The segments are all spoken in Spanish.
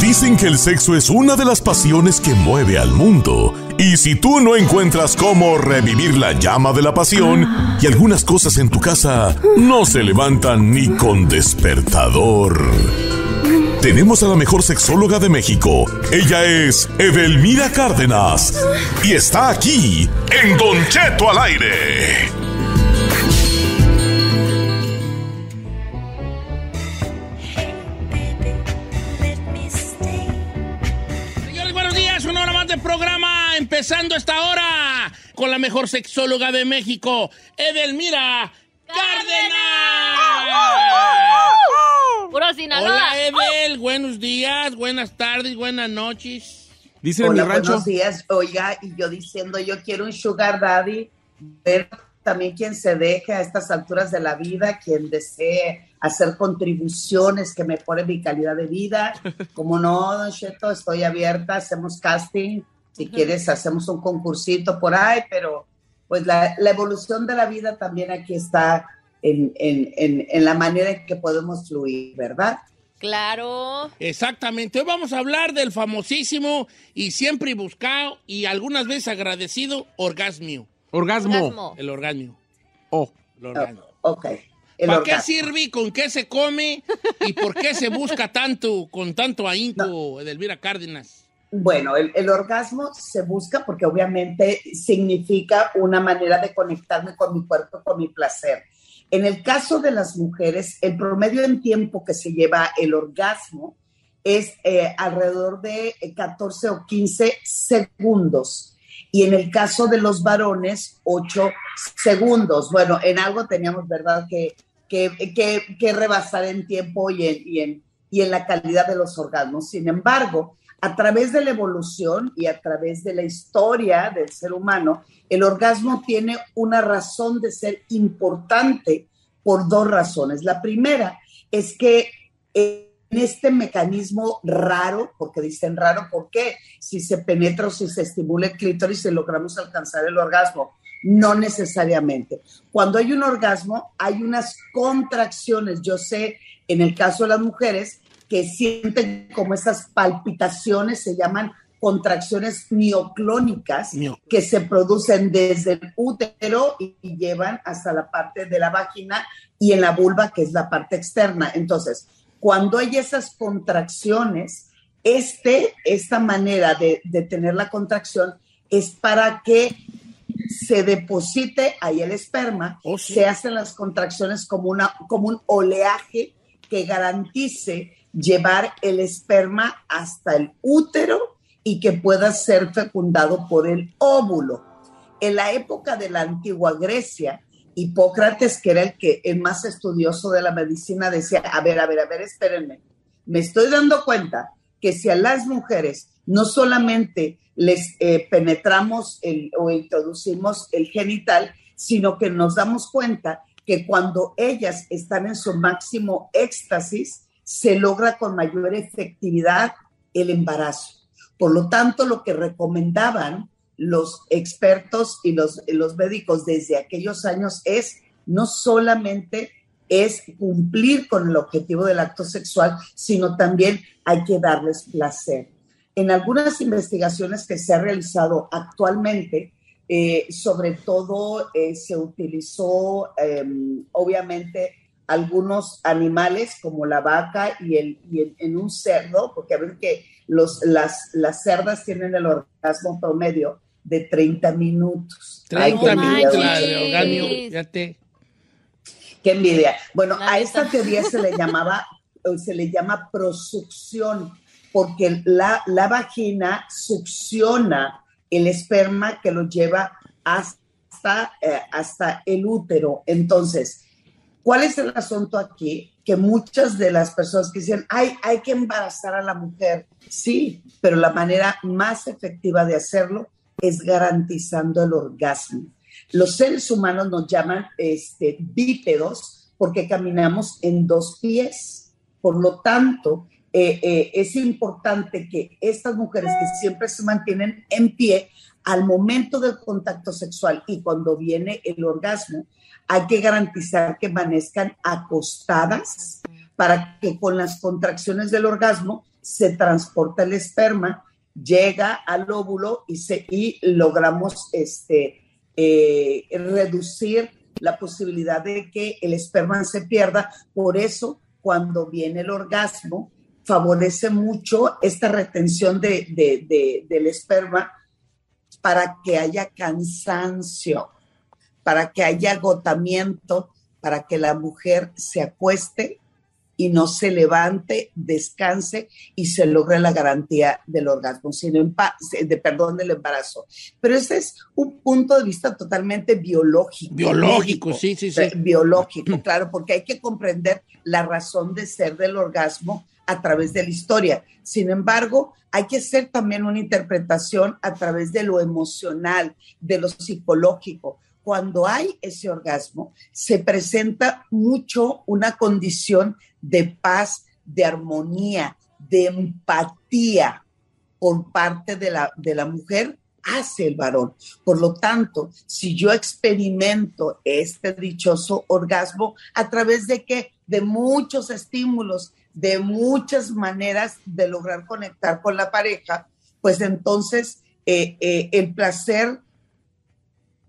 Dicen que el sexo es una de las pasiones que mueve al mundo. Y si tú no encuentras cómo revivir la llama de la pasión y algunas cosas en tu casa no se levantan ni con despertador. Tenemos a la mejor sexóloga de México. Ella es Edelmira Cárdenas. Y está aquí, en Don Cheto al aire. De programa. Empezando esta hora con la mejor sexóloga de México, Edelmira Cárdenas. Puro Sinaloa. Hola, Edel. Buenos días, buenas tardes, buenas noches. Dicen en mi Hola, rancho. buenos días. Oiga, y yo diciendo, yo quiero un sugar daddy, pero también quien se deje a estas alturas de la vida, quien desee hacer contribuciones que mejoren mi calidad de vida. Como no, Don Cheto, estoy abierta, hacemos casting. Si quieres, hacemos un concursito por ahí, pero pues la, la evolución de la vida también aquí está en, en- en- en la manera en que podemos fluir, ¿verdad? Claro. Exactamente. Hoy vamos a hablar del famosísimo y siempre buscado y algunas veces agradecido orgasmio. Orgasmo. Orgasmo. El orgasmio. Oh. El orgasmo. Ok. ¿Para qué sirve? ¿Con qué se come? ¿Y por qué se busca tanto, con tanto ahínco, Edelmira Cárdenas? Bueno, el, el orgasmo se busca porque obviamente significa una manera de conectarme con mi cuerpo, con mi placer. En el caso de las mujeres, el promedio en tiempo que se lleva el orgasmo es eh, alrededor de 14 o 15 segundos. Y en el caso de los varones, 8 segundos. Bueno, en algo teníamos, ¿verdad?, que, que, que, rebasar en tiempo y en, y, en, y en la calidad de los orgasmos. Sin embargo, a través de la evolución y a través de la historia del ser humano, el orgasmo tiene una razón de ser importante por dos razones. La primera es que en este mecanismo raro, porque dicen raro, ¿por qué? Si se penetra o si se estimula el clítoris y logramos alcanzar el orgasmo. No necesariamente. Cuando hay un orgasmo, hay unas contracciones. Yo sé, en el caso de las mujeres, que sienten como esas palpitaciones, se llaman contracciones mioclónicas, Mio- que se producen desde el útero y, y llevan hasta la parte de la vagina y en la vulva, que es la parte externa. Entonces, cuando hay esas contracciones, este, esta manera de, de tener la contracción es para que se deposite ahí el esperma, Oh, sí. se hacen las contracciones como, una, como un oleaje que garantice llevar el esperma hasta el útero y que pueda ser fecundado por el óvulo. En la época de la antigua Grecia, Hipócrates, que era el, que, el más estudioso de la medicina, decía, a ver, a ver, a ver, espérenme, me estoy dando cuenta que si a las mujeres no solamente les eh, penetramos el, o introducimos el genital, sino que nos damos cuenta que cuando ellas están en su máximo éxtasis, se logra con mayor efectividad el embarazo. Por lo tanto, lo que recomendaban los expertos y los, los médicos desde aquellos años es no solamente es cumplir con el objetivo del acto sexual, sino también hay que darles placer. En algunas investigaciones que se ha realizado actualmente, eh, sobre todo eh, se utilizó eh, obviamente algunos animales como la vaca y, el, y el, en un cerdo, porque a ver que los, las, las cerdas tienen el orgasmo promedio de 30 minutos. 30 Ay, minutos qué la envidia, de orgasmio, fíjate. Qué envidia. Bueno, La a esta teoría se le llamaba, o se le llama prosucción, porque la, la vagina succiona el esperma que lo lleva hasta, eh, hasta el útero. Entonces, ¿cuál es el asunto aquí? Que muchas de las personas que dicen, ay, hay que embarazar a la mujer. Sí, pero la manera más efectiva de hacerlo es garantizando el orgasmo. Los seres humanos nos llaman este, bípedos porque caminamos en dos pies. Por lo tanto, eh, eh, es importante que estas mujeres que siempre se mantienen en pie al momento del contacto sexual y cuando viene el orgasmo, hay que garantizar que amanezcan acostadas para que con las contracciones del orgasmo se transporta el esperma, llega al óvulo y, se, y logramos este, eh, reducir la posibilidad de que el esperma se pierda. Por eso, cuando viene el orgasmo, favorece mucho esta retención de, del esperma para que haya cansancio, para que haya agotamiento, para que la mujer se acueste y no se levante, descanse y se logre la garantía del orgasmo, sino de perdón del embarazo. Pero ese es un punto de vista totalmente biológico. Biológico, sí, sí, sí. Biológico, claro, porque hay que comprender la razón de ser del orgasmo a través de la historia. Sin embargo, hay que hacer también una interpretación a través de lo emocional, de lo psicológico. Cuando hay ese orgasmo, se presenta mucho una condición de paz, de armonía, de empatía por parte de la, de la mujer hacia el varón. Por lo tanto, si yo experimento este dichoso orgasmo a través de que de muchos estímulos, de muchas maneras de lograr conectar con la pareja, pues entonces eh, eh, el placer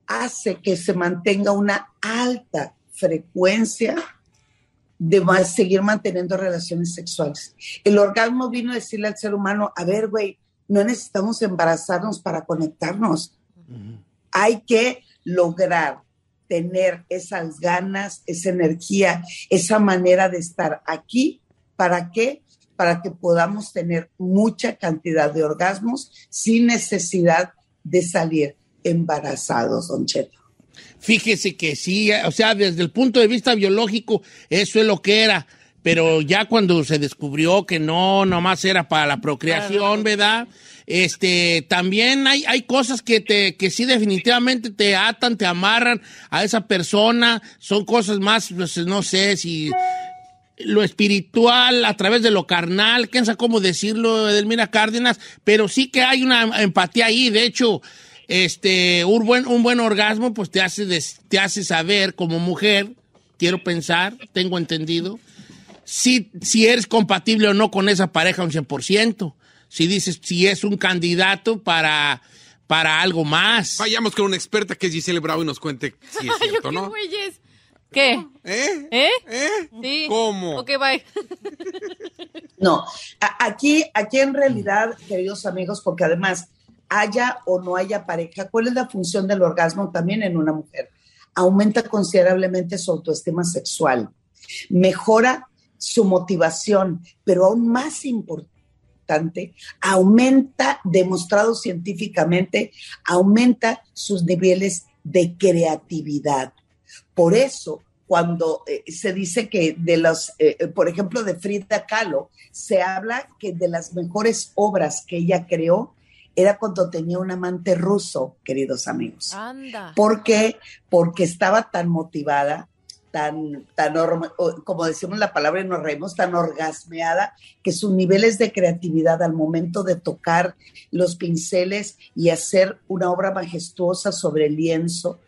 hace que se mantenga una alta frecuencia de seguir manteniendo relaciones sexuales. El orgasmo vino a decirle al ser humano, a ver, güey, no necesitamos embarazarnos para conectarnos. Hay que lograr tener esas ganas, esa energía, esa manera de estar aquí. ¿Para qué? Para que podamos tener mucha cantidad de orgasmos sin necesidad de salir embarazados, don Cheto. Fíjese que sí, o sea, desde el punto de vista biológico, eso es lo que era. Pero ya cuando se descubrió que no, nomás era para la procreación, ¿verdad? Este, también hay, hay cosas que te, que sí definitivamente te atan, te amarran a esa persona. Son cosas más, pues, no sé si lo espiritual a través de lo carnal, quién sabe cómo decirlo, Edelmira Cárdenas, pero sí que hay una empatía ahí. De hecho, este, un buen, un buen orgasmo, pues te hace, te hace saber como mujer, quiero pensar, tengo entendido, si, si eres compatible o no con esa pareja un 100%. Si dices, si es un candidato para, para algo más. Vayamos con una experta que es Giselle Bravo y nos cuente si es cierto, ¿no? ¿Qué? ¿Eh? ¿Eh? ¿Eh? Sí. ¿Cómo? Ok, bye. No, aquí, aquí en realidad, queridos amigos, porque además haya o no haya pareja, ¿cuál es la función del orgasmo también en una mujer? Aumenta considerablemente su autoestima sexual, mejora su motivación, pero aún más importante, aumenta, demostrado científicamente, aumenta sus niveles de creatividad. Por eso, cuando eh, se dice que de los, eh, eh, por ejemplo, de Frida Kahlo, se habla que de las mejores obras que ella creó era cuando tenía un amante ruso, queridos amigos. Anda. ¿Por qué? Porque estaba tan motivada, tan, tan, como decimos la palabra y nos reímos, tan orgasmeada, que sus niveles de creatividad al momento de tocar los pinceles y hacer una obra majestuosa sobre el lienzo,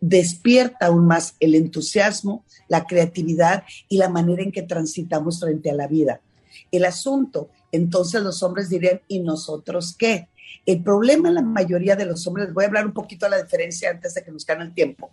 despierta aún más el entusiasmo, la creatividad y la manera en que transitamos frente a la vida. El asunto, entonces los hombres dirían, ¿y nosotros qué? El problema en la mayoría de los hombres, voy a hablar un poquito de la diferencia antes de que nos gane el tiempo.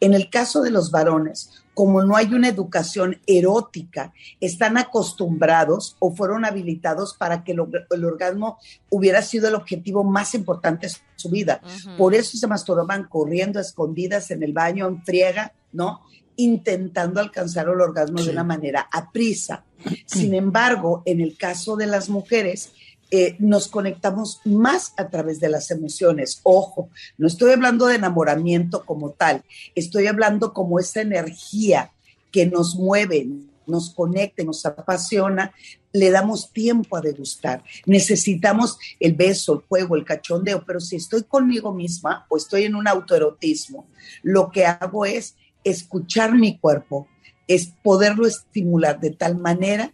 En el caso de los varones, como no hay una educación erótica, están acostumbrados o fueron habilitados para que el, orgasmo hubiera sido el objetivo más importante de su vida. Por eso se masturban corriendo escondidas en el baño, en friega, ¿no? Intentando alcanzar el orgasmo de una manera a prisa. Sin embargo, en el caso de las mujeres, eh, nos conectamos más a través de las emociones. Ojo, no estoy hablando de enamoramiento como tal, estoy hablando como esa energía que nos mueve, nos conecta, nos apasiona, le damos tiempo a degustar. Necesitamos el beso, el juego, el cachondeo, pero si estoy conmigo misma o estoy en un autoerotismo, lo que hago es escuchar mi cuerpo, es poderlo estimular de tal manera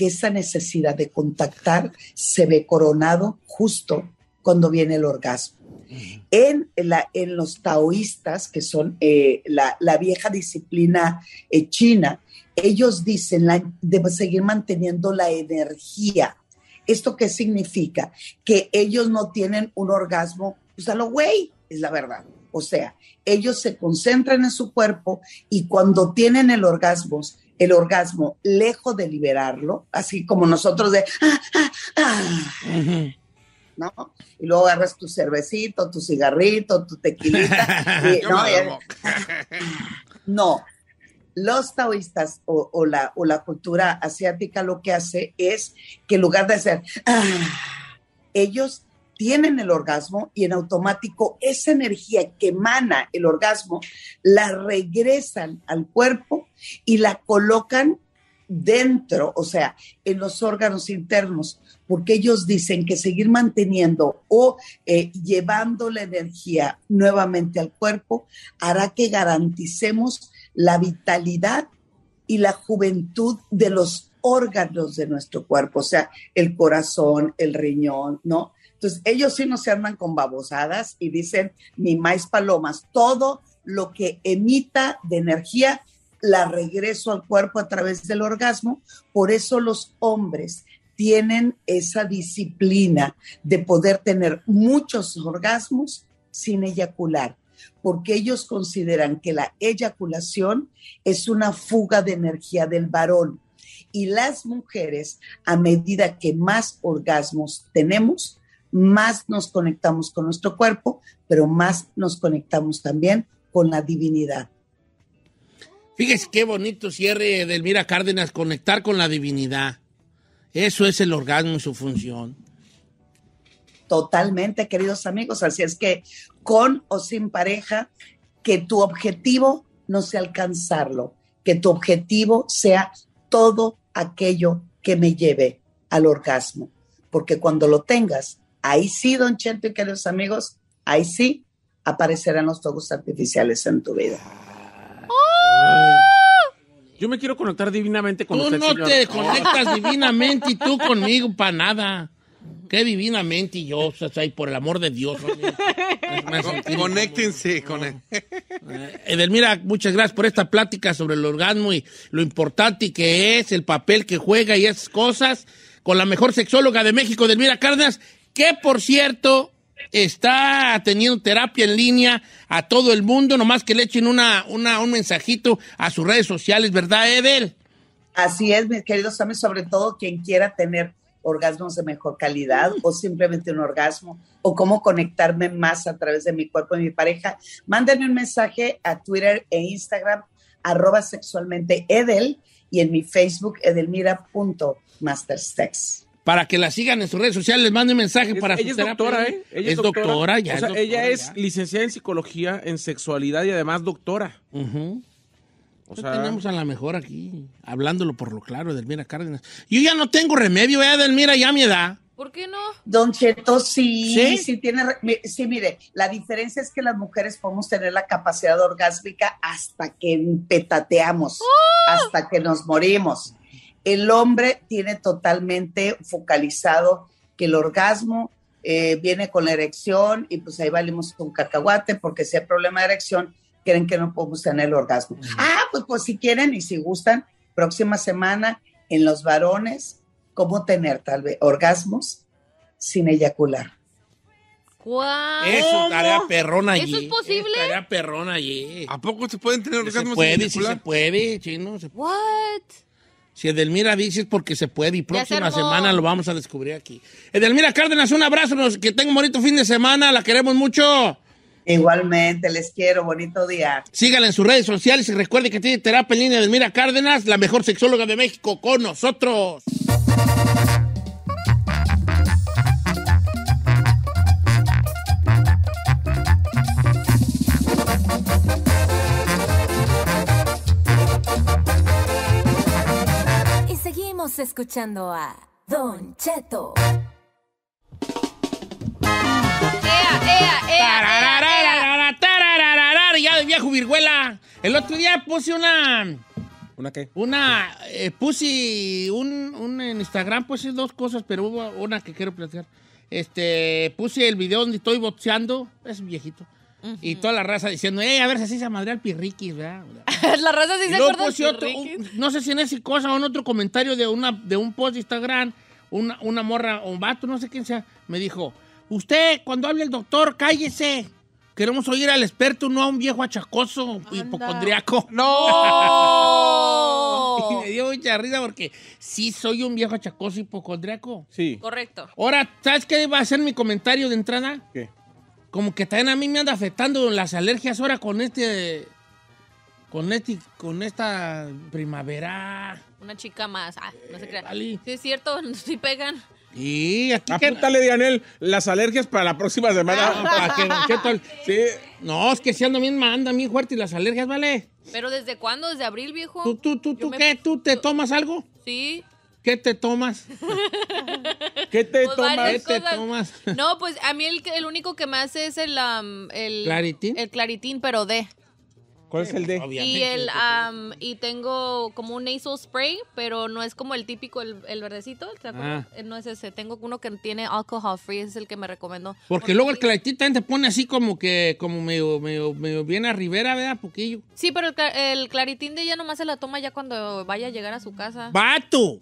que esa necesidad de contactar se ve coronado justo cuando viene el orgasmo. En, la, en los taoístas, que son eh, la, la, vieja disciplina eh, china, ellos dicen la, de seguir manteniendo la energía. ¿Esto qué significa? Que ellos no tienen un orgasmo, pues a lo güey, es la verdad. O sea, ellos se concentran en su cuerpo y cuando tienen el orgasmo, el orgasmo, lejos de liberarlo, así como nosotros de, ah, ah, ah, ¿no? Y luego agarras tu cervecito, tu cigarrito, tu tequilita. ¿no? no, los taoístas o, la, o la cultura asiática lo que hace es que en lugar de hacer, ellos tienen el orgasmo y en automático esa energía que emana el orgasmo la regresan al cuerpo y la colocan dentro, o sea, en los órganos internos, porque ellos dicen que seguir manteniendo o eh, llevando la energía nuevamente al cuerpo hará que garanticemos la vitalidad y la juventud de los órganos de nuestro cuerpo, o sea, el corazón, el riñón, ¿no? Entonces, ellos sí no se arman con babosadas y dicen, ni más palomas, todo lo que emita de energía la regreso al cuerpo a través del orgasmo. Por eso los hombres tienen esa disciplina de poder tener muchos orgasmos sin eyacular, porque ellos consideran que la eyaculación es una fuga de energía del varón. Y las mujeres, a medida que más orgasmos tenemos, más nos conectamos con nuestro cuerpo, pero más nos conectamos también con la divinidad. Fíjese qué bonito cierre de Elvira Cárdenas, conectar con la divinidad. Eso es el orgasmo y su función. Totalmente, queridos amigos. Así es que con o sin pareja, que tu objetivo no sea alcanzarlo, que tu objetivo sea todo aquello que me lleve al orgasmo. Porque cuando lo tengas, ahí sí, don Chento y queridos amigos, ahí sí aparecerán los fuegos artificiales en tu vida. Yo me quiero conectar divinamente con tú usted, no te conectas divinamente y tú conmigo para nada. Qué divinamente y yo, o sea, por el amor de Dios. Conéctense con él. Eh, Edelmira, muchas gracias por esta plática sobre el orgasmo y lo importante que es, el papel que juega y esas cosas, con la mejor sexóloga de México, Edelmira Cárdenas que por cierto está teniendo terapia en línea a todo el mundo, nomás que le echen una, una, un mensajito a sus redes sociales, ¿verdad, Edel? Así es, mis queridos amigos, sobre todo quien quiera tener orgasmos de mejor calidad o simplemente un orgasmo o cómo conectarme más a través de mi cuerpo y mi pareja, mándenme un mensaje a Twitter e Instagram arroba sexualmente edel y en mi Facebook edelmira.mastersex para que la sigan en sus redes sociales, les mande un mensaje para ella es doctora, ¿eh? Ella es, doctora, ya. O sea, ella es licenciada en psicología, en sexualidad y además doctora. O sea, tenemos a la mejor aquí, hablándolo por lo claro, Delmira Cárdenas. Yo ya no tengo remedio, ¿eh, Delmira? Ya mi edad. ¿Por qué no? Don Cheto, sí, sí, sí, tiene, sí, mire, la diferencia es que las mujeres podemos tener la capacidad orgásmica hasta que petateamos, ¡Oh! hasta que nos morimos. El hombre tiene totalmente focalizado que el orgasmo eh, viene con la erección y pues ahí valimos con cacahuate porque si hay problema de erección, creen que no podemos tener el orgasmo. Ah, pues, pues si quieren y si gustan, próxima semana en los varones, cómo tener tal vez orgasmos sin eyacular. ¡Wow! Eso tarea perrona allí. ¿Eso es posible? Tarea perrona allí. ¿A poco se pueden tener orgasmos se puede, sin sí se puede, chino. Se What? Si Edelmira dice es porque se puede y próxima semana lo vamos a descubrir aquí. Edelmira Cárdenas, un abrazo, que tenga un bonito fin de semana, la queremos mucho. Igualmente, les quiero, bonito día. Síganla en sus redes sociales y recuerde que tiene terapia en línea Edelmira Cárdenas, la mejor sexóloga de México, con nosotros. Escuchando a Don Cheto. Ya de viejo virguela. El otro día puse una ¿Una qué? Una, eh, puse un, un en Instagram, puse dos cosas, pero hubo una que quiero platicar. Este, puse el video donde estoy boxeando, es viejito. Y toda la raza diciendo, eh, a ver si así se madrea el pirriquis, ¿verdad? La raza sí Y se luego acuerda otro, un- no sé si en ese cosa o en otro comentario de, una, de un post de Instagram, una, una morra o un vato, no sé quién sea, me dijo, usted cuando hable el doctor, cállese. Queremos oír al experto, no a un viejo achacoso, hipocondriaco. Y ¡No! me dio mucha risa porque sí soy un viejo achacoso hipocondriaco. Sí. Correcto. Ahora, ¿sabes qué va a ser mi comentario de entrada? ¿Qué? Como que también a mí me anda afectando las alergias ahora con este. Con este. Con esta primavera. Una chica más. Ah, no se crea. vale. Sí, es cierto, sí pegan. Y aquí que. Apúntale, Dianel, las alergias para la próxima No, semana. para que, Don Cheto, Sí. no, es que si ando bien, anda bien fuerte y las alergias, ¿vale? ¿Pero desde cuándo? ¿Desde abril, viejo? ¿Tú, tú, tú, tú me- qué? ¿Tú te tomas algo? Sí. ¿Qué te tomas? ¿Qué te Pues tomas? ¿Qué te tomas? No, pues a mí el, que- el único que me hace es el... am, el ¿Claritín? El claritín, pero D. ¿Cuál es el de? Obviamente. Y el am, y tengo como un nasal spray, pero no es como el típico, el, el verdecito. ¿te acuerdas? Ah. Eh, No es ese. Tengo uno que tiene alcohol free, ese es el que me recomendó. Porque luego el claritín también te pone así como que, como medio, medio, medio bien a Rivera, ¿verdad? Poquillo. Sí, pero el, el claritín de ella nomás se la toma ya cuando vaya a llegar a su casa. Vato,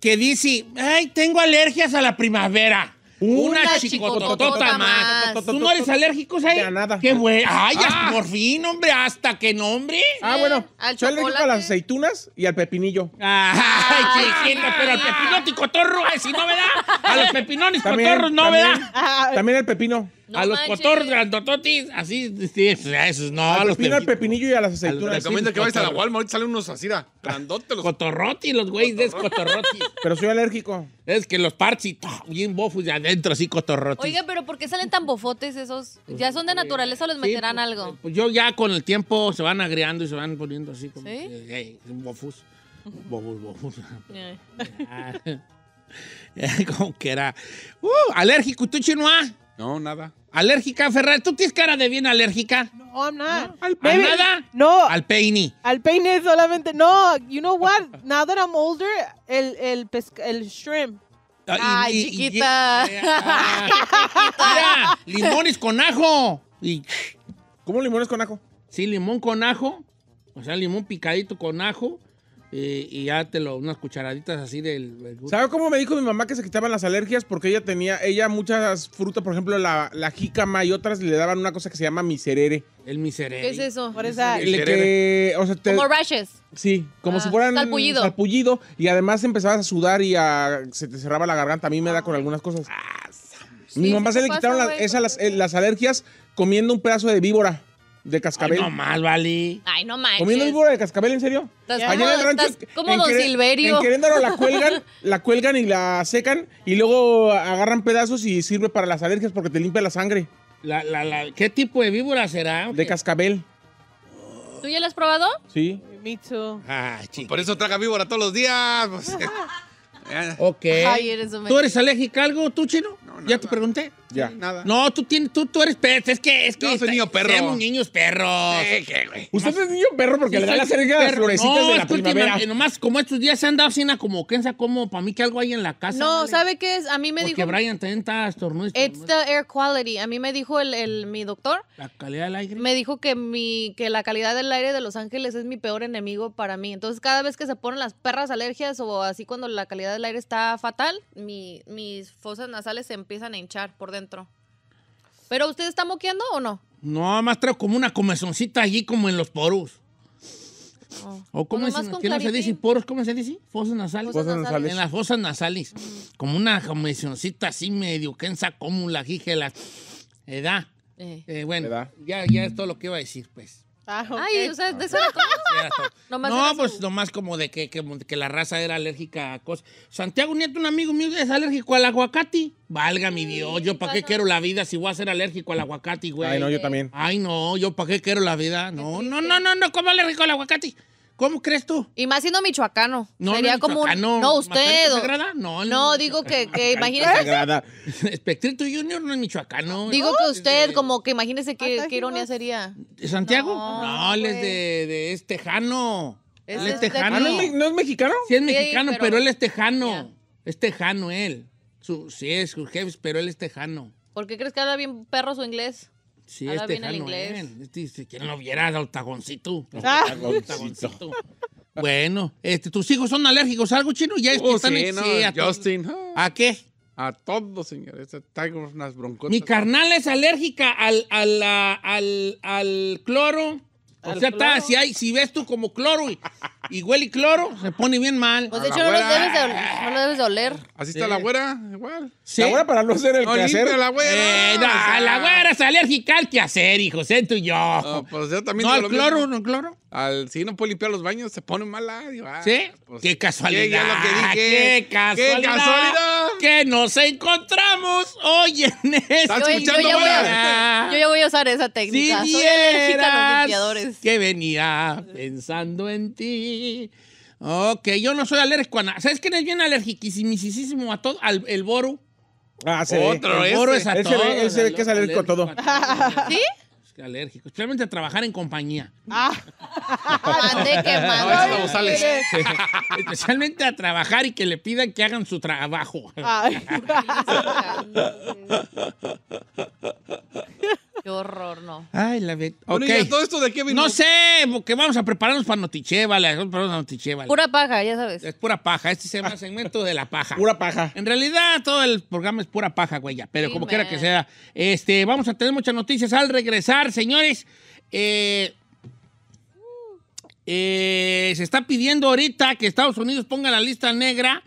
que dice, ay, tengo alergias a la primavera. Una, Una chicototota más. ¿Tú no eres alérgico, Zay? Ya nada. Qué bueno. Ay, ya, por fin, hombre, hasta que nombre. Ah, bueno. al Soy alérgico a las aceitunas y al pepinillo. Ay, chiquita, pero al pepinote y cotorro, ay, si no, ¿verdad? A los pepinones También, cotorros, no, también. ¿verdad? También el pepino. No a los cotorros grandototis, así, sí, esos no, a los pepino, al pepin- pepinillo y a las A Te aceitunas. recomiendo que vayas a la. Walmart, salen unos así, grandotes los Cotorroti, los güeyes de cotorroti. Pero soy alérgico. es que los parts bien bofos de adentro, así cotorroti. Oiga, pero ¿por qué salen tan bofotes esos? ¿Ya son de naturaleza o les meterán pues, algo? Pues yo ya con el tiempo se van agriando y se van poniendo así como ¿Sí? que, hey, bofus. Bofus, bofus. Como que era. Uh, alérgico, ¿tú chino? ah? No, nada. Alérgica, Ferrari. ¿Tú tienes cara de bien alérgica? No, I'm not. ¿Al nada? No, Al peine. al peine solamente. No, you know what? Now that I'm older, el, el, pesca- el shrimp. Ah, Ay, y- y- chiquita. y- ah, mira, limones con ajo. Y, ¿Cómo limones con ajo? sí, limón con ajo. O sea, limón picadito con ajo. Y ya te lo, unas cucharaditas así del. del gusto. ¿Sabe cómo me dijo mi mamá que se quitaban las alergias? Porque ella tenía, ella muchas frutas, por ejemplo, la, la jícama y otras le daban una cosa que se llama miserere. El miserere. ¿Qué es eso? Que, o sea, te- Como rashes. sí, como Ah, si fueran salpullido. salpullido, y además empezabas a sudar y a- se te cerraba la garganta. A mí me da con algunas cosas. mi Sí, mamá sí se le quitaron las, esas, las, eh, las alergias comiendo un pedazo de víbora de Ay, cascabel. no más, vale. Ay, no manches. ¿Comiendo víbora de cascabel, en serio? Allá como, en el rancho, estás como en Don Quere- Silverio. En Querétaro la cuelgan, la cuelgan y la secan y luego agarran pedazos y sirve para las alergias porque te limpia la sangre La, la, la, ¿Qué tipo de víbora será? de cascabel. ¿Tú ya lo has probado? Sí. Me too. Ah, chico. Por eso traga víbora todos los días. pues. Ya, Ok. Ay, eres un ¿Tú eres alérgica a algo, tú, chino? No, ya nada. te pregunté. Ya. Nada. No, tú tienes, tú, tú eres perro. Es que, es que. Yo soy niño perro. Somos niños perros. Eh, ¿Qué, güey? Usted es niño perro porque Sí, le da las perro. florecitas no, de la que última- primavera. eh, nomás como estos días se han dado una como que como para mí que algo hay en la casa. No, ¿vale? ¿sabe qué es? A mí me Porque dijo... Brian también está estornudo. It's the air quality. A mí me dijo el, el- mi doctor, La calidad del aire. me dijo que mi que la calidad del aire de Los Ángeles es mi peor enemigo para mí. Entonces, cada vez que se ponen las perras alergias o así cuando la calidad del aire está fatal, mi- mis fosas nasales se empiezan a hinchar por dentro. ¿Pero usted está moqueando o no? No, más traigo como una comezoncita allí como en los poros. Oh. ¿O cómo es? ¿Qué no se dice poros? ¿Cómo se dice? Fosas nasales. Fosas nasales. En las fosas nasales. Como una comezoncita así medio quensa como la la edad. Eh. Eh, bueno, ¿Edad? ya, ya es todo lo que iba a decir, pues. Ah. Ay, o sea, de eso era todo. Sí, era todo. Nomás no, era pues su- nomás como de que, que, que la raza era alérgica a cosas. Santiago Nieto, un amigo mío, es alérgico al aguacate. Valga mi Dios, yo para qué quiero la vida si voy a ser alérgico al aguacate, güey. Ay, no, yo también. Ay, no, yo para qué quiero la vida. No, no, no, no, no, ¿cómo alérgico al aguacate? ¿Cómo crees tú? Y más siendo michoacano. No, Sería no, como un... No, ¿Margarita usted. Sagrada? No, No, no, digo que, que imagínese... Sagrada. Espectrito Junior no es michoacano. Digo ¿no? que usted, de- como que imagínese qué, ironía sería. ¿De Santiago? No, No, él es de, de este Jano. Es es de tejano. Ah, ¿no es, no es mexicano? Sí es Sí, mexicano, pero, pero- él es tejano. Es tejano él. Su, sí, es su jefe, pero él es tejano. ¿Por qué crees que habla bien perro su inglés? Sí, Habla es bien el inglés. él. Este dice, ¿Quién lo viera al tagoncito? Ah. Al tagoncito. Bueno, este, ¿tus hijos son alérgicos a algo chino? Ya es que Oh, están sí, no, sí, a todo. Justin. ¿A qué? A todos, señores. Traigo unas broncotas. Mi carnal es alérgica al, al, al cloro. O ¿Al sea, está, si, hay, si ves tú como cloro y, y huele cloro, se pone bien mal. Pues de hecho la no lo, güera. debes de, ol- no lo debes de oler. Así está la güera, igual. Sí. Ahora para no hacer el No, quehacer. limpia la güera. Eh, no, o sea. la güera es alérgica al quehacer, hijo, sé tú y yo. No, pues yo también no, digo al lo cloro, mismo. no al cloro. Al, si no puede limpiar los baños, se pone mala. Digo, ah, ¿Sí? pues, qué casualidad. ¿qué? Ya lo que dije. Qué casualidad. ¡Qué casualidad! Que nos encontramos hoy en este. ¿Estás Yo, yo escuchando, ya voy a, yo ya voy a usar esa Si técnica. Soy alérgica a los limpiadores. que venía pensando en ti. Ok, yo no soy alérgico a nada. ¿Sabes quién es bien alérgico a todo? Al el boro. Ah, se ve. Otro, el boro ese. es a Él se ve- todo. él se ve que es alérgico a todo. todo. ¿Sí? Alérgico. Especialmente a trabajar en compañía. González. Especialmente a trabajar y que le pidan que hagan su trabajo. Ay. Qué horror, no. Ay, la ve. Bueno, Ok. ¿y a todo esto de qué vino? No sé, porque vamos a prepararnos para Notiche, vale. Vamos a prepararnos para Notiche, vale. Pura paja, ya sabes. Es pura paja. Este se llama segmento de la paja. Pura paja. En realidad, todo el programa es pura paja, güey, ya, Pero Sí, como quiera que sea, este, vamos a tener muchas noticias al regresar, señores. Eh, eh, se está pidiendo ahorita que Estados Unidos ponga la lista negra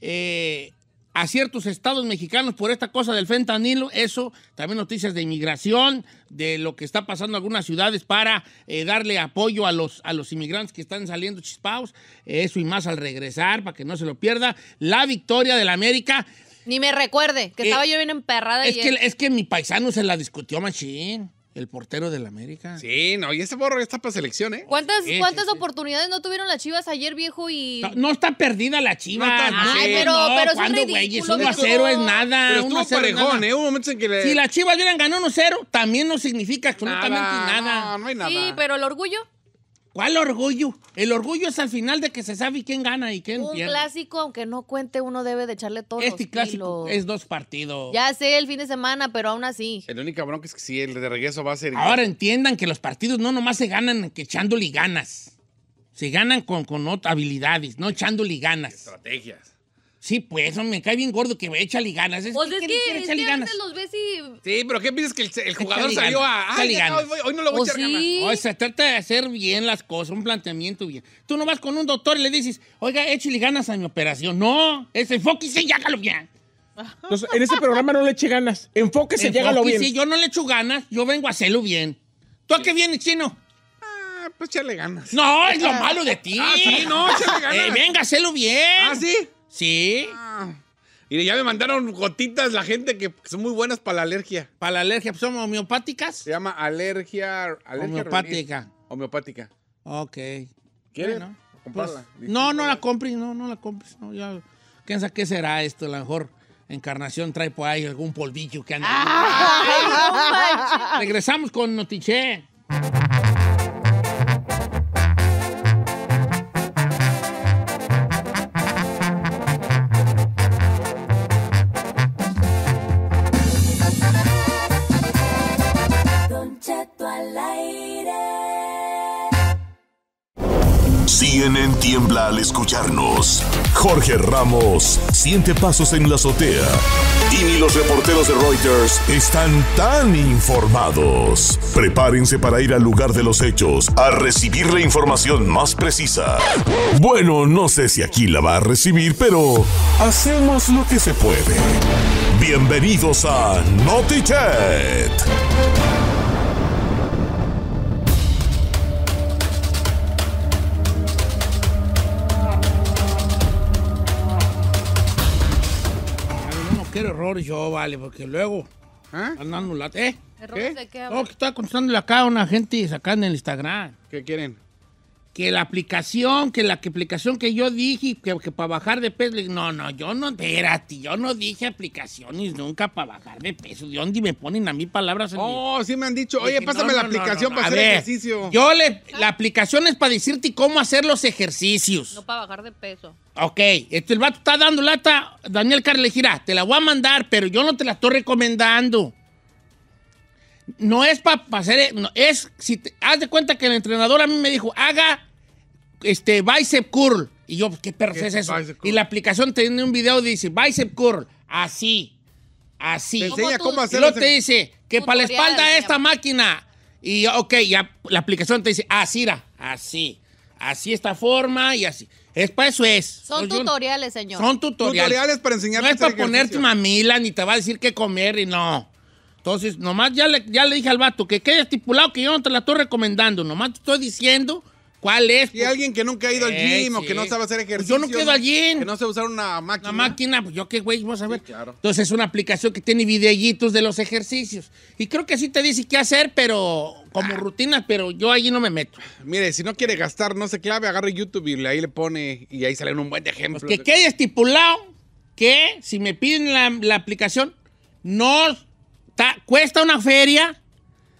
eh, a ciertos estados mexicanos por esta cosa del fentanilo. Eso, también noticias de inmigración, de lo que está pasando en algunas ciudades para eh, darle apoyo a los, a los inmigrantes que están saliendo chispados. Eso y más al regresar, para que no se lo pierda. La victoria de la América. Ni me recuerde, que Eh, estaba yo bien emperrada Es ayer. que, es que mi paisano se la discutió, Machín, el portero de la América. Sí, no, y ese borro ya está para selección, ¿eh? ¿Cuántas, Sí, cuántas sí, sí. oportunidades no tuvieron las chivas ayer, viejo? Y. No, no está perdida la chiva. No está- Ay, pero- no, pero es un ¿cuándo, güey? Es ridículo, 1 a viejo. 0 es nada. Pero 1 estuvo 0 es parejón, nada. ¿eh? Hubo momentos en que le... Si las chivas hubieran ganado 1-0, también no significa absolutamente nada. No, no hay nada. Sí, pero el orgullo. ¿Cuál orgullo? El orgullo es al final de que se sabe quién gana y quién Un pierde. clásico, aunque no cuente, uno debe de echarle todo. Este clásico es dos partidos. Ya sé el fin de semana, pero aún así. El único bronca es que sí, el de regreso va a ser... Ahora entiendan que los partidos no nomás se ganan que echándole ganas. Se ganan con, con otras habilidades, no echándole ganas. Estrategias. Sí, pues, me cae bien gordo que échale ganas. Pues es ¿qué que, es que ganas? los ves y. Sí, pero ¿qué piensas que el, el jugador Échale salió ganas, a... Ay, échale ya, ganas. hoy, hoy no le voy a Pues echar ganas. sí. No, se trata de hacer bien las cosas, un planteamiento bien. Tú no vas con un doctor y le dices, oiga, échale ganas a mi operación. No, es enfóquese y hágalo bien. Entonces, en ese programa no le eche ganas. Enfóquese, llégalo bien. Enfóquese, yo no le echo ganas, yo vengo a hacerlo bien. ¿Tú a qué vienes, chino? Ah, pues echarle ganas. No, es lo malo de ti. Ah, sí, no, échale ganas. Eh, venga, a hacerlo bien. ¿Ah, sí? Sí, Ah. Y ya me mandaron gotitas la gente que son muy buenas para la alergia. para la alergia, pues, ¿son homeopáticas? Se llama alergia... alergia Homeopática. Homeopática. Ok. Comprarla. Pues, no, no la compres, no, no la compres. No, ya. ¿Quién sabe qué será esto? A lo mejor Encarnación trae por ahí algún polvillo que anda. Ay, no manches. Regresamos con Notiche. CNN tiembla al escucharnos. Jorge Ramos siente pasos en la azotea. Y ni los reporteros de Reuters están tan informados. Prepárense para ir al lugar de los hechos a recibir la información más precisa. Bueno, no sé si aquí la va a recibir, pero hacemos lo que se puede. Bienvenidos a NotiChat. No, no quiero error yo, vale, porque luego ¿Ah? andan. ¿Eh? ¿Errores de qué No, que estaba contestándole acá a una gente sacando en el Instagram. ¿Qué quieren? Que la aplicación, que la que aplicación que yo dije, que, que para bajar de peso. No, no, yo no, espérate, yo no dije aplicaciones nunca para bajar de peso. ¿De dónde me ponen a mí palabras en mi- Oh, sí me han dicho. Oye, Dije, pásame no, la no, no, aplicación no, para a hacer ver, ejercicio. Yo le, la aplicación es para decirte cómo hacer los ejercicios. No para bajar de peso. Ok, este, el vato está dando lata. Daniel Carles, gira, te la voy a mandar, pero yo no te la estoy recomendando. No es para hacer, no, es, si te, haz de cuenta que el entrenador a mí me dijo, haga este bicep curl. Y yo, ¿qué perro ¿Qué es es eso? Y la aplicación tiene un video que dice, bicep curl, así, así. Te enseña ¿Cómo tú- Y hacerlo. luego te dice que para la espalda esta máquina. Y yo, ok, ya la aplicación te dice, así, era, así. Así esta forma y así. Es para eso es. Son tutoriales, señor. Son tutoriales. Tutoriales para enseñarte No es a hacer para ponerte mamila, ni te va a decir qué comer y no. Entonces, nomás ya le, ya le dije al vato que quede estipulado que yo no te la estoy recomendando. Nomás te estoy diciendo cuál es. Y alguien que nunca ha ido al Eh, gym o que no sabe hacer Pues ejercicio. yo no quiero al gym. Que no sabe usar una máquina. La máquina, pues yo qué güey, vamos a ver. claro. Entonces es una aplicación que tiene videillitos de los ejercicios. Y creo que sí te dice qué hacer, pero como rutinas, pero yo allí no me meto. Mire, si no quiere gastar, no se clave, agarre YouTube y ahí le pone y ahí salen un buen de ejemplos. Pues que quede estipulado que si me piden la, la aplicación, no ta- cuesta una feria.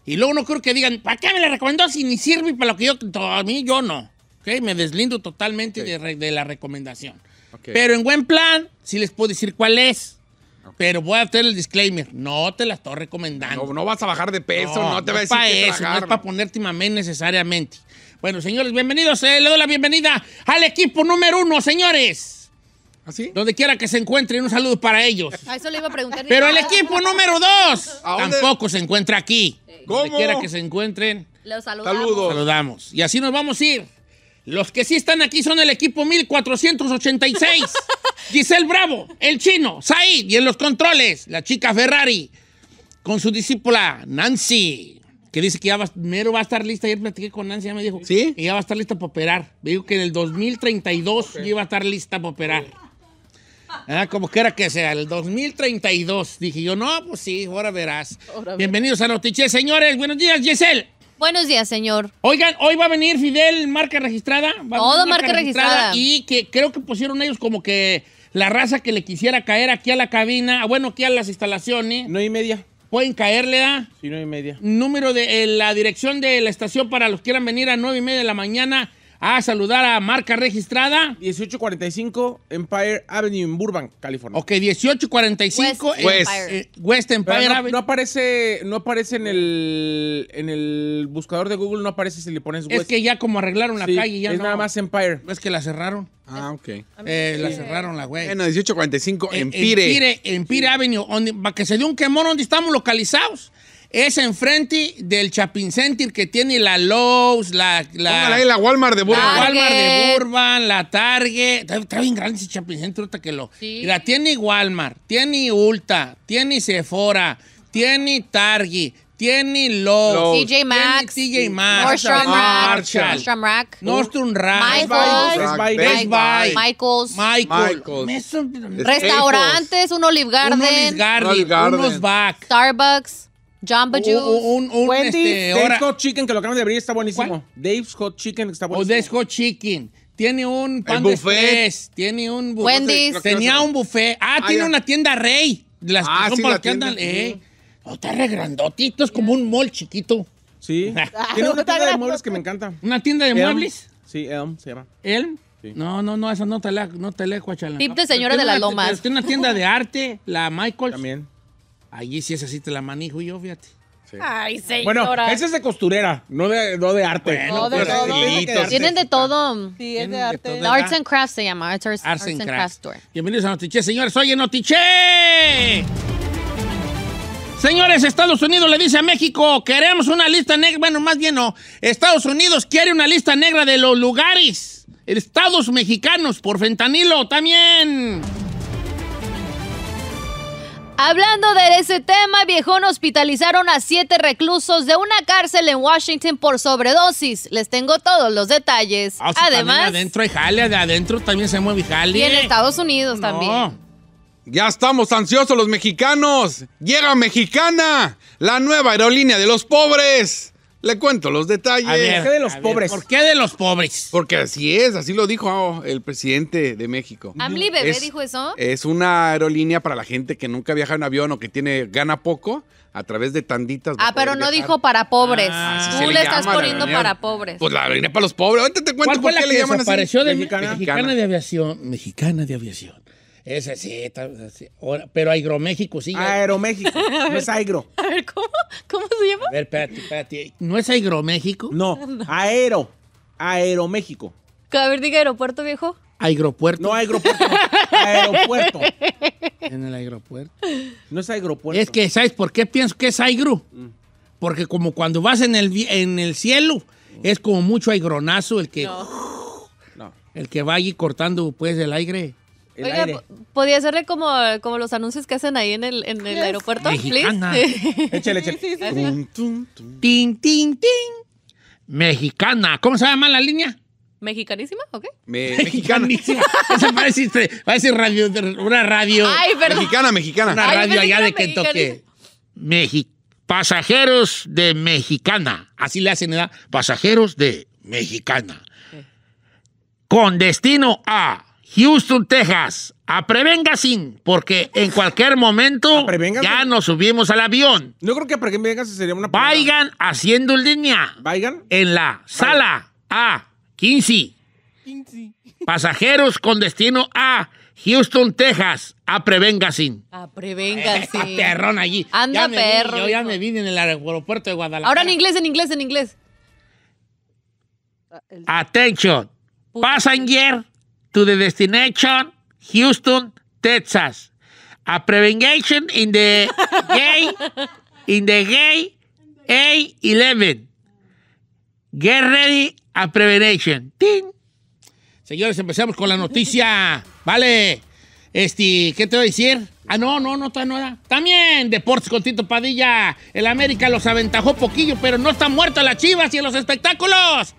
Y luego no creo que digan, ¿para qué me la recomendó si ni sirve para lo que yo... A mí yo no. ¿ok? Me deslindo totalmente Ok. de, de la recomendación. Ok. Pero en buen plan, sí les puedo decir cuál es. Pero voy a hacer el disclaimer. No te la estoy recomendando. No, no vas a bajar de peso, no, te va a es decir para eso, no es para ponerte mamé necesariamente. Bueno, señores, bienvenidos. eh, le doy la bienvenida al equipo número uno, señores. ¿Así? Donde quiera que se encuentren, un saludo para ellos. A eso le iba a preguntar. Pero el equipo número dos tampoco se encuentra aquí. Donde ¿Cómo? quiera que se encuentren, Los saludamos. Saludos. saludamos. Y así nos vamos a ir. Los que sí están aquí son el equipo 1486. Giselle Bravo, el chino, Said y en los controles, la chica Ferrari, con su discípula Nancy, que dice que ya va, primero va a estar lista. Ayer platiqué con Nancy, ya me dijo ¿Sí? que ya va a estar lista para operar. Me dijo que en el 2032 ya iba a estar lista para operar. Ah, como quiera que sea, el 2032. Dije yo, no, pues sí, ahora verás. Ahora Bienvenidos a Notiche, señores. Buenos días, Giselle. Buenos días, señor. Oigan, hoy va a venir Fidel, marca registrada. Va Todo marca registrada. Y que creo que pusieron ellos como que la raza que le quisiera caer aquí a la cabina, ah, bueno, aquí a las instalaciones, No y media. pueden caerle, ¿da? Sí, no y media. Número de eh, la dirección de la estación para los que quieran venir a nueve y media de la mañana a saludar a marca registrada. 1845 Empire Avenue en Burbank, California. Ok, 1845 West eh, West. eh, West Empire no, Avenue. no aparece, no aparece en el en el buscador de Google, no aparece si le pones es West. que ya como arreglaron la Sí, calle, ya es no. nada más Empire. Es que la cerraron. Ah, ok. Eh, la cerraron la güey. Bueno, 1845 En Empire. Empire, Empire Avenue, donde, para que se dé un quemón donde estamos localizados. Es enfrente del Chapin Center que tiene la Lowe's, la, ahí la, la Walmart de la Burbank. Target. Walmart de Burbank, la Target. Está, está bien grande ese Chapin Center, que lo. Sí. Mira, tiene Walmart, tiene Ulta, tiene Sephora, tiene Target, tiene Lowe's. TJ Maxx. TJ Maxx, Nordstrom Rack. Marshall, Nordstrom Rack. Nordstrom Rack, Michaels. Best Buy. Best Mike- Buy, Michaels. Michael. Michaels. Restaurantes, un Olive Garden. un Olive Garden, Olive Garden. unos Back. Starbucks. Jamba Juice. Un, un, este, Dave's ahora, Hot Chicken, que lo acaban de abrir, está buenísimo. ¿Cuál? Dave's Hot Chicken, que está o buenísimo. Des Hot Chicken. Tiene un pan El de buffet. estrés, Tiene un buffet. Wendy's. Tenía un buffet. Ah, Ah, tiene ya. una tienda Rey. de Las que Ah, son sí, para la los que andan. tienda. Eh. No, está re grandotito, es como un mall chiquito. Sí. Tiene una tienda de muebles que me encanta. ¿Una tienda de Elm. muebles? Sí, Elm se llama. ¿Elm? Sí. No, no, no, esa no te la, no te la. Tip de señora de las lomas. Tiene una tienda de arte, la Michaels. También. Allí sí es así, te la manejo yo, fíjate. Ay, señora. Bueno, ese es de costurera, no de, no de arte. Bueno, No, de pues, todo. Tienen de todo. Sí, es de de arte. todo. Arts and Crafts se llama. Arts, Arts, Arts and and Crafts. Store. Bienvenidos a Notiche, señores. Oye, Notiche. Señores, Estados Unidos le dice a México, queremos una lista negra. Bueno, más bien no. Estados Unidos quiere una lista negra de los lugares. Estados mexicanos por fentanilo también. Hablando de ese tema, viejón, hospitalizaron a siete reclusos de una cárcel en Washington por sobredosis. Les tengo todos los detalles. Ah, sí, Además, adentro hay jale, de adentro también se mueve jale. y en Estados Unidos No. también. Ya estamos ansiosos los mexicanos. Llega Mexicana, la nueva aerolínea de los pobres. Le cuento los detalles. A ver, qué de los ver, pobres? ¿Por qué de los pobres? Porque así es, así lo dijo oh, el presidente de México. Amli Bebé Es- dijo eso. Es una aerolínea para la gente que nunca viaja en avión o que tiene gana poco a través de tanditas. Ah, pero no viajar. dijo para pobres. Ah, Tú le, le estás poniendo para pobres. Pues la aerolínea para los pobres. Ahorita te cuento ¿Cuál por fue la qué que le llaman desapareció así. de Mexicana. Mexicana. de Aviación? Mexicana de Aviación. Esa sí, está- sí. Ahora- pero Aeroméxico sí. Aeroméxico. No es Aigro. A ver, ¿cómo? ¿Cómo se llama? A ver, espérate, espérate. ¿No es Aeroméxico? No, Aero. Aeroméxico. A ver, diga aeropuerto, viejo. Aeropuerto. No aeropuerto. Aeropuerto. En el aeropuerto. No es aeropuerto. Es que, ¿sabes por qué pienso que es aigro? Porque como cuando vas en el, en el cielo, es como mucho aigronazo el que, No, el que va allí cortando pues el aire. El Oiga, aire. po- ¿podría hacerle como, como los anuncios que hacen ahí en el, en el aeropuerto? Mexicana. please? Échale, échale. Tum, tum, tum. Tin, tin, tin. Mexicana. ¿Cómo se llama la línea? ¿Mexicanísima? ¿Ok? Me- mexicana. Mexicanísima. Eso parece, parece radio, una radio. Ay, perdón. Mexicana, mexicana. Una Ay, radio allá de Kentucky. Mexi Pasajeros de Mexicana. Así le hacen, ¿verdad? Pasajeros de Mexicana. Con destino a Houston, Texas. A Prevengasin, porque en cualquier momento A Prevengasin. ya nos subimos al avión. No creo que digas sería una palabra. Vayan haciendo línea Vayan. en la sala A15. Pasajeros con destino a Houston, Texas. A Prevengasin. Prevengan, sí. Está perrón allí. Anda, Ya perro, yo ya me vine en el aeropuerto de Guadalajara. Ahora en inglés, en inglés, en inglés. Attention. Puta. Passenger to the destination Houston, Texas. A prevention in the gay in the gay A11. Get ready a prevention. Tin. Señores, empezamos con la noticia. Vale. Este, ¿qué te voy a decir? Ah, no, no, no, no era. También, Deportes con Tito Padilla. El América los aventajó poquillo, pero no están muertas las chivas y en los espectáculos.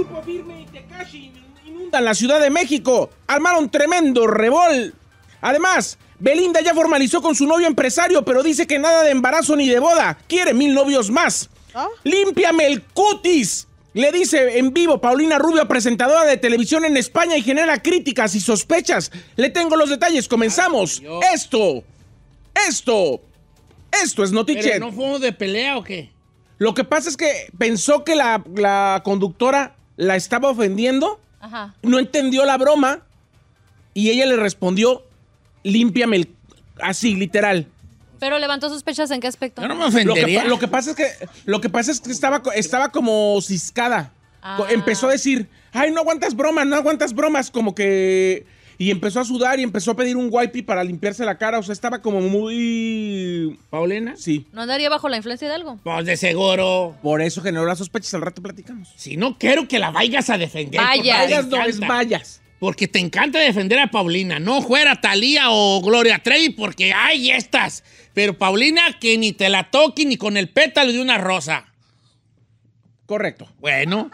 Grupo Firme y Tekashi inundan la Ciudad de México. Armaron tremendo rebol. Además, Belinda ya formalizó con su novio empresario, pero dice que nada de embarazo ni de boda. Quiere mil novios más. ¿Ah? ¡Límpiame el cutis! Le dice en vivo Paulina Rubio, presentadora de televisión en España y genera críticas y sospechas. Le tengo los detalles. Comenzamos. Esto. Esto. Esto es ¿Pero Notiche. no fue de pelea o qué? Lo que pasa es que pensó que la, la conductora la estaba ofendiendo, Ajá. no entendió la broma y ella le respondió, límpiame el... Así, literal. Pero levantó sospechas en qué aspecto. Yo no me Lo que, ofendería. lo que pasa es que, lo que, pasa es que estaba, estaba como ciscada. Ah. Empezó a decir, ay, no aguantas bromas, no aguantas bromas, como que... Y empezó a sudar y empezó a pedir un wipey para limpiarse la cara, o sea, estaba como muy... ¿Paulina? Sí, ¿No andaría bajo la influencia de algo? Pues de seguro. por eso generó las sospechas, al rato platicamos. Si no quiero que la vayas a defender. Vaya. porque te Vayas, no, es vayas. Porque te encanta defender a Paulina. No fuera Talía o Gloria Trevi porque hay estas. Pero Paulina que ni te la toque ni con el pétalo de una rosa. Correcto. Bueno,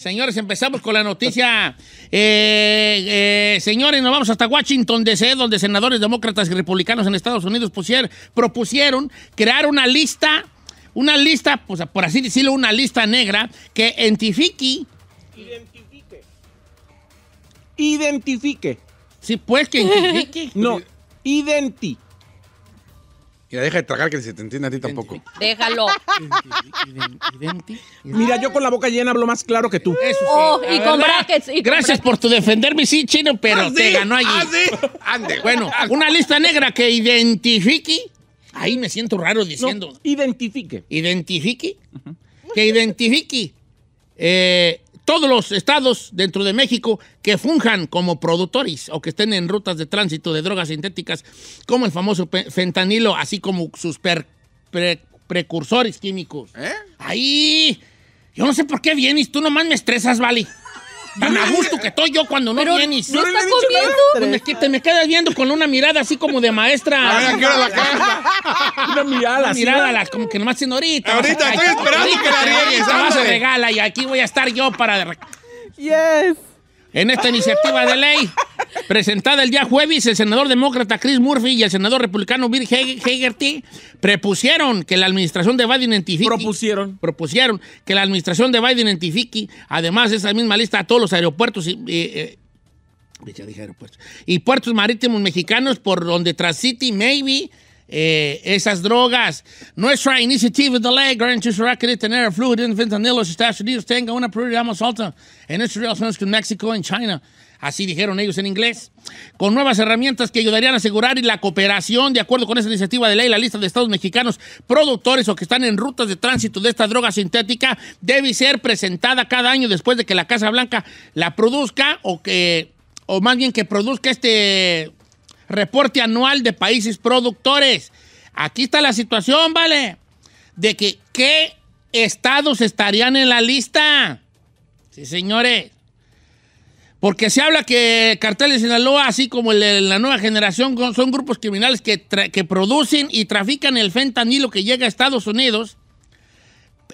señores, empezamos con la noticia. Eh, eh, señores, nos vamos hasta Washington, D.C., donde senadores demócratas y republicanos en Estados Unidos pusier- propusieron crear una lista, una lista, pues por así decirlo, una lista negra que identifique, Identifique. Identifique. sí, pues que identifique. No, identi. Mira, deja de tragar que se te entiende a ti tampoco. Déjalo. Mira, yo con la boca llena hablo más claro que tú. Eso sí, Oh, y con verdad, brackets, y con gracias por tu defenderme, sí, chino, pero ¿Ah, te sí? ganó allí. ¿Ah, sí? Ande. Bueno, una lista negra que identifique. Ahí me siento raro No, diciendo. identifique. Identifique. Que identifique eh, todos los estados dentro de México que funjan como productores o que estén en rutas de tránsito de drogas sintéticas, como el famoso fentanilo, así como sus per- pre- precursores químicos. ¿Eh? Ahí. Yo no sé por qué vienes. Tú nomás me estresas, Vale. Tan a gusto que estoy yo cuando no vienes. no está comiendo. Pues me, te me quedas viendo con una mirada así como de maestra. Ahora, ¿qué hora la cagas? Una mirada Una así. mirada la- como que nomás diciendo ahorita. Ahorita, a- estoy esperando ahorita que la te- riegues, te vas a ándale. regala y aquí voy a estar yo para Yes. en esta iniciativa de ley Presentada el día jueves, el senador demócrata Chris Murphy y el senador republicano Bill Hag- Hagerty prepusieron que la administración de Biden identifique... Propusieron. propusieron que la administración de Biden identifique, además de esa misma lista, a todos los aeropuertos y, eh, eh, y puertos marítimos mexicanos por donde transite, maybe, eh, esas drogas. Nuestra iniciativa de ley garantizará que detener fluid en fentanilo en los Estados Unidos tenga una prioridad más alta en nuestras relaciones con México y China. Así dijeron ellos en inglés. Con nuevas herramientas que ayudarían a asegurar la cooperación, de acuerdo con esa iniciativa de ley, la lista de estados mexicanos productores o que están en rutas de tránsito de esta droga sintética debe ser presentada cada año después de que la Casa Blanca la produzca o que, o más bien que produzca este reporte anual de países productores. Aquí está la situación, ¿vale? De que qué estados estarían en la lista. Sí, señores. Porque se habla que Cartel de Sinaloa, así como el de la nueva generación, son- grupos criminales que, que producen y trafican el fentanilo que llega a Estados Unidos,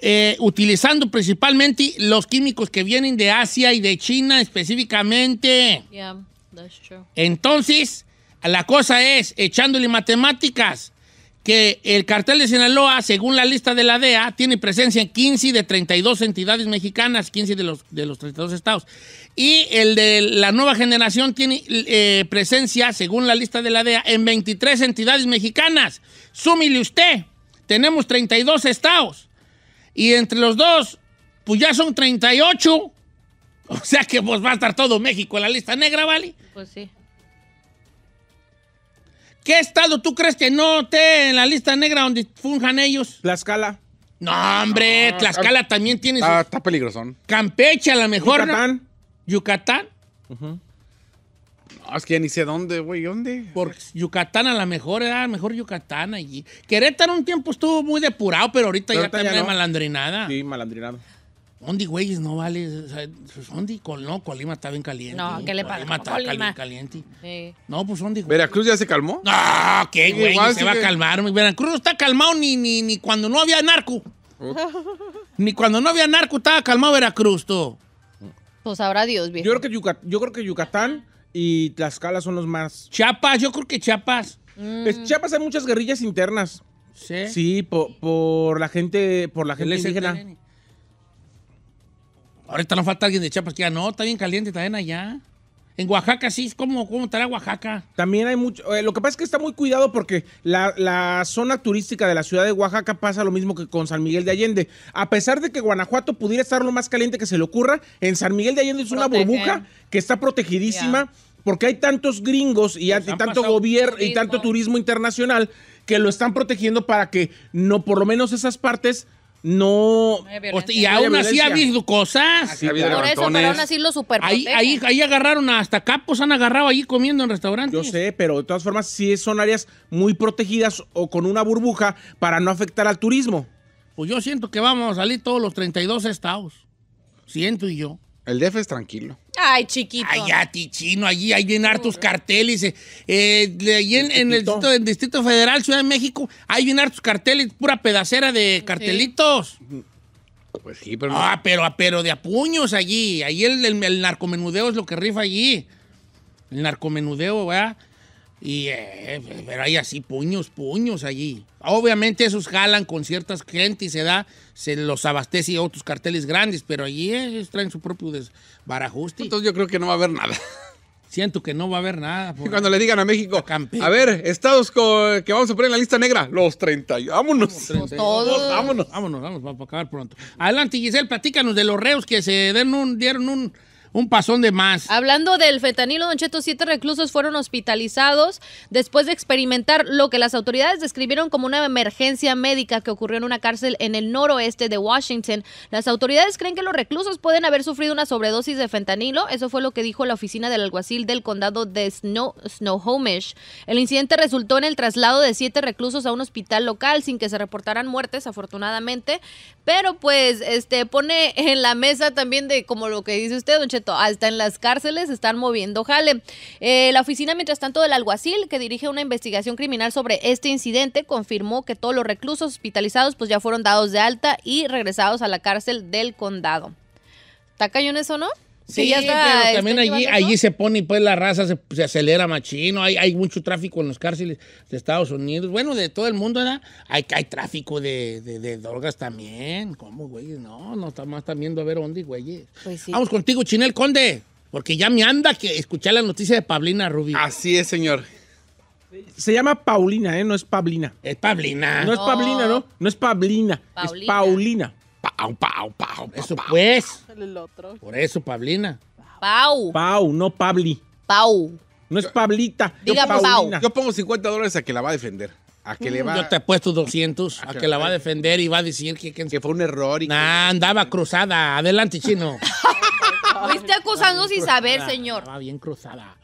eh, utilizando principalmente los químicos que vienen de Asia y de China específicamente. Yeah, that's true. Entonces, la cosa es, echándole matemáticas, que el cartel de Sinaloa, según la lista de la DEA, tiene presencia en 15 de 32 entidades mexicanas, 15 de los, de los 32 estados. Y el de la nueva generación tiene eh, presencia, según la lista de la DEA, en 23 entidades mexicanas. Súmile usted, tenemos 32 estados. Y entre los dos, pues ya son 38. O sea que pues va a estar todo México en la lista negra, ¿vale? Pues sí. ¿Qué estado tú crees que no esté en la lista negra donde funjan ellos? Tlaxcala. No, hombre, Tlaxcala también tiene su... Ah, está peligrosón. Campeche a lo mejor, ¿no? Yucatán. Yucatán. No, es que ya ni sé dónde, güey. ¿Dónde? Por Yucatán a lo mejor era a mejor Yucatán allí. Querétaro un tiempo estuvo muy depurado, pero ahorita Pero ya está ya de no. malandrinada. Sí, malandrinado. ¿Dónde, güeyes? No vale. O sea, pues, ¿Dónde? Col- No, Colima está bien caliente. No, ¿qué le pasa Colima está Colima? cali- caliente. Sí. No, pues ¿dónde, güey? ¿Veracruz ya se calmó? No, qué güey, Igual se va a calmar. Veracruz no está calmado ni, ni, ni cuando no había narco. ni cuando no había narco estaba calmado Veracruz, tú. Pues sabrá Dios, viejo. Yo creo, que Yucat- yo creo que Yucatán y Tlaxcala son los más. Chiapas, yo creo que Chiapas. En Chiapas hay muchas guerrillas internas. Sí. Sí, po- por, la gente, por la gente indígena. Ahorita no falta alguien de Chiapas que ya no, está bien caliente también allá. En Oaxaca sí, ¿cómo, cómo estará Oaxaca? También hay mucho. eh, lo que pasa es que está muy cuidado porque la, la zona turística de la ciudad de Oaxaca pasa lo mismo que con San Miguel de Allende. A pesar de que Guanajuato pudiera estar lo más caliente que se le ocurra, en San Miguel de Allende es una burbuja que está protegidísima porque hay tantos gringos y, Pues tanto gobierno y tanto turismo internacional que lo están protegiendo para que no, por lo menos esas partes, no. Y aún así ha habido cosas. Ha habido Por eso, levantones. pero aún así lo super Ahí, ahí, ahí agarraron hasta capos, han agarrado allí comiendo en restaurantes. Yo sé, pero de todas formas sí son áreas muy protegidas o con una burbuja para no afectar al turismo. Pues yo siento que vamos a salir todos los 32 estados. Siento y yo. El DF es tranquilo. Ay, chiquito. Ay, ya, tichino, allí hay bien hartos carteles. eh, eh, allí en, en el distrito, en el Distrito Federal, Ciudad de México, hay bien hartos carteles, pura pedacera de cartelitos. Pues sí, pero Ah, pero, pero de a puños allí. Allí el, el- el narcomenudeo es lo que rifa allí. El narcomenudeo, ¿verdad? Y, eh, pero hay así puños, puños allí. Obviamente esos jalan con ciertas gente y se da, se los abastece a otros carteles grandes, pero allí ellos traen su propio desbarajuste. entonces yo creo que no va a haber nada. Siento que no va a haber nada. por- Cuando le digan a México, Campeche. a ver, estados que vamos a poner en la lista negra, los 30. Vámonos. todos. Vámonos. Vámonos, vamos, vamos a acabar pronto. Adelante, Giselle, platícanos de los reos que se den un- dieron un, un pasón de más. Hablando del fentanilo, Don Cheto, siete reclusos fueron hospitalizados después de experimentar lo que las autoridades describieron como una emergencia médica que ocurrió en una cárcel en el noroeste de Washington. Las autoridades creen que los reclusos pueden haber sufrido una sobredosis de fentanilo. Eso fue lo que dijo la oficina del alguacil del condado de Snow, Snohomish. El incidente resultó en el traslado de siete reclusos a un hospital local sin que se reportaran muertes, afortunadamente. Pero pues este pone en la mesa también de como lo que dice usted, Don Cheto, hasta en las cárceles están moviendo jale. Eh, la oficina, mientras tanto, del alguacil, que dirige una investigación criminal sobre este incidente, confirmó que todos los reclusos hospitalizados pues ya fueron dados de alta y regresados a la cárcel del condado. ¿Está cañón eso, no? Sí, ya está, pero también allí, allí se pone, pues la raza se, se acelera machino, hay, hay mucho tráfico en los cárceles de Estados Unidos, bueno, de todo el mundo, ¿verdad? Hay, hay tráfico de, de- de drogas también, ¿cómo, güey? No, no, está más están viendo a ver dónde, güey. Pues sí. Vamos contigo, Chinel Conde, porque ya me anda que escuchar la noticia de Pablina Rubio. Así es, señor. Se llama Paulina, ¿eh? No es Pablina. Es Pablina. No es Pablina, ¿no? No es Pablina. Es Paulina. Pau, pau, pau, Eso pau. pues, El otro. por eso, Pablina. Pau. Pau, no Pabli. Pau. No es Pablita. Diga es Paulina. Yo pongo 50 dólares a que la va a defender. A que le va. Yo te he puesto 200 a que la va a defender y va a decir que... que Que fue un error y que- Nah, andaba cruzada. Adelante, chino. Fuiste acusando sin saber, señor. Estaba bien cruzada.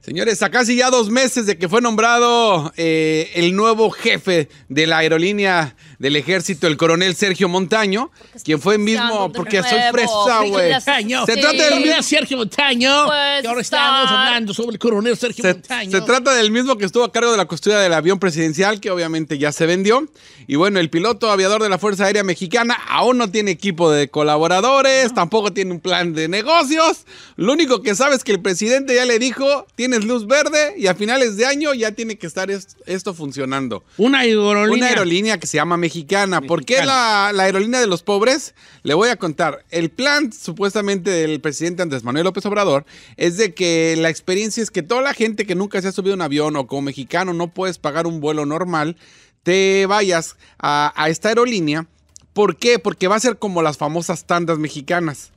Señores, a casi ya dos meses de que fue nombrado eh, el nuevo jefe de la aerolínea del ejército, el coronel Sergio Montaño, quien fue mismo, anunciando de porque soy fresa, güey. Se Sí. trata del Coronel mismo. Sergio Montaño. Pues y ahora estamos está- hablando sobre el coronel Sergio Se, Montaño. se trata del mismo que estuvo a cargo de la custodia del avión presidencial, que obviamente ya se vendió. Y bueno, el piloto aviador de la Fuerza Aérea Mexicana aún no tiene equipo de colaboradores, tampoco tiene un plan de negocios. Lo único que sabe es que el presidente ya le dijo, tienes luz verde y a finales de año ya tiene que estar est- esto funcionando. Una aerolínea. Una aerolínea que se llama Mexicana. ¿Por qué la, la aerolínea de los pobres? Le voy a contar. El plan supuestamente del presidente Andrés Manuel López Obrador es de que la experiencia es que toda la gente que nunca se ha subido a un avión o como mexicano no puedes pagar un vuelo normal, te vayas a, a esta aerolínea. ¿Por qué? Porque va a ser como las famosas tandas mexicanas.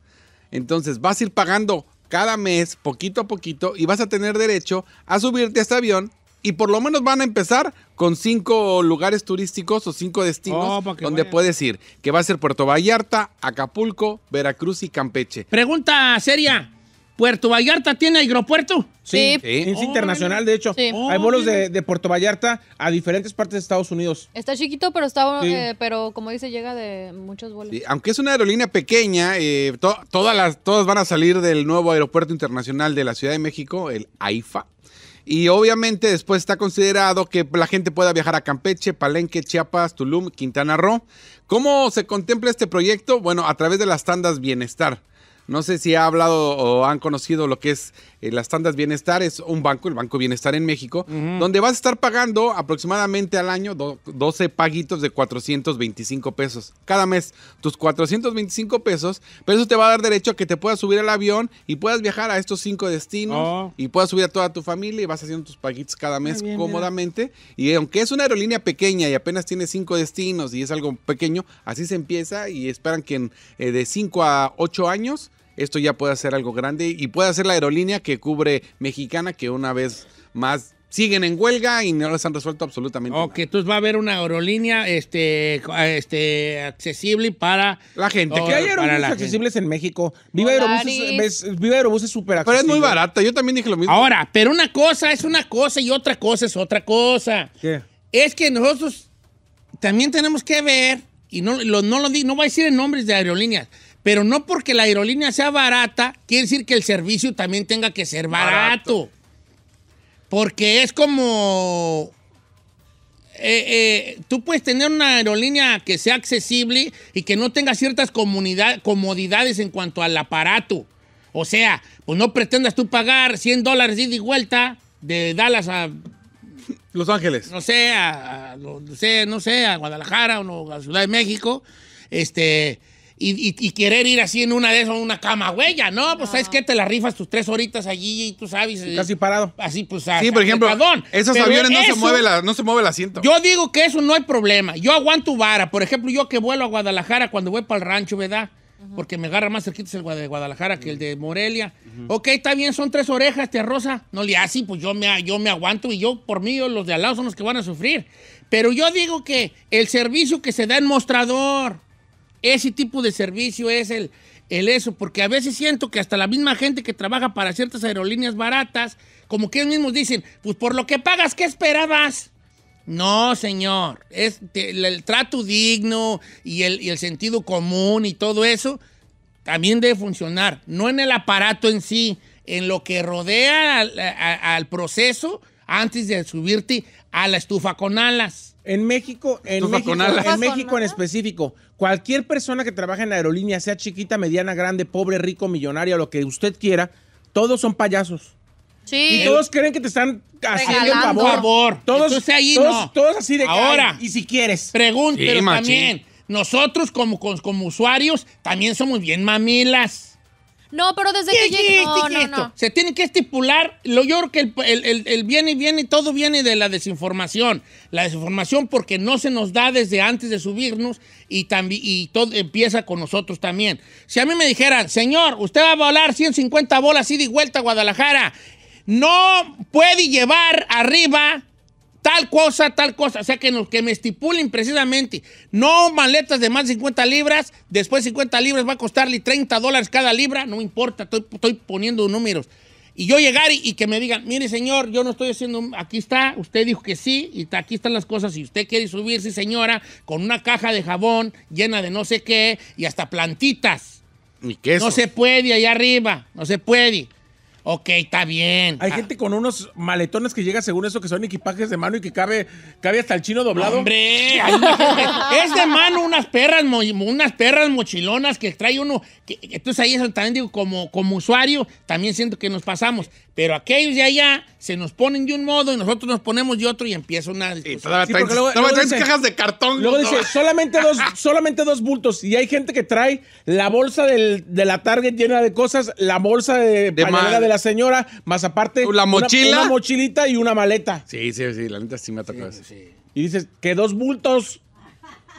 Entonces vas a ir pagando cada mes, poquito a poquito, y vas a tener derecho a subirte a este avión. Y por lo menos van a empezar con cinco lugares turísticos o cinco destinos Oh, donde puedes ir. Que va a ser Puerto Vallarta, Acapulco, Veracruz y Campeche. Pregunta seria. ¿Puerto Vallarta tiene aeropuerto? Sí. Es internacional, de hecho. Sí. Hay vuelos de, de Puerto Vallarta a diferentes partes de Estados Unidos. Está chiquito, pero está, Sí. eh, pero como dice, llega de muchos vuelos. Sí, Aunque es una aerolínea pequeña, eh, to- todas, las, todas van a salir del nuevo aeropuerto internacional de la Ciudad de México, el AIFA. Y obviamente después está considerado que la gente pueda viajar a Campeche, Palenque, Chiapas, Tulum, Quintana Roo. ¿Cómo se contempla este proyecto? Bueno, a través de las tandas bienestar. No sé si ha hablado o han conocido lo que es eh, las tandas bienestar. Es un banco, el Banco Bienestar en México, donde vas a estar pagando aproximadamente al año do- 12 paguitos de 425 pesos cada mes. Tus 425 pesos, pero eso te va a dar derecho a que te puedas subir al avión y puedas viajar a estos cinco destinos Oh. y puedas subir a toda tu familia y vas haciendo tus paguitos cada mes bien, cómodamente. Y aunque es una aerolínea pequeña y apenas tiene cinco destinos y es algo pequeño, así se empieza y esperan que en, eh, de 5 a 8 años esto ya pueda ser algo grande y pueda ser la aerolínea que cubre mexicana que una vez más siguen en huelga y no les han resuelto absolutamente Ok, entonces va a haber una aerolínea este, este, accesible para La gente. Oh, Que hay aerobuses la gente. accesibles en México. Viva Aerobús es, Viva Aerobús es súper nada. Pero accesible. es muy barata, yo también dije lo mismo. Ahora, pero una cosa es una cosa y otra cosa es otra cosa. ¿Qué? Es que nosotros también tenemos que ver, y no lo, no lo no voy a decir en nombres de aerolíneas, pero no porque la aerolínea sea barata, quiere decir que el servicio también tenga que ser barato. Porque es como... eh, eh, tú puedes tener una aerolínea que sea accesible y que no tenga ciertas comunidad- comodidades en cuanto al aparato. O sea, pues no pretendas tú pagar 100 dólares ida y vuelta de Dallas a Los Ángeles. no sé, a, a- no sé, no sé, a Guadalajara o no, a Ciudad de México, este, y, y- y querer ir así en una de esas, una cama huella, ¿no? Pues sabes que te la rifas tus tres horitas allí y tú sabes. eh, Casi parado. Así, pues, Sí, por ejemplo, apretadón. esos Pero aviones no se, mueve la, no se mueve el asiento. Yo digo que eso no hay problema. Yo aguanto vara. Por ejemplo, yo que vuelo a Guadalajara cuando voy para el rancho, ¿verdad? Porque me agarra más cerquita el de Guadalajara que el de Morelia. Ok, está bien, son tres orejas, te rosa. No le así, pues yo me, yo me aguanto y yo, por mí, los de al lado son los que van a sufrir. Pero yo digo que el servicio que se da en mostrador, ese tipo de servicio es el, el eso, porque a veces siento que hasta la misma gente que trabaja para ciertas aerolíneas baratas, como que ellos mismos dicen, pues por lo que pagas, ¿qué esperabas? No, señor. El, trato digno y el, el sentido común y todo eso también debe funcionar. No en el aparato en sí, en lo que rodea al, al proceso antes de subirte a la estufa con alas. En México, en México, en México en específico, cualquier persona que trabaja en aerolínea, sea chiquita, mediana, grande, pobre, rico, millonaria, lo que usted quiera, todos son payasos. Sí. Y todos creen que te están haciendo un favor. Favor. Todos, Entonces ahí todos, no. todos así de Ahora. "Ay, y si quieres. Pregunta, Sí, pero machín. también, nosotros como usuarios también somos bien mamilas. No, pero desde ¿Qué que no. Se tiene que estipular, lo, yo creo que el, el- el- el viene, viene, todo viene de la desinformación. La desinformación porque no se nos da desde antes de subirnos y, también, y todo empieza con nosotros también. Si a mí me dijeran, señor, usted va a volar 150 bolas ida y vuelta a Guadalajara, no puede llevar arriba tal cosa, tal cosa. O sea, que, nos, que me estipulen precisamente. No maletas de más de 50 libras. Después 50 libras va a costarle 30 dólares cada libra. No importa, estoy, estoy poniendo números. Y yo llegar y, y que me digan, mire señor, yo no estoy haciendo, aquí está, usted dijo que sí, y aquí están las cosas, si usted quiere subirse, señora, con una caja de jabón llena de no sé qué, y hasta plantitas. Ni queso. No se puede allá arriba, no se puede. Ok, está bien. Hay Ah, gente con unos maletones que llega según eso que son equipajes de mano y que cabe, cabe hasta el chino doblado. Hombre, es de mano unas perras, unas perras mochilonas que trae uno. que- entonces ahí es donde también digo, como, como usuario, también siento que nos pasamos. Pero aquellos de allá se nos ponen de un modo y nosotros nos ponemos de otro y empieza una discusión. Sí, traen, luego- todavía luego traen dice- cajas de cartón. Luego No. dice, solamente dos, solamente dos bultos. Y hay gente que trae la bolsa del- de la Target llena de cosas, la bolsa de, De pañalera de la señora, más aparte La mochila. Una, mochilita y una maleta. Sí, sí, sí, la neta sí me ha tocado eso. Y dices, que dos bultos.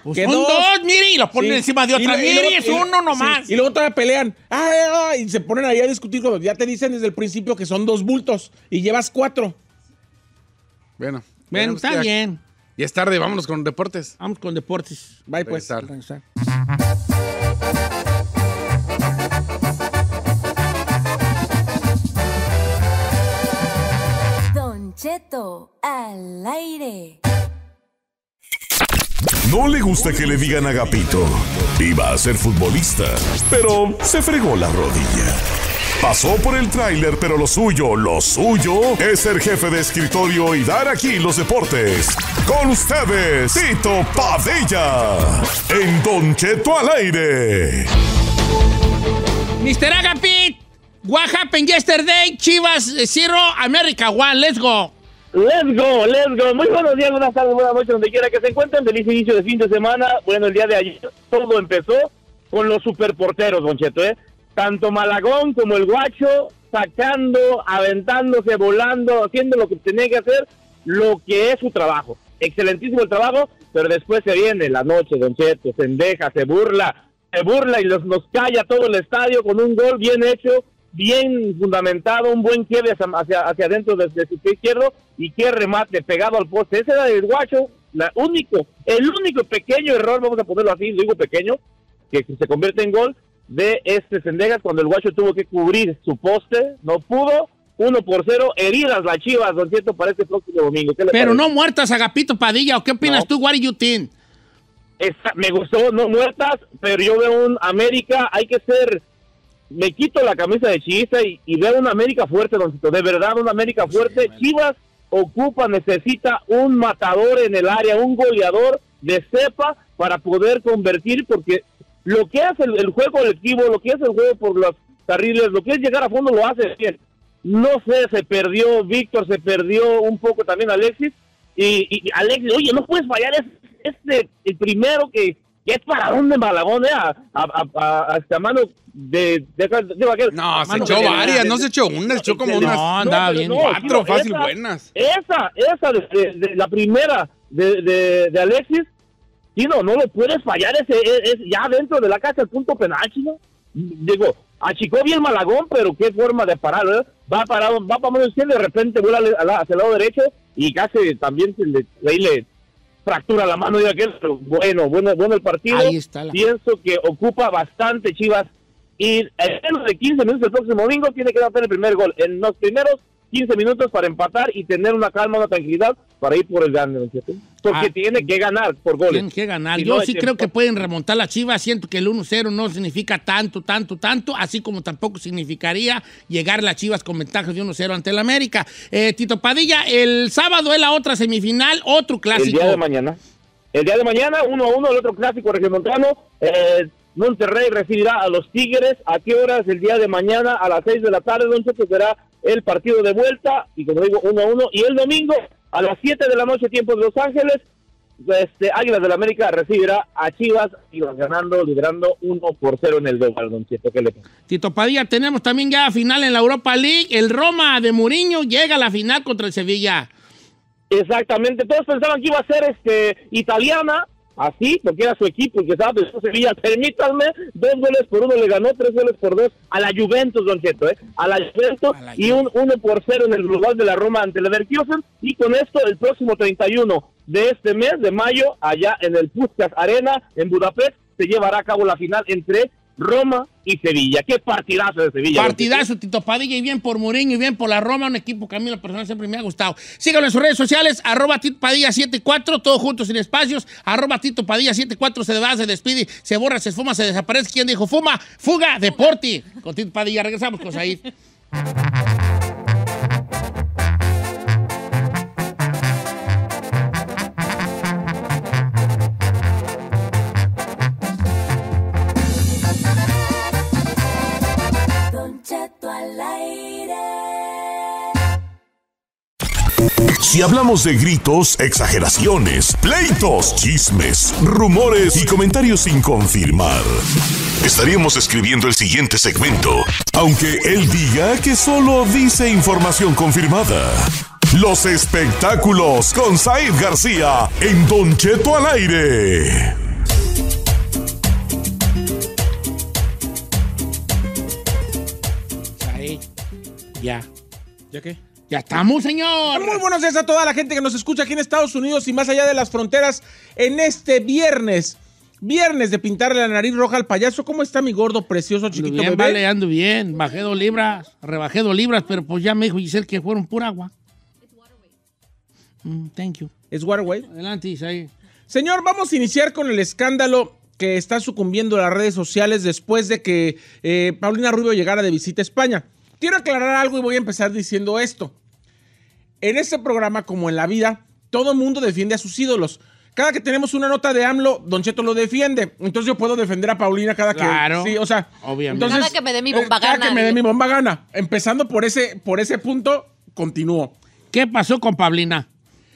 Pues que son dos, mire, y los ponen Sí. encima de Y otra. y Mire, luego- es y- uno nomás. sí, Y luego todavía pelean. Ay, ay, y se ponen ahí a discutir ya te dicen desde el principio que son dos bultos y llevas cuatro. Bueno, Bueno, está ya- bien. Ya es tarde, vámonos con deportes. Vamos con deportes. Bye, pues. Regresar. Don Cheto al aire. No le gusta que le digan Agapito. Iba a ser futbolista, pero se fregó la rodilla. Pasó por el tráiler, pero lo suyo, lo suyo es ser jefe de escritorio y dar aquí los deportes. Con ustedes, Tito Padilla. En Don Cheto al aire. Mr. Agapit, what happened yesterday? Chivas eh, Zero, America One, let's go. Let's go, let's go. Muy buenos días, buenas tardes, buenas noches, donde quiera que se encuentren. Feliz inicio de fin de semana. Bueno, el día de ayer todo empezó con los superporteros, Don Cheto, ¿eh? Tanto Malagón como el Guacho sacando, aventándose, volando, haciendo lo que tenía que hacer, lo que es su trabajo. Excelentísimo el trabajo, pero después se viene la noche, Don Cheto, se endeja, se burla, se burla y los, nos calla todo el estadio con un gol bien hecho, bien fundamentado, un buen quiebre hacia, hacia, adentro desde su pie izquierdo y qué remate pegado al poste. Ese era el guacho, la único, el único pequeño error, vamos a ponerlo así, digo pequeño, que se convierte en gol de este Sendejas cuando el guacho tuvo que cubrir su poste, no pudo, uno por cero, heridas las chivas, don Cierto, para este próximo domingo. ¿Qué le Pero parece? no muertas, Agapito Padilla, ¿o qué opinas No. tú, what you think? Esta- me gustó, no muertas, pero yo veo un América, hay que ser, me quito la camisa de chivista y, y veo un América fuerte, don Tito, de verdad un América fuerte. Chivas ocupa, necesita un matador en el área, un goleador de cepa para poder convertir, porque lo que hace el, el juego colectivo, lo que hace el juego por los carriles, lo que es llegar a fondo lo hace bien. No sé, se perdió Víctor, se perdió un poco también Alexis, y, y Alexis, oye, no puedes fallar, es, el primero que, que es para dónde Malagón, eh, a, a, a, a- mano de, de, de aquel- No, se echó varias, no se echó una, se echó como unas No, andaba bien. cuatro fácil buenas. Esa, esa de, la primera de, de, Alexis, Chino, no lo puedes fallar ese, es, es ya dentro de la casa el punto penal, Chino. Digo, achicó bien Malagón, pero qué forma de pararlo, ¿eh? Va parado, va para mano izquierda de repente vuela hacia el lado derecho y casi también se le, le fractura la mano de aquel, pero bueno, bueno, bueno el partido. Ahí está la- Pienso que ocupa bastante Chivas y en menos de 15 minutos el próximo domingo tiene que dar el primer gol. En los primeros 15 minutos para empatar y tener una calma, una tranquilidad para ir por el gane, Cheto. Porque Ah. tiene que ganar por goles. Tienen que ganar. Si Yo no, sí creo que pueden remontar la Chivas. Siento que el 1-0 no significa tanto, tanto, tanto, así como tampoco significaría llegar las Chivas con ventajas de 1-0 ante el América. Eh, Tito Padilla, el sábado es la otra semifinal, otro El clásico. día de mañana. El día de mañana, uno a uno, el otro clásico regiomontano. Eh, Monterrey recibirá a los Tigres. ¿A qué horas? El día de mañana a las 6 de la tarde, don Cheto, será el partido de vuelta. Y como digo, uno a uno. Y el domingo a las 7 de la noche, tiempo de Los Ángeles, este, Águilas del América recibirá a Chivas. Chivas ganando, liderando 1 por 0 en el global, don Cheto. ¿Qué le pasa? Tito Padilla, tenemos también ya final en la Europa League. El Roma de Mourinho llega a la final contra el Sevilla. Exactamente, todos pensaban que iba a ser este italiana, así, porque era su equipo y que estaba pensando Sevilla. Permítanme, dos goles por uno le ganó, tres goles por dos a la Juventus, Don Cheto, ¿eh? A la Juventus A la y un uno por cero en el global de la Roma ante el Leverkusen. Y con esto, el próximo 31 de este mes, de mayo, allá en el Puskas Arena, en Budapest, se llevará a cabo la final entre Roma y Sevilla. Qué partidazo de Sevilla. Partidazo, Tito Padilla, y bien por Mourinho y bien por la Roma, un equipo que a mí la persona siempre me ha gustado. Síganlo en sus redes sociales, arroba Tito Padilla 74, todos juntos sin espacios, arroba Tito Padilla 74, se va, se despide, se borra, se fuma, se desaparece. ¿Quién dijo fuma? Fuga, deporte. Con Tito Padilla, regresamos con Said. Si hablamos de gritos, exageraciones, pleitos, chismes, rumores y comentarios sin confirmar, estaríamos escribiendo el siguiente segmento, aunque él diga que solo dice información confirmada. Los espectáculos con Said García en Don Cheto al aire. Said, ya. ¿Ya qué? Ya estamos, señor. Muy buenos días a toda la gente que nos escucha aquí en Estados Unidos y más allá de las fronteras en este viernes. Viernes de pintarle la nariz roja al payaso. ¿Cómo está mi gordo, precioso, Ando chiquito bien, bebé? vale, ando bien. Bajé dos libras, rebajé dos libras, pero pues ya me dijo Giselle que fueron pura agua. Mm, thank you. Es Waterway. Adelante, Isaí. Señor, vamos a iniciar con el escándalo que está sucumbiendo a las redes sociales después de que eh, Paulina Rubio llegara de visita a España. Quiero aclarar algo y voy a empezar diciendo esto. En este programa, como en la vida, todo el mundo defiende a sus ídolos. Cada que tenemos una nota de AMLO, Don Cheto lo defiende. Entonces yo puedo defender a Paulina cada Claro. que... Sí, o sea... Obviamente. Cada que me dé mi bomba eh, cada gana, que me dé mi bomba gana. Empezando por ese, por ese punto, continúo. ¿Qué pasó con Pablina?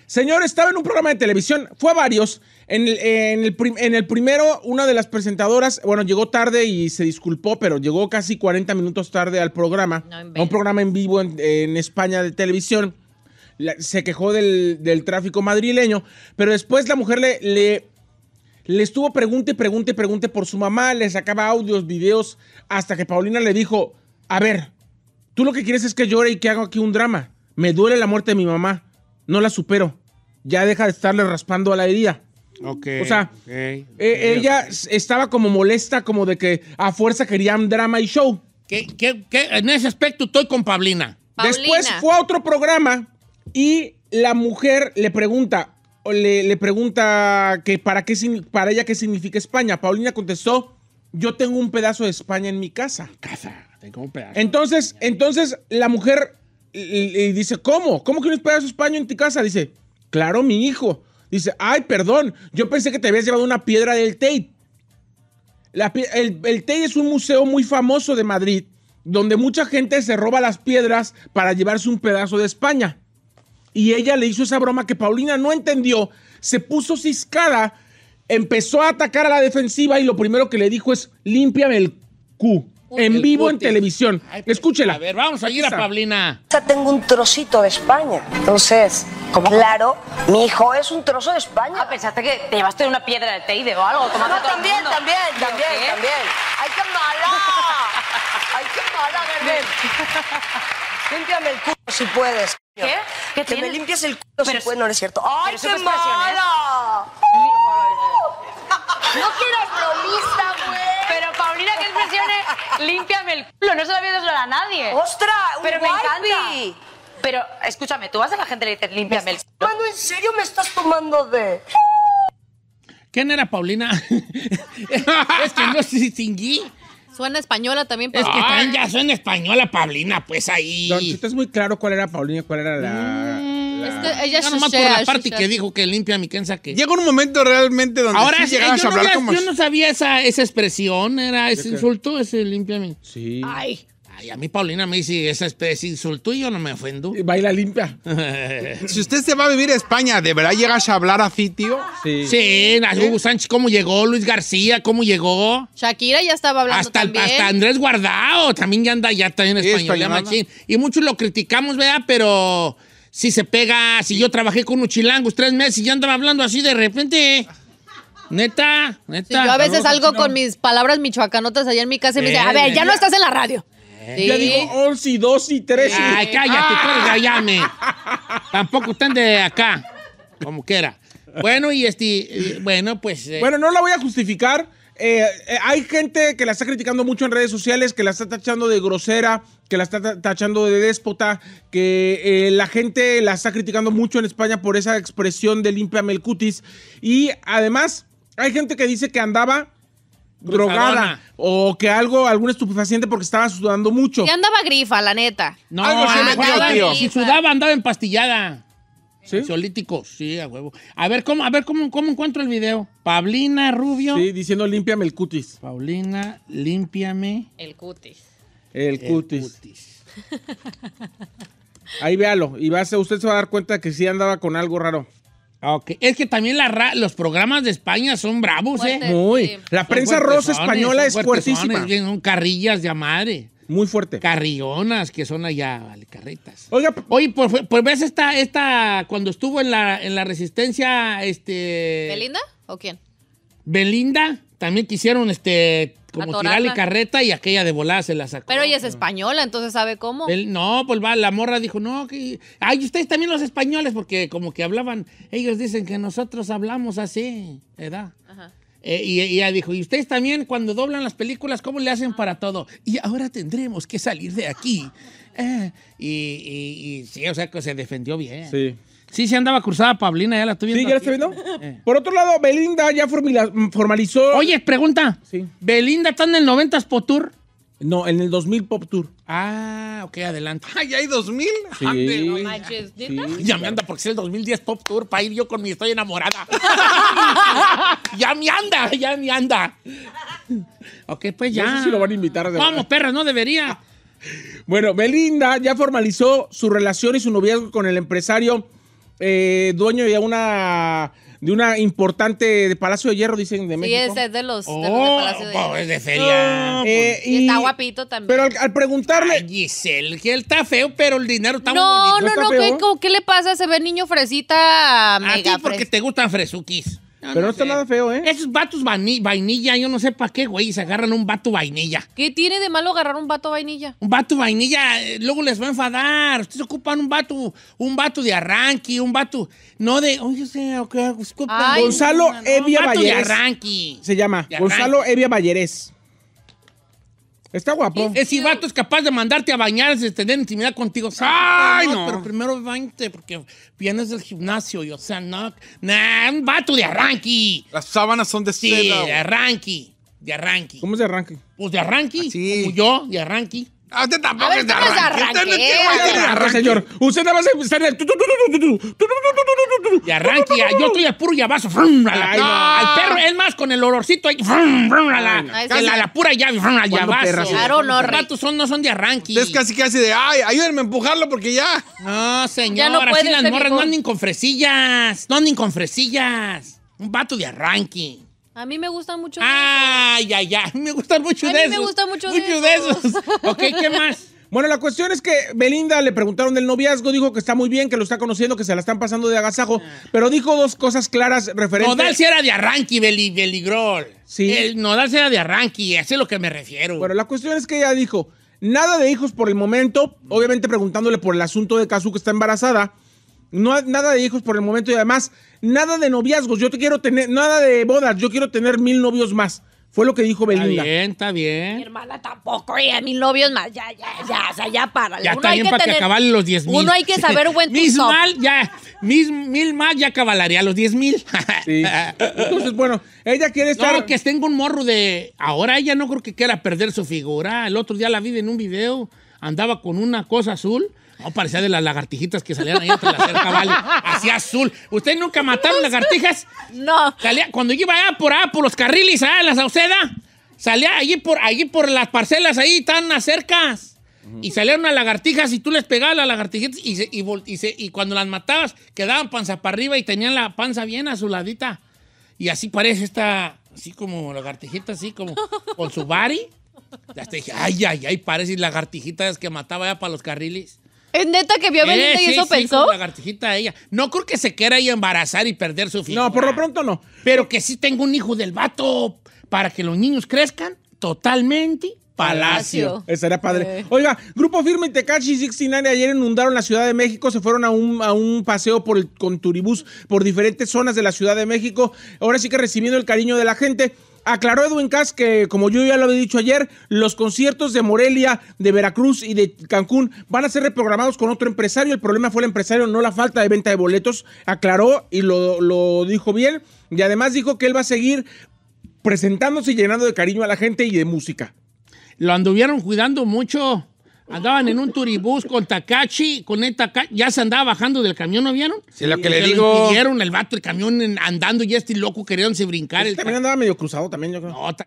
Señor, estaba en un programa de televisión, fue a varios. En el, en el prim- en el primero, una de las presentadoras, bueno, llegó tarde y se disculpó, pero llegó casi 40 minutos tarde al programa, No a un programa en vivo en, en España de televisión. La- se quejó del, del tráfico madrileño, pero después la mujer le, le, le estuvo pregunte, pregunte, pregunte por su mamá, le sacaba audios, videos, hasta que Paulina le dijo, a ver, tú lo que quieres es que llore y que haga aquí un drama. Me duele la muerte de mi mamá, no la supero. Ya deja de estarle raspando a la herida. Ok. O sea, Eh, ok, ella estaba como molesta, como de que a fuerza querían drama y show. ¿Qué, qué, qué? En ese aspecto estoy con Pablina. Paulina. Después fue a otro programa y la mujer le pregunta, o le, le pregunta que para, qué, para ella qué significa España. Paulina contestó, yo tengo un pedazo de España en mi casa. Casa, tengo un pedazo. Entonces, entonces la mujer le- le dice, ¿cómo? ¿Cómo que un pedazo de España en tu casa? Dice, claro, mi hijo. Dice, ay, perdón, yo pensé que te habías llevado una piedra del Tate. El, el Tate es un museo muy famoso de Madrid, donde mucha gente se roba las piedras para llevarse un pedazo de España. Y ella le hizo esa broma que Paulina no entendió, se puso ciscada, empezó a atacar a la defensiva y lo primero que le dijo es, límpiame el cu. En El vivo en televisión. Ay, pues, Escúchela. A ver, vamos a ir a. Pablina. tengo un trocito de España. Entonces, claro, mi hijo es un trozo de España. Ah, pensaste que te llevaste una piedra de Teide o algo. No, también, mundo. también, ¿Pero también, qué? también. ¡Ay, qué mala! ¡Ay, qué mala, Gardel! Límpiame el culo si puedes. ¿Qué? ¿Qué que me tienes? limpies el culo Pero si es- puedes, no, no es cierto. ¡Ay, qué mala! No quieras bromista, güey. Paulina, ¿qué expresión es? Límpiame el culo. No se lo había dado a nadie. ¡Ostras! un Pero me wipe. encanta. Pero escúchame, tú vas a la gente y le dices, límpiame el Mano, ¿en serio me estás tomando de...? ¿Quién era Paulina? es que no se distinguí. Suena española también. Es pero- que también ya suena española Paulina, pues ahí. Don Cheto, es muy claro cuál era Paulina y cuál era la... Es que ella Ya nomás por la parte que dijo que limpia mi Kenza que. Llega un momento realmente donde Ahora sí yo, a no hablar había- como... yo no sabía esa, esa expresión, era ese insulto, ese limpia mi. Sí. Ay, ay, a mí Paulina me dice esa especie de insulto y yo no me ofendo. Baila limpia. Si usted se va a vivir a España, ¿de verdad llegas a hablar así, tío? Sí. Sí, Hugo Sánchez, ¿cómo llegó? Luis García, ¿cómo llegó? Shakira ya estaba hablando Hasta, también. hasta Andrés Guardado también ya anda ya también en Sí, español, machín. Y muchos lo criticamos, ¿verdad? Pero si se pega, si yo trabajé con unos chilangos tres meses y ya andaba hablando así de repente. Neta, Sí, neta. yo a veces salgo con mis palabras michoacanotas allá en mi casa y me dice, a ver, ya no estás en la radio. Sí. Ya digo 11 y 2 y 3. Ay, cállate, tú eres de allá, me. Tampoco están de acá, como quiera. Bueno, y este, bueno, pues. eh, Bueno, no la voy a justificar. Eh, eh, hay gente que la está criticando mucho en redes sociales, que la está tachando de grosera, que la está ta- tachando de déspota, que eh, la gente la está criticando mucho en España por esa expresión de límpiame el cutis. Y además, hay gente que dice que andaba drogada o que algo, algún estupefaciente porque estaba sudando mucho. Y andaba grifa, la neta. no, algo se ah, metió, andaba- tío. Si sudaba, andaba empastillada. ¿Sí? Ansiolíticos, sí, a huevo. A ver, ¿cómo, a ver cómo, cómo encuentro el video? Paulina Rubio. Sí, diciendo límpiame el cutis. Paulina, límpiame El cutis. El el cutis. cutis. Ahí véalo. Y va a ser- usted se va a dar cuenta que sí andaba con algo raro. Ok, es que también la ra- los programas de España son bravos, ¿eh? Muy. Sí. La prensa rosa española es fuertísima. Son carrillas de a madre. Muy fuerte. Carrillonas que son allá, vale, carretas. Oiga, Oye, pues, pues ves esta, esta, cuando estuvo en la, en la resistencia, este... ¿Belinda o quién? Belinda, también quisieron, este, como Atorarla. tirarle carreta y aquella de volada se la sacó. Pero ella es española, entonces sabe cómo. No, pues va, la morra dijo, no, que... Ay, ustedes también los españoles, porque como que hablaban, ellos dicen que nosotros hablamos así, ¿verdad? Ajá. Eh, y, y ella dijo, ¿y ustedes también cuando doblan las películas, cómo le hacen para todo? Y ahora tendremos que salir de aquí. Eh, y, y- y sí, o sea que se defendió bien. Sí, sí. se andaba cruzada Paulina, ya la estoy viendo. ¿Sí? ¿Ya la está viendo? Eh. Por otro lado, Belinda ya formila- formalizó. Oye, pregunta. Sí. ¿Belinda está en el 90s Pop Tour? No, en el 2000 Pop Tour. Ah, ok, adelante. Ay, hay dos mil. Sí. Ande, No manches, Sí. Ya me anda porque es el 2010 Pop Tour para ir yo con mi Estoy enamorada. ya me anda, ya me anda. Ok, pues ya. No sé si lo van a invitar. de Vamos, perras, no debería. Bueno, Belinda ya formalizó su relación y su noviazgo con el empresario eh, dueño de una de una importante de Palacio de Hierro, dicen de Sí, México. ese es de los, de, los de Oh, Palacio de pues, de feria. Eh, Y está guapito también. Pero al, al preguntarle, Ay, Giselle, que él está feo, pero el dinero está muy bonito. no, ¿No no, ¿qué, ¿qué le pasa? Se ve niño fresita, A ti porque fres- te gustan fresukis. Pero no está sé. nada feo, ¿eh? Esos vatos vainilla, yo no sé para qué, güey, se agarran un vato vainilla. ¿Qué tiene de malo agarrar un vato vainilla? Un vato vainilla, eh, luego les va a enfadar. Ustedes ocupan un vato, un vato de arranque, un vato, no de, oye, sé, ok. Ay, Gonzalo No, Evia Un vato de arranque. Se llama De Gonzalo Evia Balleres. Está guapo. Ese vato es capaz de mandarte a bañar, de tener intimidad contigo. Sí, Ay, pero no. Pero primero bañate porque vienes del gimnasio y, o sea, no. Nah, un vato de arranque. Las sábanas son de Sí, seda. de arranque. De arranque. ¿Cómo se arranque? Pues de arranque. Así. Como yo, de arranque. A usted tampoco es de arranque. señor. Usted nada más está en el... Y arranque. Yo estoy a puro llavazo. Al perro, es más, con el olorcito ahí. La pura llave. Al llavazo. Claro, no. Los ratos no son de arranque. Es casi casi de, ay, ayúdenme a empujarlo porque ya... No, señor. Así las morras no anden con fresillas. No anden con fresillas. Un vato de arranque. A mí me gustan mucho. de Ay, ay, ay. Me gustan mucho A de mí esos. me gusta mucho de de esos. esos. ok, ¿qué más? Bueno, la cuestión es que Belinda le preguntaron del noviazgo, dijo que está muy bien, que lo está conociendo, que se la están pasando de agasajo, pero dijo dos cosas claras referentes. Nodal sí era de arranque, Beli, Beligrol. Sí. El Nodal sí era de arranque, a eso es lo que me refiero. Bueno, la cuestión es que ella dijo, nada de hijos por el momento, obviamente preguntándole por el asunto de Kazu que está embarazada. No, nada de hijos por el momento y además nada de noviazgos. Yo te quiero tener, nada de bodas. Yo quiero tener mil novios más. Fue lo que dijo Está Belinda. bien, está Mi bien. hermana tampoco, y a mi novio es más, ya, ya, ya, o sea, ya para. Ya está bien para que acabarle los 10 mil. Uno hay que saber buen Mis mal, ya. Mis mil más ya cabalaría los 10 mil. Sí. Entonces, bueno, ella quiere estar. No, que tengo un morro de. Ahora ella no creo que quiera perder su figura. El otro día la vi en un video. Andaba con una cosa azul. No, parecía de las lagartijitas que salían ahí entre la cerca, vale. Así azul. ¿Ustedes nunca mataron lagartijas? No. Salía, cuando yo iba allá por allá, por los carriles, allá en la Sauceda, salía allí por, allí por las parcelas ahí tan cercas. Y salían unas lagartijas y tú les pegabas las lagartijitas y, se- y, vol- y se- y cuando las matabas quedaban panza para arriba y tenían la panza bien azuladita. Y así parece esta, así como lagartijita, así como con su. Ya te dije, ay, ay, ay, parece lagartijita es que mataba ya para los carriles. ¿Es neta que vio a Belinda Eh, y sí, eso sí, pensó? como lagartijita ella. No creo que se quiera ella embarazar y perder su figura. No, por lo pronto no. Pero que sí tengo un hijo del vato para que los niños crezcan totalmente palacio. Estaría padre. Eh. Oiga, Grupo Firme y Tecachi 69 ayer inundaron la Ciudad de México, se fueron a un, a un paseo por el, con turibús por diferentes zonas de la Ciudad de México. Ahora sí que recibiendo el cariño de la gente. Aclaró Edwin Cass que, como yo ya lo había dicho ayer, los conciertos de Morelia, de Veracruz y de Cancún van a ser reprogramados con otro empresario. El problema fue el empresario, no la falta de venta de boletos. Aclaró y lo, lo dijo bien. Y además dijo que él va a seguir presentándose y llenando de cariño a la gente y de música. Lo anduvieron cuidando mucho. Andaban en un turibús con Takachi, con el Taka- ya se andaba bajando del camión, ¿no vieron? Sí, lo que Y le digo- impidieron, el vato, el camión en- andando y este loco queríanse brincar. Ese El también andaba medio cruzado también, yo creo. No, ta-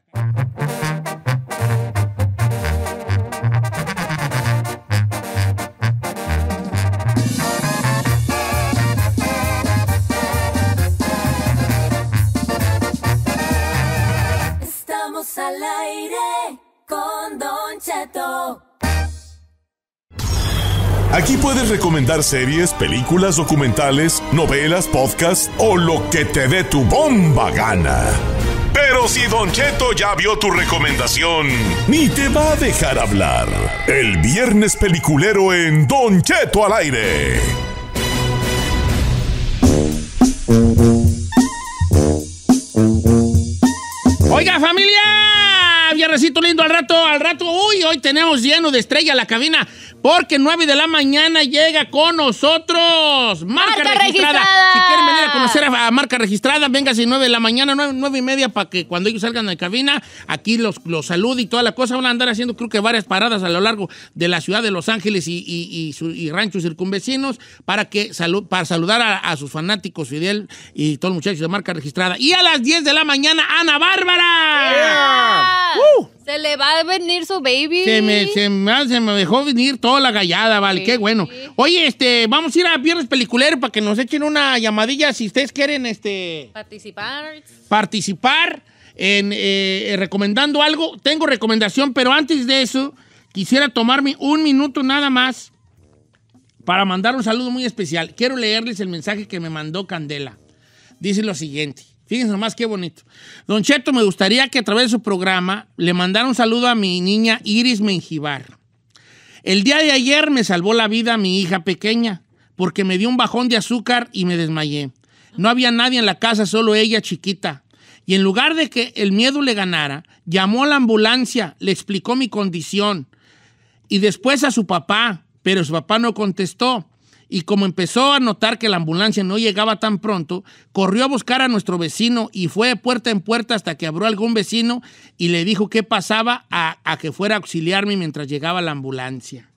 Estamos al aire Aquí puedes recomendar series, películas, documentales, novelas, podcasts o lo que te dé tu bomba gana. Pero si Don Cheto ya vio tu recomendación, ni te va a dejar hablar. El viernes peliculero en Don Cheto al aire. Oiga, familia, viernesito lindo al rato, al rato. Uy, hoy tenemos lleno de estrella la cabina porque 9 de la mañana llega con nosotros Marca, Marca registrada. Registrada. Si quieren venir a conocer a, Marca Registrada, véngase 9 de la mañana, 9, y media para que cuando ellos salgan de cabina, aquí los, los salude y toda la cosa. Van a andar haciendo creo que varias paradas a lo largo de la ciudad de Los Ángeles y, y- y su- y ranchos circunvecinos para, que salu- para saludar a, a sus fanáticos Fidel y todos los muchachos de Marca Registrada. Y a las 10 de la mañana, Ana Bárbara. ¡Uh! Se le va a venir su baby. Se me, se, me, se me dejó venir la gallada, vale, Sí. qué bueno. Oye, este, vamos a ir a Viernes Peliculero para que nos echen una llamadilla si ustedes quieren este, Participar. participar en eh, eh, recomendando algo. Tengo recomendación, pero antes de eso, quisiera tomarme un minuto nada más para mandar un saludo muy especial. Quiero leerles el mensaje que me mandó Candela. Dice lo siguiente. Fíjense nomás qué bonito. Don Cheto, me gustaría que a través de su programa le mandara un saludo a mi niña Iris Menjivar. El día de ayer me salvó la vida mi hija pequeña porque me dio un bajón de azúcar y me desmayé. No había nadie en la casa, solo ella chiquita. Y en lugar de que el miedo le ganara, llamó a la ambulancia, le explicó mi condición y después a su papá, pero su papá no contestó. Y como empezó a notar que la ambulancia no llegaba tan pronto, corrió a buscar a nuestro vecino y fue puerta en puerta hasta que abrió algún vecino y le dijo qué pasaba a, a que fuera a auxiliarme mientras llegaba la ambulancia.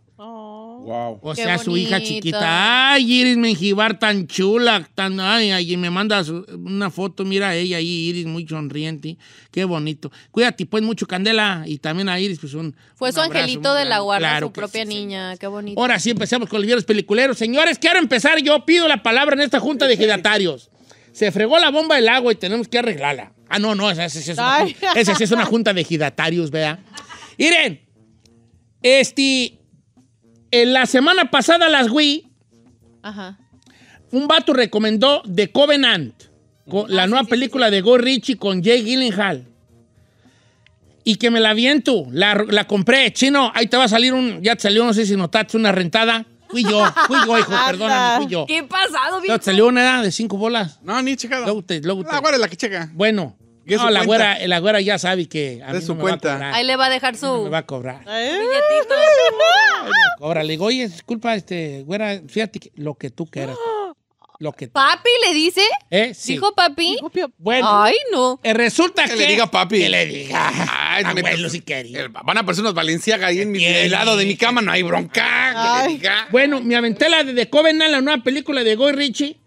Wow. O sea, su hija chiquita. Ay, Iris Menjivar, tan chula. Tan, ay, ay, y me manda una foto. Mira a ella ahí, Iris, muy sonriente. Qué bonito. Cuídate, pues, mucho, Candela. Y también a Iris, pues, un. Fue un su abrazo angelito de la guarda, Claro su propia sí, niña. Qué bonito. Ahora sí empezamos con los viernes peliculeros. Señores, quiero empezar. Yo pido la palabra en esta junta de ejidatarios. Se fregó la bomba del agua y tenemos que arreglarla. Ah, no, no, esa, esa sí es, es una junta de ejidatarios, ¿verdad? Miren, este, en la semana pasada las Wii, Ajá. un vato recomendó The Covenant, co- la nueva película de Go Ritchie con Jay Gyllenhaal. Y que me la viento, la, la compré, chino, ahí te va a salir un, ya te salió, no sé si notaste, una rentada. Fui yo, fui yo, hijo, perdóname, fui yo. ¿Qué pasado, Ya te salió una edad de cinco bolas. No, ni checado. Luego te- luego te- La guarda es la que checa. Bueno, ¿Qué es No, la güera, la güera ya sabe que a mí su no me va a cuenta. cobrar. Ahí le va a dejar No su me va a cobrar. billetito. Cobra. Le digo, oye, disculpa, este, güera, fíjate que lo que tú quieras. Lo que. ¿Papi le dice? ¿Eh? Sí. ¿Dijo papi? Bueno, Ay, no. eh, resulta que. Que le diga papi. Que le diga. Ay, Abuelo, si quería. Eh, Van a aparecer unos Valenciaga ahí en mi, el lado de mi cama, no hay bronca. Que le diga. Bueno, me aventé la de The Covenant, la nueva película de Goy Richie.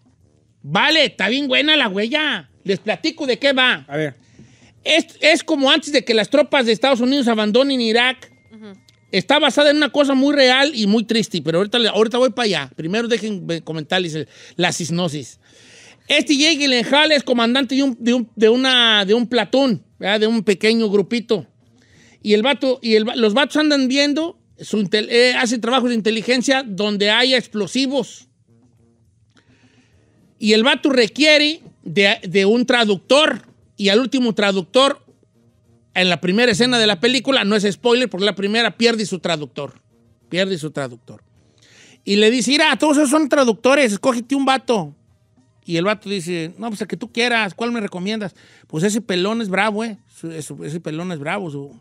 Vale, está bien buena la huella. Les platico de qué va. A ver. Es, es como antes de que las tropas de Estados Unidos abandonen Irak. Está basada en una cosa muy real y muy triste, pero ahorita, ahorita voy para allá. Primero dejen comentarles el- la cisnosis. Este Jake Gyllenhaal es comandante de un, de un, de una, de un platón, ¿verdad? de un pequeño grupito. Y, el vato, y el los vatos andan viendo, su eh, hacen trabajos de inteligencia donde haya explosivos. Y el vato requiere de, un traductor. Y al último traductor, en la primera escena de la película, no es spoiler, porque la primera pierde su traductor. Pierde su traductor. Y le dice, mira, todos esos son traductores, escógete un vato. Y el vato dice, no, pues el que tú quieras, ¿cuál me recomiendas? Pues ese pelón es bravo, ¿eh? Ese, pelón es bravo. Su...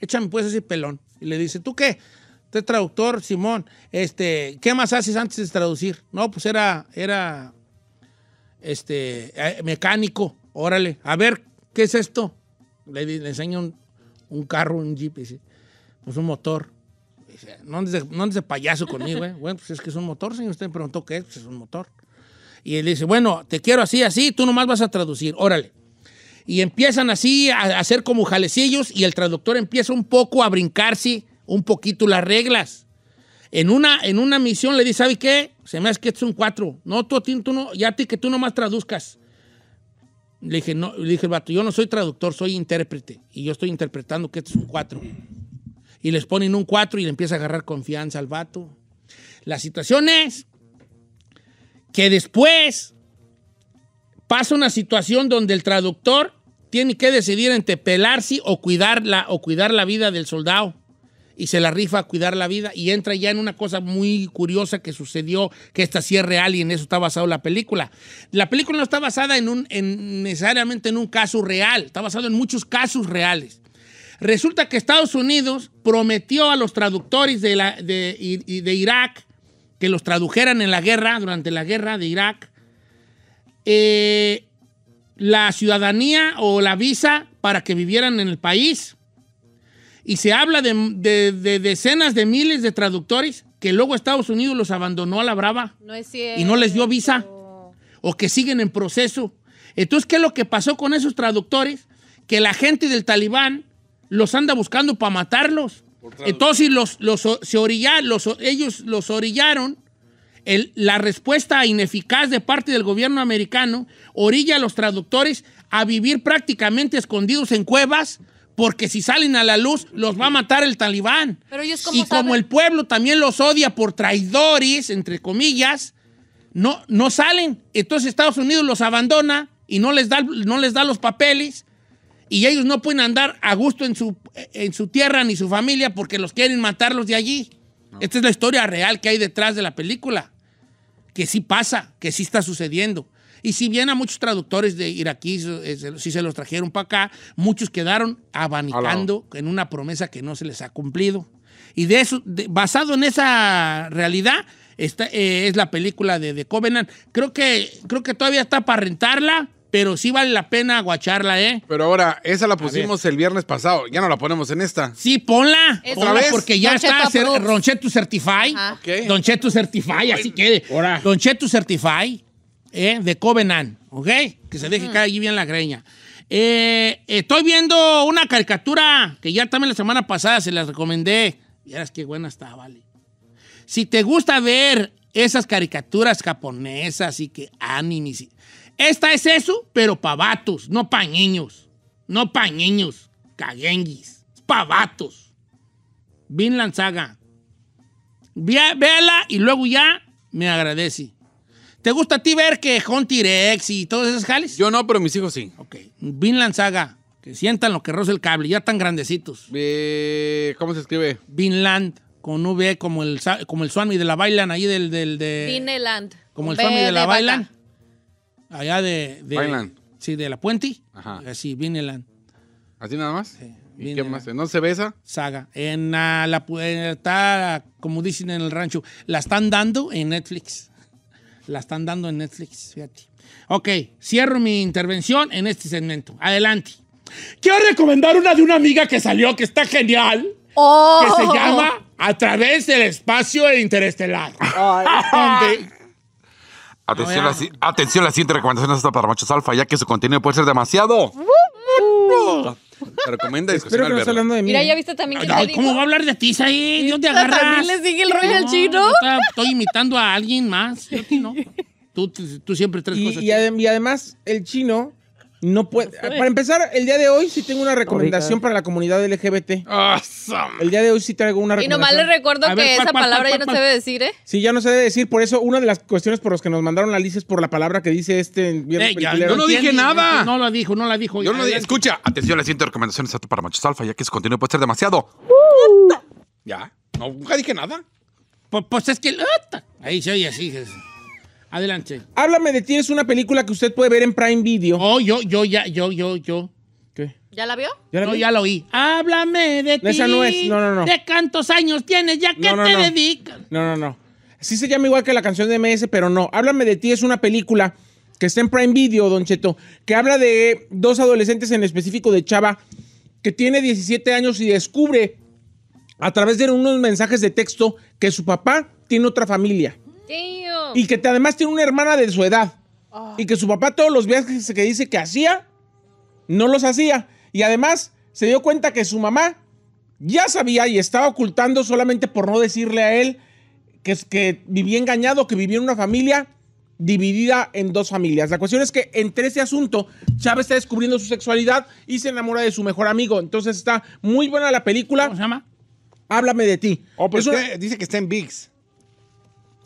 Échame pues ese pelón. Y le dice, ¿tú qué? Usted es traductor, Simón. Este, ¿Qué más haces antes de traducir? No, pues era, era este, eh, mecánico. Órale, a ver, ¿qué es esto? Le, le enseña un, carro, un jeep, pues un motor. Dice, no andes de, payaso conmigo, ¿eh? Bueno, pues es que es un motor, señor. Usted me preguntó qué es, pues es un motor. Y él dice, bueno, te quiero así, así, tú nomás vas a traducir, órale. Y empiezan así a hacer como jalecillos y el traductor empieza un poco a brincarse un poquito las reglas. En una, en una misión le dice, ¿sabe qué? Se me hace que esto es un 4. No, tú, tú no, ya ti que tú nomás traduzcas. Le dije, no, le dije, vato, yo no soy traductor, soy intérprete. Y yo estoy interpretando que esto es un 4. Y les ponen un 4 y le empieza a agarrar confianza al vato. La situación es que después pasa una situación donde el traductor tiene que decidir entre pelarse o cuidar la, o cuidar la vida del soldado. Y se la rifa a cuidar la vida y entra ya en una cosa muy curiosa que sucedió, que esta sí es real y en eso está basado la película. La película no está basada en un, en- necesariamente en un caso real, está basado en muchos casos reales. Resulta que Estados Unidos prometió a los traductores de, de Irak que los tradujeran en la guerra, durante la guerra de Irak, eh, la ciudadanía o la visa para que vivieran en el país. Y se habla de, de- de decenas de miles de traductores que luego Estados Unidos los abandonó a la brava No es cierto. y no les dio visa o que siguen en proceso. Entonces, ¿qué es lo que pasó con esos traductores? Que la gente del talibán los anda buscando para matarlos. Entonces los, los, se orilla- los- ellos los orillaron. El- la respuesta ineficaz de parte del gobierno americano orilla a los traductores a vivir prácticamente escondidos en cuevas porque si salen a la luz los va a matar el talibán. Pero ellos cómo Y como el pueblo también los odia por traidores, entre comillas, no, no salen. Entonces Estados Unidos los abandona y no les da, no les da los papeles y ellos no pueden andar a gusto en su, en su tierra ni su familia porque los quieren matarlos de allí. Esta es la historia real que hay detrás de la película. Que sí pasa, que sí está sucediendo. Y si bien a muchos traductores de iraquíes eh, se- sí se los trajeron para acá, muchos quedaron abanicando en una promesa que no se les ha cumplido. Y de eso, de- basado en esa realidad, está, eh, es la película de, de Covenant. Creo que, creo que todavía está para rentarla, pero sí vale la pena aguacharla, ¿eh? Pero ahora, esa la pusimos el viernes pasado. Ya no la ponemos en esta. Sí, ponla. Es- Ponla ¿Otra vez? porque ya Don está Cheto Certify. Don Cheto Certify, así quede. Ahora. Don Cheto Certify, ¿eh? de Covenant, ¿ok? Que se deje caer allí bien la greña. Eh, estoy viendo una caricatura que ya también la semana pasada se las recomendé. Vieras qué buena está, vale. Si te gusta ver esas caricaturas japonesas y que animes. Esta es eso, pero para vatos, no niños. No para niños. Caguenguis. Para vatos. Vinland Saga. Véala y luego ya me agradece. ¿Te gusta a ti ver que Hunter X y todos esos jales? Yo no, pero mis hijos sí. Ok. Vinland Saga. Que sientan lo que roza el cable. Ya tan grandecitos. Eh, ¿Cómo se escribe? Vinland con V como el, como el Swami de la Bailan ahí del... del de, Disneyland. como el B Swami de la. Bailan. Allá de... de Bailan. Sí, de la Puente. Ajá. Así, Vineland. ¿Así nada más? ¿Y Viene qué más? ¿No se besa? Saga. En ah, la eh, está, como dicen en el rancho, la están dando en Netflix. La están dando en Netflix, fíjate. Ok, cierro mi intervención en este segmento. Adelante. Quiero recomendar una de una amiga que salió que está genial. Oh. Que se llama A través del espacio interestelar. Donde- Atención, la, atención, la siguiente recomendación está para machos alfa, ya que su contenido puede ser demasiado. Te recomienda Espero que no esté hablando de mí. Mira, ya viste también que Ay, te ¿Cómo dijo? va a hablar de ti, ahí? ¿Dónde agarras? también le sigue el rollo al No, chino. yo estaba- Estoy imitando a alguien más. Yo a ti no. Tú, tú siempre tres Y, cosas. y adem- y además, el chino no puede. Para empezar, el día de hoy sí tengo una recomendación para la comunidad LGBT. El día de hoy sí traigo una Y recomendación. nomás les recuerdo A que ¿cuál, esa cuál, palabra cuál, ya no cuál? se debe decir, ¿eh? Sí, ya no se debe decir. Por eso, una de las cuestiones por las que nos mandaron la lista es por la palabra que dice este viernes Eh, ya, peliculero. no dije nada. No lo dijo, no la dijo. Yo no dije. Escucha, atención, la siguiente recomendación está para machos alfa, ya que su contenido puede ser demasiado. Ya. No, nunca dije nada. Pues, pues es que. Ahí se oye así. es- Adelante. Háblame de ti es una película que usted puede ver en Prime Video. Oh, yo, yo, ya, yo, yo, yo. ¿Qué? ¿Ya la vio? ¿Ya la No, vi? ya lo oí. Háblame de ti. Esa no es, no, no, no. ¿De cuántos años tienes? ¿Ya qué No, no, te no. dedicas? No, no, no. Sí se llama igual que la canción de MS, pero no. Háblame de ti es una película que está en Prime Video, Don Cheto, que habla de dos adolescentes en específico de Chava, que tiene 17 años y descubre a través de unos mensajes de texto que su papá tiene otra familia Y que te- además tiene una hermana de su edad y que su papá todos los viajes que dice que hacía, no los hacía. Y además se dio cuenta que su mamá ya sabía y estaba ocultando solamente por no decirle a él que, es- que vivía engañado, que vivía en una familia dividida en dos familias. La cuestión es que entre ese asunto, Chávez está descubriendo su sexualidad y se enamora de su mejor amigo. Entonces está muy buena la película. ¿Cómo se llama? Háblame de ti. Oh, pero Es una- está- dice que está en VIX.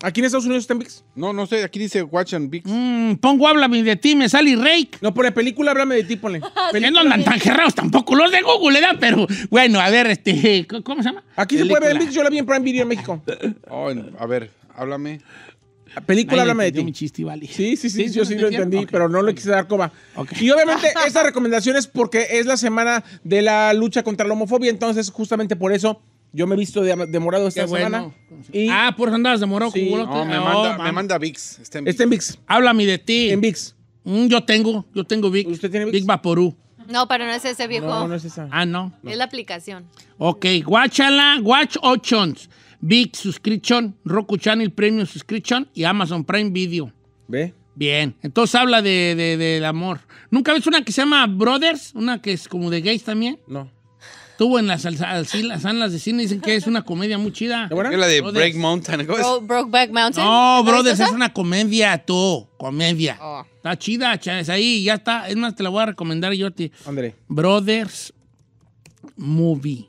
¿Aquí en Estados Unidos está en VIX? No, no sé, aquí dice Watch on VIX. Mm, pongo Háblame de ti, me sale Rake. No, por la película Háblame de ti, ponle. Que no andan tan cerrados tampoco los de Google, ¿verdad? Pero bueno, a ver, este, ¿cómo se llama? Aquí se puede ver en Película. VIX, yo la vi en Prime Video en México. Oh, a ver, háblame. La película Ahí Háblame de ti. mi chiste, vale. Sí, sí, sí, ¿Sí? yo ¿Sí lo entendí, pero no le quise dar coma. Y obviamente esta recomendación es porque es la semana de la lucha contra la homofobia, entonces justamente por eso yo me he visto de, de morado esta bueno. semana. Y Ah, por eso andabas de morado Sí. me Oh, manda, me vamos. manda VIX. Está en VIX. está en VIX. Háblame de ti. En VIX. Mm, yo tengo, yo tengo Vic. ¿Usted tiene Vicks? Vic Vaporú. No, pero no es ese viejo. No, no es esa. Ah, no. Es la aplicación. Ok, guáchala, watch options. Big Subscription, Roku Channel Premium Subscription y Amazon Prime Video. ¿Ve? Bien, entonces habla de, de- del amor. ¿Nunca ves una que se llama Brothers? Una que es como de gays también. No. Estuvo en las, sal- sal- las salas de cine, dicen que es una comedia muy chida. Es la de Brothers. Break Mountain. ¿cómo es? Bro- Brokeback Mountain. No, ¿No Brothers es una comedia, tú. Comedia. Oh. Está chida, chávez. Ahí ya está. Es más, te la voy a recomendar yo a ti. Ándale. Brothers Movie.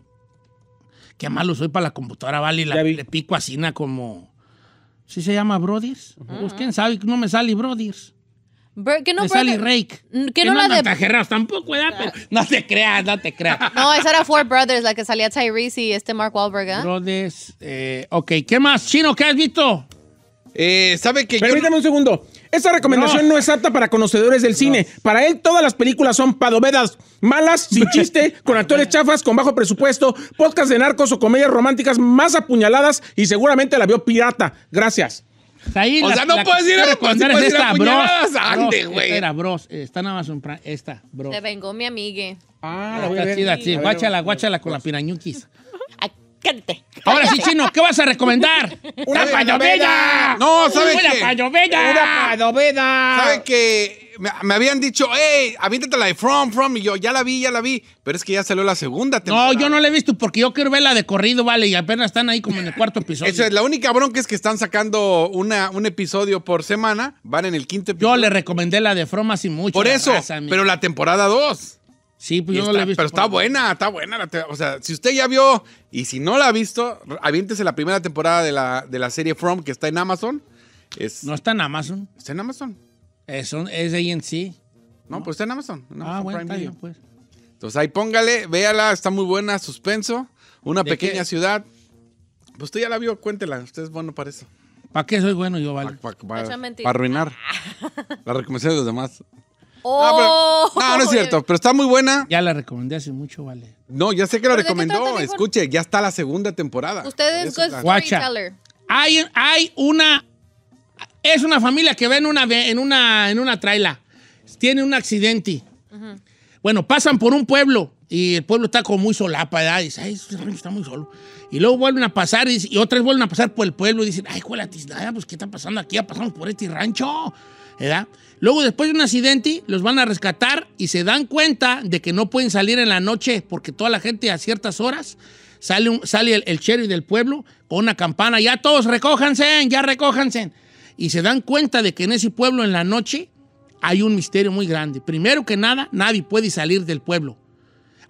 Qué malo soy para la computadora, vale. La, le pico así, como. ¿Sí se llama Brothers? Pues quién sabe, no me sale Brothers. ¿Qué no, sale brother? Rake. Que ¿Qué no, no la de- tampoco, ¿verdad? Pero no te creas, no te creas. No, esa era Four Brothers, la que salía Tyrese y este Mark Wahlberg, ¿ah? Brothers. eh, ok, ¿qué más? Chino, ¿qué has visto? Eh, ¿Sabe que yo... Permítame un segundo. Esta recomendación no. es apta para conocedores del cine. Para él, todas las películas son padovedas, malas, sin chiste, con actores chafas, con bajo presupuesto, podcast de narcos o comedias románticas más apuñaladas y seguramente la vio pirata. Gracias. Ahí O la- sea, no la puedes ir a- puedes es esta, Bros. ande, Bros, güey. esta era Bros. Está en Amazon Prime. Esta, Bros. Se vengó mi amigue. Ah, la voy a Está ver. chida, sí. Guáchala, guáchala con la pirañuquis. Ay, cállate. Ahora sí, Chino, ¿qué vas a recomendar? ¡Una ¡La padoveda! No, ¿sabe ¡Una qué? padoveda! ¡Una padoveda! ¿Sabe que me, me habían dicho, hey, aviéntate la de From, From? Y yo, ya la vi, ya la vi. Pero es que ya salió la segunda temporada. No, yo no la he visto porque yo quiero verla de corrido, vale, y apenas están ahí como en el cuarto episodio. Eso es, la única bronca es que están sacando una, un episodio por semana. Van en el quinto episodio. Yo le recomendé la de From así mucho. Por eso, raza, pero la temporada 2. Sí, pues yo no la he visto. pero está por- buena, está buena. la te- o sea, si usted ya vio y si no la ha visto, aviéntese la primera temporada de la, de la serie From que está en Amazon. Es, No está en Amazon. ¿Está en Amazon? Es, un- es ANC. No, pues está en Amazon. en Ah, Amazon bueno, Prime Video. bien, pues. Entonces ahí póngale, véala, está muy buena, suspenso, una ¿De pequeña qué? ciudad. Pues usted ya la vio, cuéntela, usted es bueno para eso. ¿Para qué soy bueno yo, vale? Para arruinar la recomendación de los demás. No, pero- no, no es cierto, pero está muy buena. Ya la recomendé hace mucho, vale. No, ya sé que lo ¿Pero de qué recomendó. Escuche, ya está la segunda temporada. Usted es la- storyteller. Hay, hay una. Es una familia que va en una, en una, en una traila. Tiene un accidente. Bueno, pasan por un pueblo y el pueblo está como muy solapa, ¿verdad? Dice, ay, rancho está muy solo. Y luego vuelven a pasar y, y otras vuelven a pasar por el pueblo y dicen, ay, cuál tiznada, pues, ¿qué está pasando aquí? Ya pasamos por este rancho, ¿verdad? Luego, después de un accidente, los van a rescatar y se dan cuenta de que no pueden salir en la noche porque toda la gente a ciertas horas sale, un- sale el, el sheriff del pueblo con una campana, ya todos recójanse, ya recójanse. Y se dan cuenta de que en ese pueblo en la noche hay un misterio muy grande. Primero que nada, nadie puede salir del pueblo.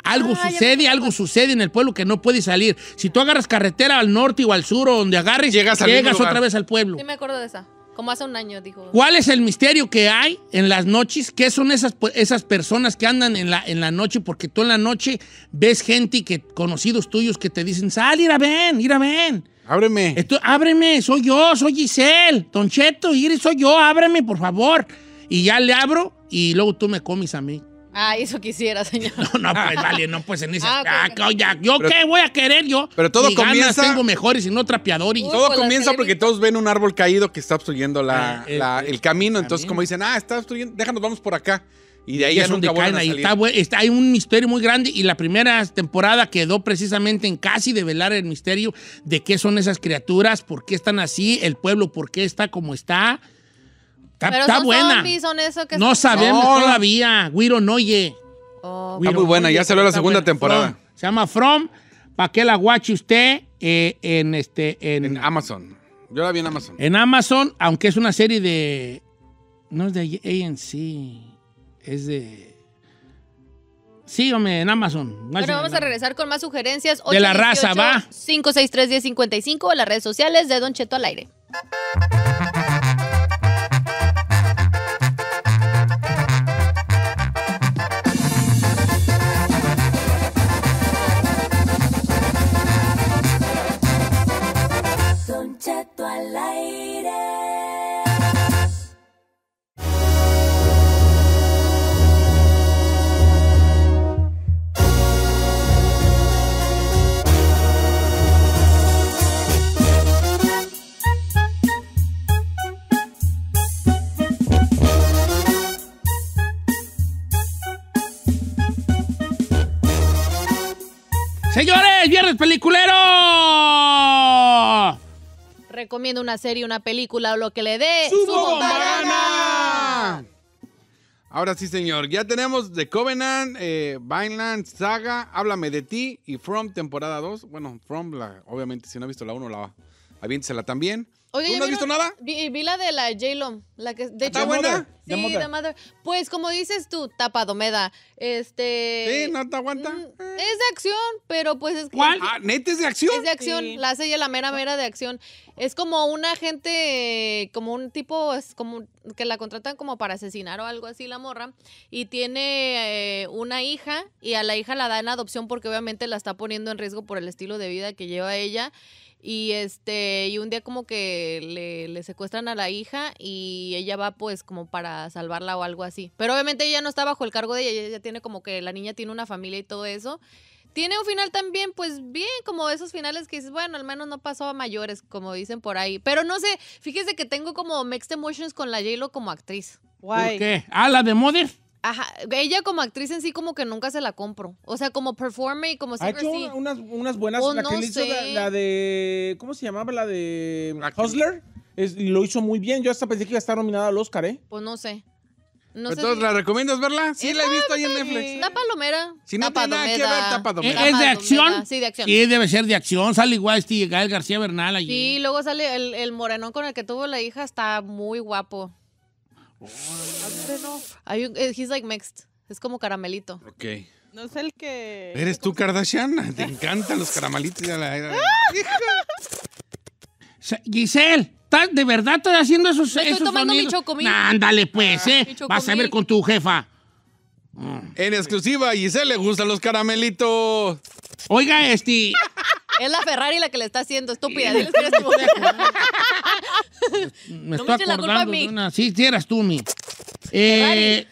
Algo Ah, sucede, algo sucede en el pueblo que no puede salir. Si tú agarras carretera al norte o al sur o donde agarres, Llegas lugar. otra vez al pueblo. Sí me acuerdo de esa. Como hace un año, dijo. ¿Cuál es el misterio que hay en las noches? ¿Qué son esas, esas personas que andan en la, en la noche? Porque tú en la noche ves gente, que, conocidos tuyos, que te dicen, sal, ir a ven, ir a ven. Ábreme. Esto- ábreme, soy yo, soy Giselle. Don Cheto, Iris, soy yo, ábreme, por favor. Y ya le abro y luego tú me comes a mí. Ah, eso quisiera, señor. No, no, pues vale, no, pues en ese... Ah, Ah, oye, ¿Yo Pero- qué voy a querer yo? Pero todo Ni ganas comienza- tengo mejores y no trapeadores. Uy, Todo pues, comienza porque todos ven un árbol caído que está obstruyendo la- Ah, la- el camino. Entonces, como dicen, ah, está obstruyendo, déjanos, vamos por acá. Y de ahí Y ya es donde nunca caen ahí. Está está- hay un misterio muy grande y la primera temporada quedó precisamente en casi develar el misterio de qué son esas criaturas, por qué están así, el pueblo, por qué está como está. Está, Pero está son buena. zombies, son eso que No son- sabemos No, todavía. Guiro no oye. Oh, Está muy buena, ya salió la segunda temporada. Se llama From, para que la guache usted eh, en, este, en, En Amazon. Yo la vi en Amazon. en Amazon, aunque es una serie de... No es de ANC, es de... Sí, hombre, en Amazon. Bueno, vamos a regresar con más sugerencias. De la raza, va. 563-1055 o las redes sociales de Don Cheto al aire. Don Cheto al aire. Señores, viernes peliculero. Recomiendo una serie, una película o lo que le dé ¡Su. ¡Ah! Ahora sí, señor. Ya tenemos The Covenant, eh, Vineland, Saga, Háblame de ti y From temporada 2. Bueno, From, la, obviamente, si no ha visto la 1, la aviéntesela también. Oye, ¿Tú ¿ya no has visto nada? Vi, vi la de la J-Lo, la que de ¿Está hecho- buena? Sí, The Mother. The Mother. Pues como dices tú, tapadomeda. Este Sí, ¿no te aguanta? mm, Es de acción, pero pues es que ¿Cuál? Ah, ¿neta es de acción? es de acción, Sí. la hace ella la mera mera de acción. Es como un agente, como un tipo, es como que la contratan como para asesinar o algo así la morra. Y tiene eh, una hija y a la hija la da en adopción porque obviamente la está poniendo en riesgo por el estilo de vida que lleva ella. Y este, y un día como que le, le secuestran a la hija y ella va pues como para salvarla o algo así. Pero obviamente ella no está bajo el cargo de ella, ella tiene como que la niña tiene una familia y todo eso. Tiene un final también, pues bien, como esos finales que dices, bueno, al menos no pasó a mayores, como dicen por ahí. Pero no sé, fíjese que tengo como mixed emotions con la J-Lo como actriz. ¿Por Guay. qué? Ah, la de Mother. Ajá, ella como actriz en sí como que nunca se la compro. O sea, como performer y como Ha siempre hecho sí. unas, unas buenas. Oh, la no que le hizo la, de. ¿Cómo se llamaba? La de. Hustler. Es- lo hizo muy bien. Yo hasta pensé que iba a estar nominada al Oscar, ¿eh? Pues no sé. No sé Entonces, si- ¿la recomiendas verla? Sí, la he visto ahí en Está Netflix. Está palomera. Si no tiene nada que ver, Tapadomeda. tapadomeda. ¿Es de acción? Sí, de acción. Sí, debe ser de acción. Sale igual este Gael García Bernal allí. Sí, luego sale el, el morenón con el que tuvo la hija, está muy guapo. Un- eh, he's like mixed. Es como caramelito. Ok. No es el que. ¿Eres tú, Kardashian? Te encantan los caramelitos. La- Giselle, ¿estás- ¿de verdad estás haciendo esos, Me estoy esos tomando mi sonidos? chocomil. Nah, ándale, pues, mi ¿eh? chocomil. Vas a ver con tu jefa. En exclusiva, a Giselle le gustan los caramelitos. Oiga, este... Es la Ferrari la que le está haciendo, estúpida. Diles que eres tú. Me No estoy me eches la culpa a acordando mí. de una... Sí, sí eras tú, mi. Eh,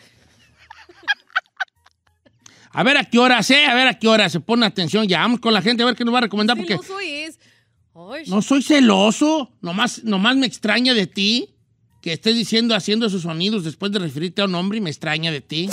A ver a qué hora sé, a ver a qué hora se pone atención. Ya vamos con la gente a ver qué nos va a recomendar porque Celoso es. No soy celoso, nomás, nomás me extraña de ti que estés diciendo, haciendo esos sonidos después de referirte a un hombre y me extraña de ti.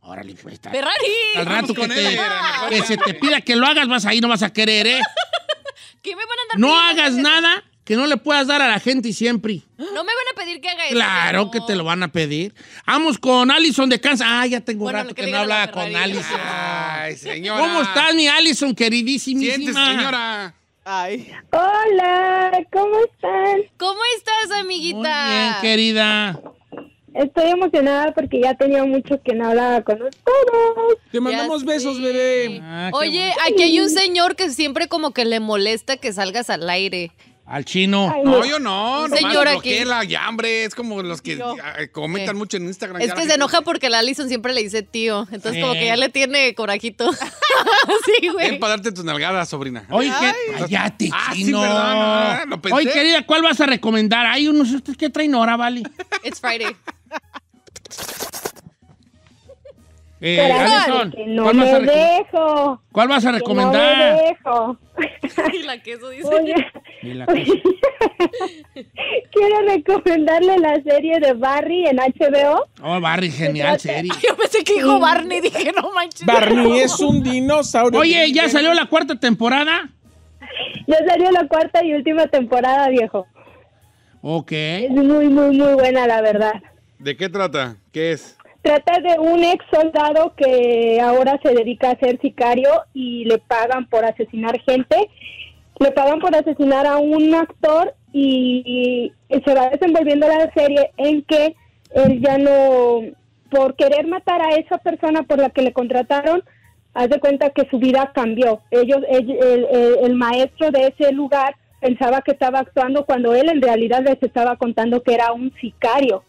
Órale, pues. está- Ferrari. Al rato que, te- se te pida que lo hagas, vas ahí, no vas a querer, ¿eh? ¿Qué me van a andar No hagas nada que no le puedas dar a la gente y siempre. No me van a pedir que haga eso. Claro no. que te lo van a pedir. Vamos con Allison de Kansas. Ah, ya tengo Bueno, rato que que, no hablaba con. Allison. Ay, señora. ¿Cómo estás, mi Allison, queridísima? Siéntese, señora. Ay. Hola, ¿cómo están? ¿Cómo estás, amiguita? Muy bien, querida. Estoy emocionada porque ya tenía mucho que no hablaba con ustedes. Te mandamos besos, bebé. Ah, Oye, bueno. aquí hay un señor que siempre como que le molesta que salgas al aire. Al chino. Ay, No, yo no. Un nomás señor bloqueé aquí. la hambre. Es como los que Yo. ah, comentan Eh. mucho en Instagram. Es ya que se gente- enoja porque la Alison siempre le dice tío. Entonces como Sí. que ya le tiene corajito. sí, güey. para darte tus nalgadas, sobrina. Oye, que... Cállate, Ah, sí, chino. No, no, lo pensé. Oye, querida, ¿cuál vas a recomendar? Hay unos que traen hora, ¿vale? It's Friday. Eh, que no ¿cuál, vas a dejo. cuál vas a que No recomendar? me dejo. y la queso dice. Oye, Y la cosa. quiero recomendarle la serie de Barry en HBO. Oh, Barry, genial serie. Yo pensé que dijo Barney. Dije, no manches. Barney es un dinosaurio. Oye, ¿ya salió la cuarta temporada? Ya salió la cuarta y última temporada, viejo. Ok. Es muy, muy, muy buena, la verdad. ¿De qué trata? ¿Qué es? Trata de un ex soldado que ahora se dedica a ser sicario y le pagan por asesinar gente. Le pagan por asesinar a un actor y, se va desenvolviendo la serie en que él ya no, por querer matar a esa persona por la que le contrataron, haz de cuenta que su vida cambió. Ellos, el, el- el- el maestro de ese lugar pensaba que estaba actuando cuando él en realidad les estaba contando que era un sicario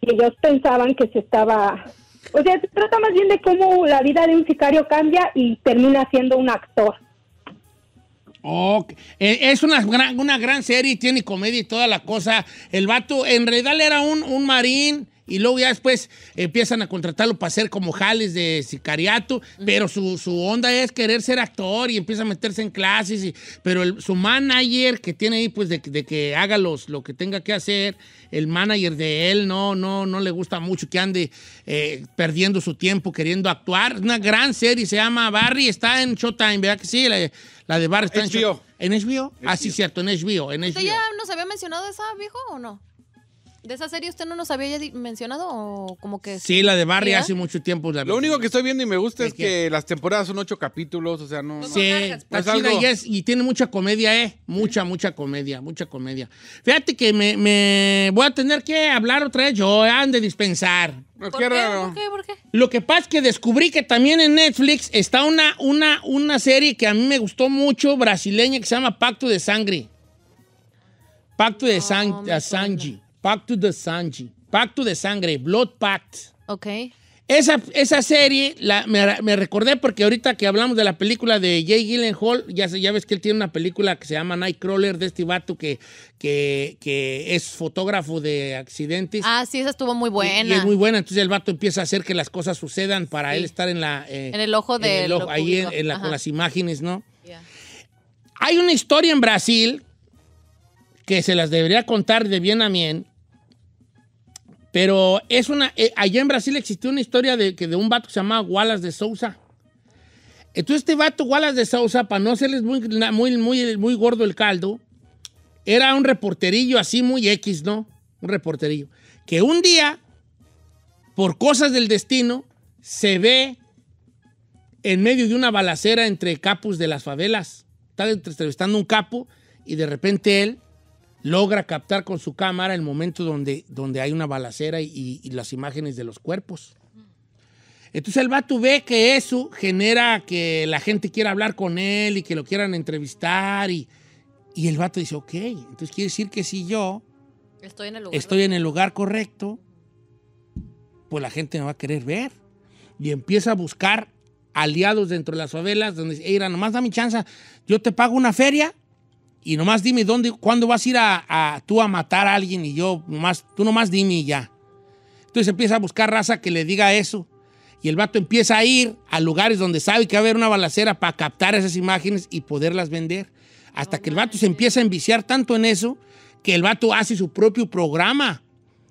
y ellos pensaban que se estaba... O sea, se trata más bien de cómo la vida de un sicario cambia y termina siendo un actor. Ok. Eh, es una gran, una gran serie, tiene comedia y toda la cosa. El vato, en realidad era un, un marín y luego ya después empiezan a contratarlo para hacer como jales de sicariato, pero su, su onda es querer ser actor y empieza a meterse en clases, y- pero el- su manager que tiene ahí pues de, de que haga los, lo que tenga que hacer, el manager de él no, no, no le gusta mucho que ande eh, perdiendo su tiempo queriendo actuar. Una gran serie, se llama Barry, está en Showtime, ¿verdad que sí? La, la de Barry está en HBO. Show- ¿En HBO? Ah, sí, cierto, en HBO, en ¿Usted HBO. ya nos había mencionado esa, viejo, o no? ¿De esa serie usted no nos había ya mencionado o como que... Sí, la de Barry ¿Ya? hace mucho tiempo. la Lo único que estoy viendo y me gusta ¿De es que las temporadas son ocho capítulos, o sea, no... Sí, está Es chida algo- y, es- y tiene mucha comedia, ¿eh? Mucha, mucha comedia, mucha comedia. Fíjate que me, me voy a tener que hablar otra vez yo, ¿eh? han de dispensar. No, ¿Por qué. ¿Por qué? ¿Por qué? Lo que pasa es que descubrí que también en Netflix está una, una, una serie que a mí me gustó mucho, brasileña, que se llama Pacto de Sangre. Pacto de San- me Sanji. Pacto de Sanji. Pacto de Sangre, Blood Pact. Ok. Esa, esa serie la, me, me recordé porque ahorita que hablamos de la película de Jay Gyllenhaal, ya, ya ves que él tiene una película que se llama Nightcrawler de este vato que, que, que es fotógrafo de accidentes. Ah, sí, esa estuvo muy buena. Y, es muy buena. Entonces el vato empieza a hacer que las cosas sucedan para Sí. él estar en la... eh, En el ojo en de el ojo, lo ahí en, público. en la- Ajá. con las imágenes, ¿no? Yeah. Hay una historia en Brasil que se las debería contar de bien a bien, pero es una... eh, allá en Brasil existió una historia de, que de un vato que se llama Wallace de Souza. Entonces este vato Wallace de Souza, para no hacerles muy, muy, muy, muy gordo el caldo, era un reporterillo así muy X, ¿no? Un reporterillo. Que un día, por cosas del destino, se ve en medio de una balacera entre capos de las favelas. Está entrevistando un capo y de repente él logra captar con su cámara el momento donde, donde hay una balacera y, y las imágenes de los cuerpos. Entonces el vato ve que eso genera que la gente quiera hablar con él y que lo quieran entrevistar y, y el vato dice, ok, entonces quiere decir que si yo Estoy en el lugar. estoy en el lugar correcto, pues la gente me va a querer ver. Y empieza a buscar aliados dentro de las favelas donde dice, "Ey, nomás dame chance, yo te pago una feria y nomás dime dónde, cuándo vas a ir a, a- tú a matar a alguien y yo nomás, tú nomás dime y ya. Entonces empieza a buscar raza que le diga eso. Y el vato empieza a ir a lugares donde sabe que va a haber una balacera para captar esas imágenes y poderlas vender. Hasta que el vato se empieza a enviciar tanto en eso que el vato hace su propio programa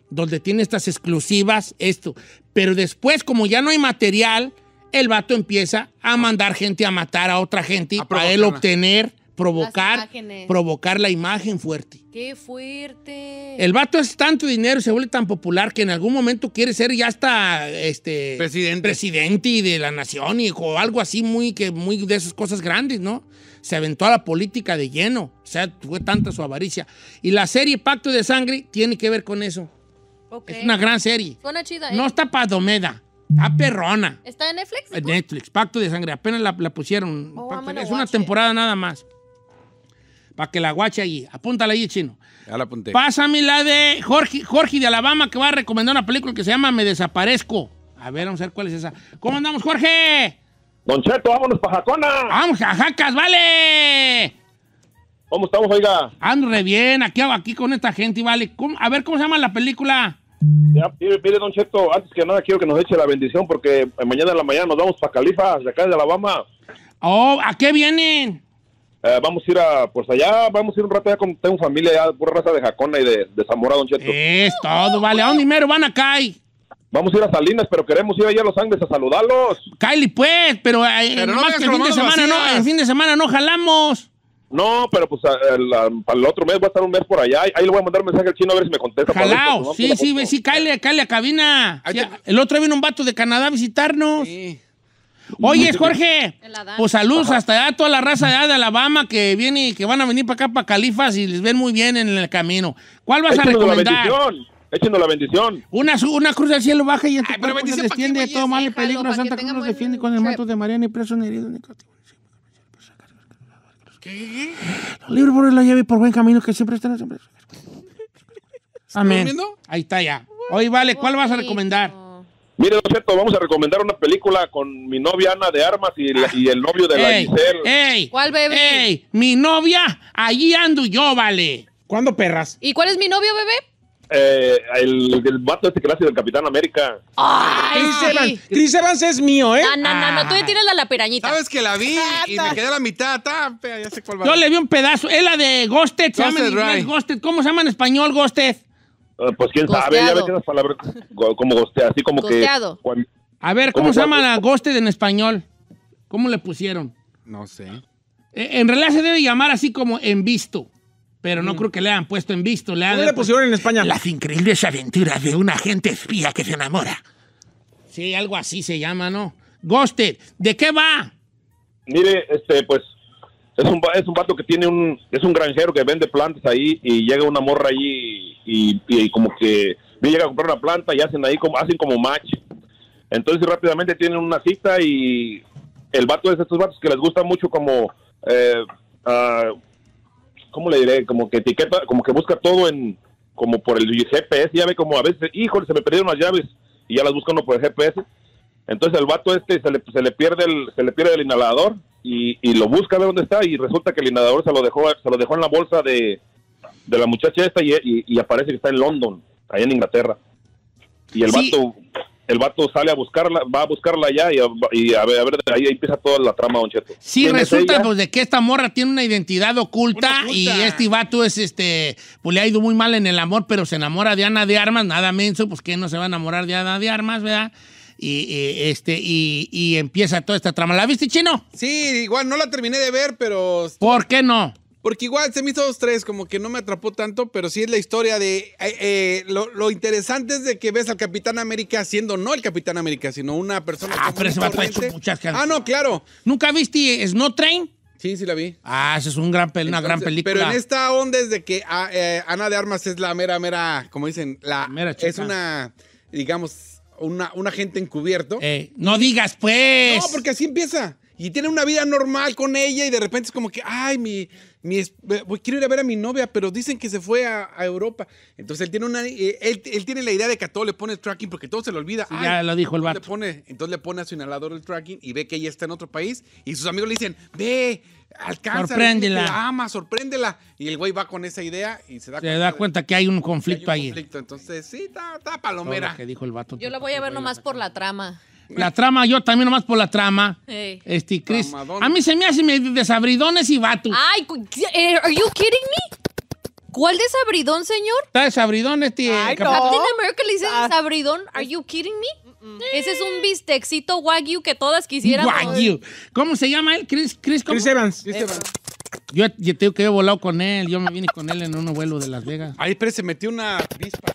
donde tiene estas exclusivas, esto. Pero después, como ya no hay material, el vato empieza a mandar gente a matar a otra gente para él obtener, provocar, provocar la imagen fuerte. Qué fuerte. El vato es tanto dinero y se vuelve tan popular que en algún momento quiere ser ya hasta este presidente, y de la nación y, o algo así muy que muy de esas cosas grandes, ¿no? Se aventó a la política de lleno. O sea, fue tanta su avaricia. Y la serie Pacto de Sangre tiene que ver con eso. Es una gran serie. Suena chida, ¿eh? No está padomeda, está perrona. ¿Está en Netflix? En Netflix, Pacto de Sangre, apenas la, la pusieron. Oh, es una temporada nada más. Para que la guache allí. Apúntala allí, chino. Ya la apunté. Pásame la de Jorge, Jorge de Alabama que va a recomendar una película que se llama Me Desaparezco. A ver, vamos a ver cuál es esa. ¿Cómo andamos, Jorge? Don Cheto, vámonos para Jacona. Vamos, a Jacas, vale. ¿Cómo estamos, oiga? Ando re bien, aquí, aquí con esta gente, vale. ¿Cómo- a ver, ¿cómo se llama la película? Ya, mire, mire, Don Cheto, antes que nada quiero que nos eche la bendición porque mañana en la mañana nos vamos para Califa, de acá de Alabama. Oh, ¿a qué vienen? Eh, vamos a ir a, pues allá, vamos a ir un rato ya con, tengo familia ya, pura raza de Jacona y de, de Zamora, Don Cheto. Es todo, vale. ¿A dónde primero van acá? y- Vamos a ir a Salinas, pero queremos ir allá a Los Ángeles a saludarlos. Kylie, pues, pero, eh, Pero no nomás vengas que el fin de semana no, el fin de semana no jalamos. No, pero pues a- el- a- para el otro mes voy a estar un mes por allá. Ahí le voy a mandar un mensaje al chino a ver si me contesta. Jalao, sí, a sí, sí, cállale, cállale a cabina. Sí, el otro día vino un vato de Canadá a visitarnos. Oye, Jorge, pues saludos hasta allá, toda la raza de allá de Alabama que viene, que van a venir para acá, para Califas y les ven muy bien en el camino. ¿Cuál vas a Échenos la recomendar? bendición. Échenos la bendición. Una, una cruz del cielo baja y en tu cuerpo se bendición, ¿pa' qué, desciende todo mal y peligro. Santa Cruz nos defiende con el manto de María, ni preso ni herido ni cautivo. Los libros por la llave y por buen camino que siempre están siempre. Amén. Ahí está ya. Oye, vale, ¿cuál vas a recomendar? Mire, Don Cheto, vamos a recomendar una película con mi novia Ana de Armas y, la- y el novio de la Ey, Giselle. ey, ¿Cuál, bebé? ey, mi novia, allí ando yo, vale. ¿Cuándo perras? ¿Y cuál es mi novio, bebé? Eh, el, el vato este que hace del Capitán América. Ay, Chris. Evans. Chris Evans es mío, ¿eh? No, no, no, no, tú ya tienes la, la pirañita. Sabes que la vi y me quedé a la mitad. tá, ya sé cuál va. Yo le vi un pedazo. Es la de Ghosted, right. Ghosted. ¿Cómo se llama en español Ghosted? Eh, pues quién sabe, ya ves esas palabras como gostea, así como Gosteado. que... cuan- A ver, ¿cómo, ¿Cómo se llama la Ghosted en español? ¿Cómo le pusieron? No sé. Eh, en realidad se debe llamar así como en visto. Pero no creo que le hayan puesto en visto. Le ¿Cómo han le pusieron en España? Las increíbles aventuras de una agente espía que se enamora. Sí, algo así se llama, ¿no? Ghosted. ¿De qué va? Mire, este, pues, es un, es un vato que tiene un, es un granjero que vende plantas ahí y llega una morra allí y, como que llega a comprar una planta y hacen ahí como, hacen como match. Entonces rápidamente tienen una cita y el vato es de estos vatos que les gusta mucho como, eh, ah, ¿cómo le diré? Como que etiqueta, como que busca todo en, como por el GPS, ya ve como a veces, híjole, se me perdieron las llaves y ya las busca uno por el GPS. Entonces el vato este se le, se le pierde el, se le pierde el inhalador y, y lo busca a ver dónde está y resulta que el inhalador se lo dejó, se lo dejó en la bolsa de, de la muchacha esta y, y- y aparece que está en London, allá en Inglaterra. Y el Sí. vato, el vato sale a buscarla, va a buscarla allá y a, y a ver, a ver, ahí empieza toda la trama, Don Cheto. Sí, ¿Quién es resulta pues, de que esta morra tiene una identidad oculta, y este vato es este, pues le ha ido muy mal en el amor, pero se enamora de Ana de Armas, nada menso, pues que no se va a enamorar de Ana de Armas, ¿verdad? Y, y, este, y, y empieza toda esta trama. ¿La viste, chino? Sí, igual no la terminé de ver, pero. ¿Por qué no? Porque igual se me hizo dos, tres, como que no me atrapó tanto, pero sí es la historia de. eh, eh, lo, lo interesante es de que ves al Capitán América siendo no el Capitán América, sino una persona. Ah, pero ha hecho corriente. muchas Ah, no, claro. ¿Nunca viste Snow Train? Sí, sí la vi. Ah, esa es un gran, una gran película. Pero en esta onda es de que ah, eh, Ana de Armas es la mera, mera, como dicen, la chica. es una, digamos, una, un agente encubierto. Eh, no digas, pues. No, porque así empieza. Y tiene una vida normal con ella y de repente es como que, ay, mi, mi quiero ir a ver a mi novia, pero dicen que se fue a, a Europa. Entonces él tiene una, eh, él, él tiene la idea de que a todo le pone tracking porque todo se le olvida. Sí, ya lo dijo el vato. le pone- entonces le pone a su inhalador el tracking y ve que ella está en otro país y sus amigos le dicen, ve, alcanza, Sorpréndela. la ama, sorpréndela. Y el güey va con esa idea y se da Se da cuenta que hay un conflicto hay un ahí. conflicto. Entonces, sí, está, palomera. lo que dijo el vato. Yo la voy a ver nomás por la trama. La trama, yo también nomás por la trama. Ey. Este, Chris. Tramadón. A mí se me hace desabridones y vato. Ay, eh, are you kidding me? ¿Cuál desabridón, señor? Está desabridón este. Ay, no. Captain America le dice Ah. desabridón. Are you kidding me? Ese es un bistecito wagyu que todas quisiéramos. Wagyu. ¿Cómo se llama él? Chris, Chris, Evans. Yo, yo tengo que he volado con él. Yo me vine con él en un vuelo de Las Vegas. Ahí, pero se metió una avispa.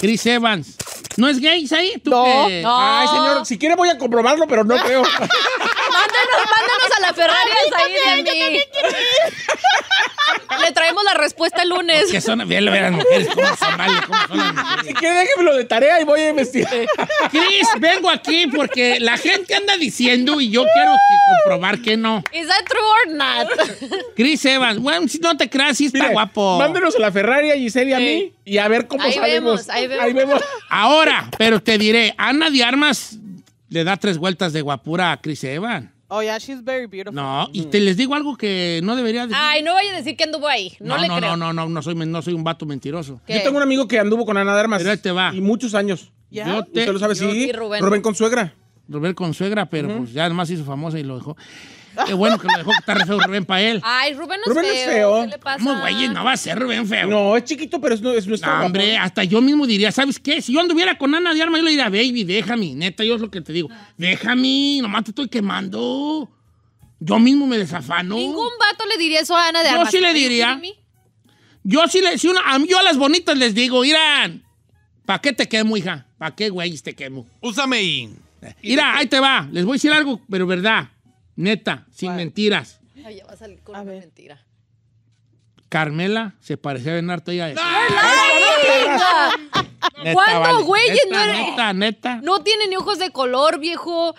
Chris Evans. ¿No es gay ahí? ¿Tú No. qué? No. Ay, señor, si quiere voy a comprobarlo, pero no creo. Mándanos, mándanos a la Ferrari salir de mí. Le traemos la respuesta el lunes. Que son bien las mujeres. ¿Cómo son, vale? ¿Cómo son las si mujeres? quiere, déjemelo de tarea y voy a investigar. Chris, vengo aquí porque la gente anda diciendo y yo quiero que comprobar que no. ¿Is that true or not? Chris Evans. Bueno, si no te creas, sí está Mire, guapo. Mándenos a la Ferrari a Giselle y a mí y a ver cómo Ahí salimos. vemos, ahí vemos. Ahora, pero te diré, Ana de Armas le da tres vueltas de guapura a Chris Evans. Oh, yeah, she's very beautiful. No, y te les digo algo que no debería decir. Ay, no vaya a decir que anduvo ahí. No, no, le no, creo. no, no, no, no soy, no soy un vato mentiroso. ¿Qué? Yo tengo un amigo que anduvo con Ana de Armas. Pero ahí te va. Y muchos años. Ya. Yo te- ¿Usted lo sabe? yo- sí. y Rubén. Rubén con suegra. Rubén con suegra, pero pues ya además hizo famosa y lo dejó. Qué bueno que lo dejó, que está re feo Rubén para él. Ay, Rubén no Rubén es no es feo. ¿Qué le pasa? ¿Cómo, güey? No va a ser Rubén feo. No, es chiquito, pero es, es nuestro. No, guapo. hombre, hasta yo mismo diría, ¿sabes qué? Si yo anduviera con Ana de Armas, yo le diría, baby, déjame. Neta, yo es lo que te digo. Déjame, nomás te estoy quemando. Yo mismo me desafano. Ningún vato le diría eso a Ana de Yo Armas. sí le diría. Yo sí le, si una, a, yo a las bonitas les digo, irán, ¿para qué te quemo, hija? ¿Para qué, güey, te quemo? Úsame y... Mira, ahí te va. Les voy a decir algo, pero verdad. Neta, sin mentiras. Ay, ya va a salir con A una ver. mentira. Carmela se parecía a ella. Venga. Neta, ¿Cuándo, vale. güey? Neta, No neta, neta. No tiene ni ojos de color, viejo.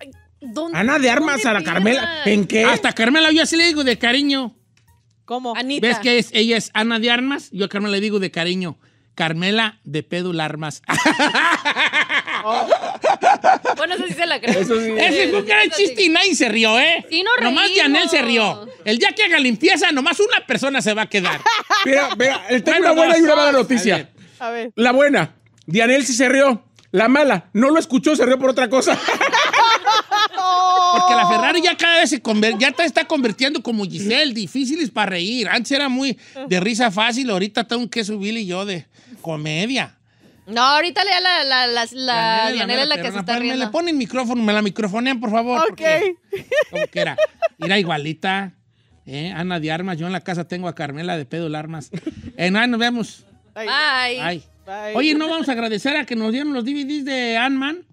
Ay, ¿Dónde- Ana de Armas dónde a la Carmela. ¿En qué? Hasta Carmela yo así le digo de cariño. ¿Cómo? Anita. ¿Ves que es, ella es Ana de Armas? Yo a Carmela le digo de cariño. Carmela de Pédula Armas. Bueno, eso sí se la creo. Eso sí. Ese fue que era el chiste y nadie se rió, ¿eh? Sí, Nomás reímos. Yanel se rió. El día que haga limpieza, nomás una persona se va a quedar. Mira, mira, tengo Bueno, una buena y una mala noticia. A ver. La buena, Dianel sí se rió. La mala, no lo escuchó, se rió por otra cosa. Porque la Ferrari ya cada vez se ya te está convirtiendo como Giselle, difíciles para reír. Antes era muy de risa fácil, ahorita tengo que subir y yo de comedia. No, ahorita le da la, la, la, la Dianela, la que se está Me le riendo. ponen micrófono, me la microfonean, por favor. Ok. porque- Como que era. Era igualita. ¿eh? Ana de Armas. Yo en la casa tengo a Carmela de Pedo Armas. Eh, no, nos vemos. Bye. Bye. Oye, ¿no vamos a agradecer a que nos dieron los DVDs de Ant-Man?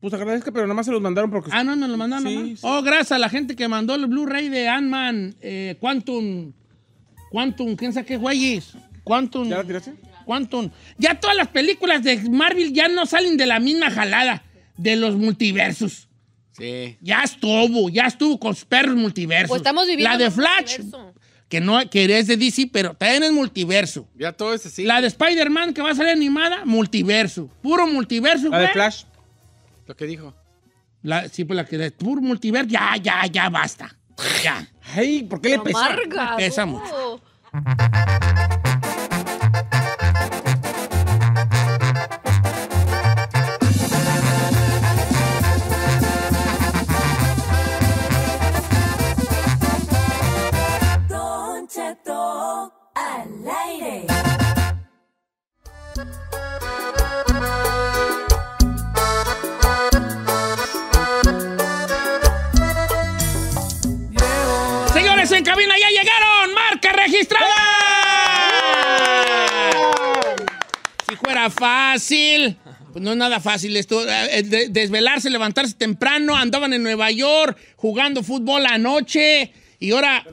Pues agradezco, pero nomás se los mandaron porque. Ah, no, nos lo mandaron. Sí. Oh, gracias a la gente que mandó el Blu-ray de Ant-Man. Eh, Quantum. Quantum, ¿quién sabe qué güeyes? Quantum. ¿Ya la tiraste? Quantum. Ya todas las películas de Marvel ya no salen de la misma jalada de los multiversos. Sí. Ya estuvo, ya estuvo con sus perros multiversos. Pues estamos viviendo La de Flash, multiverso. que no que es de DC, pero también es multiverso. Ya todo ese sí. La de Spider-Man que va a salir animada, multiverso. Puro multiverso, La de. Flash. Lo que dijo. La, sí, pues la que de puro multiverso, ya, ya, ya basta. Ya. Ay, ¿por qué le pesa? Amarga. Pesa mucho. Fuera fácil. Pues no es nada fácil esto. Eh, de- desvelarse, levantarse temprano. Andaban en Nueva York jugando fútbol anoche. Y ahora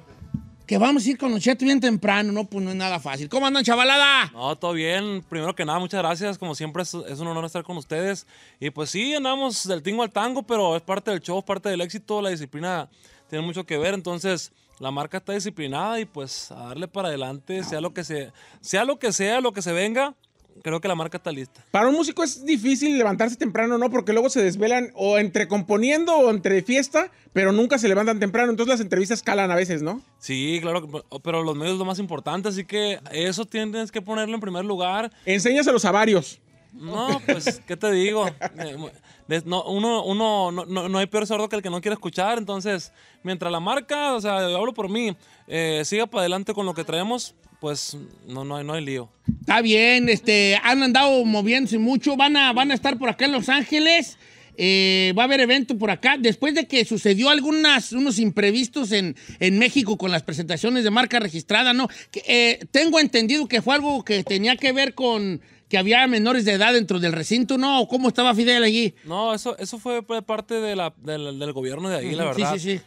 que vamos a ir con los chetos bien temprano. No, pues no es nada fácil. ¿Cómo andan, chavalada? No, todo bien. Primero que nada, muchas gracias. Como siempre, es, un honor estar con ustedes. Y pues sí, andamos del tingo al tango, pero es parte del show, parte del éxito. La disciplina tiene mucho que ver. Entonces, la marca está disciplinada y pues a darle para adelante, sea lo que sea, sea lo que sea, lo que se venga. Creo que la marca está lista. Para un músico es difícil levantarse temprano, ¿no? Porque luego se desvelan o entre componiendo o entre fiesta, pero nunca se levantan temprano. Entonces las entrevistas calan a veces, ¿no? Sí, claro, pero los medios es lo más importante, así que eso tienes que ponerlo en primer lugar. Enséñaselos a varios. No, pues, ¿qué te digo? Eh, no, uno, uno, no, no- no hay peor sordo que el que no quiere escuchar, entonces, mientras la marca, o sea, yo hablo por mí, eh, siga para adelante con lo que traemos, pues, no, no, hay, no hay lío. Está bien, este, han andado moviéndose mucho, van a, van a estar por acá en Los Ángeles. eh, va a haber evento por acá. Después de que sucedió algunas, unos imprevistos en, en México con las presentaciones de marca registrada, ¿no? Eh, tengo entendido que fue algo que tenía que ver con que había menores de edad dentro del recinto, ¿no? ¿O ¿Cómo estaba Fidel allí? No, eso, eso fue parte de la- del, del gobierno de ahí, la Ujú, sí, verdad. sí, sí.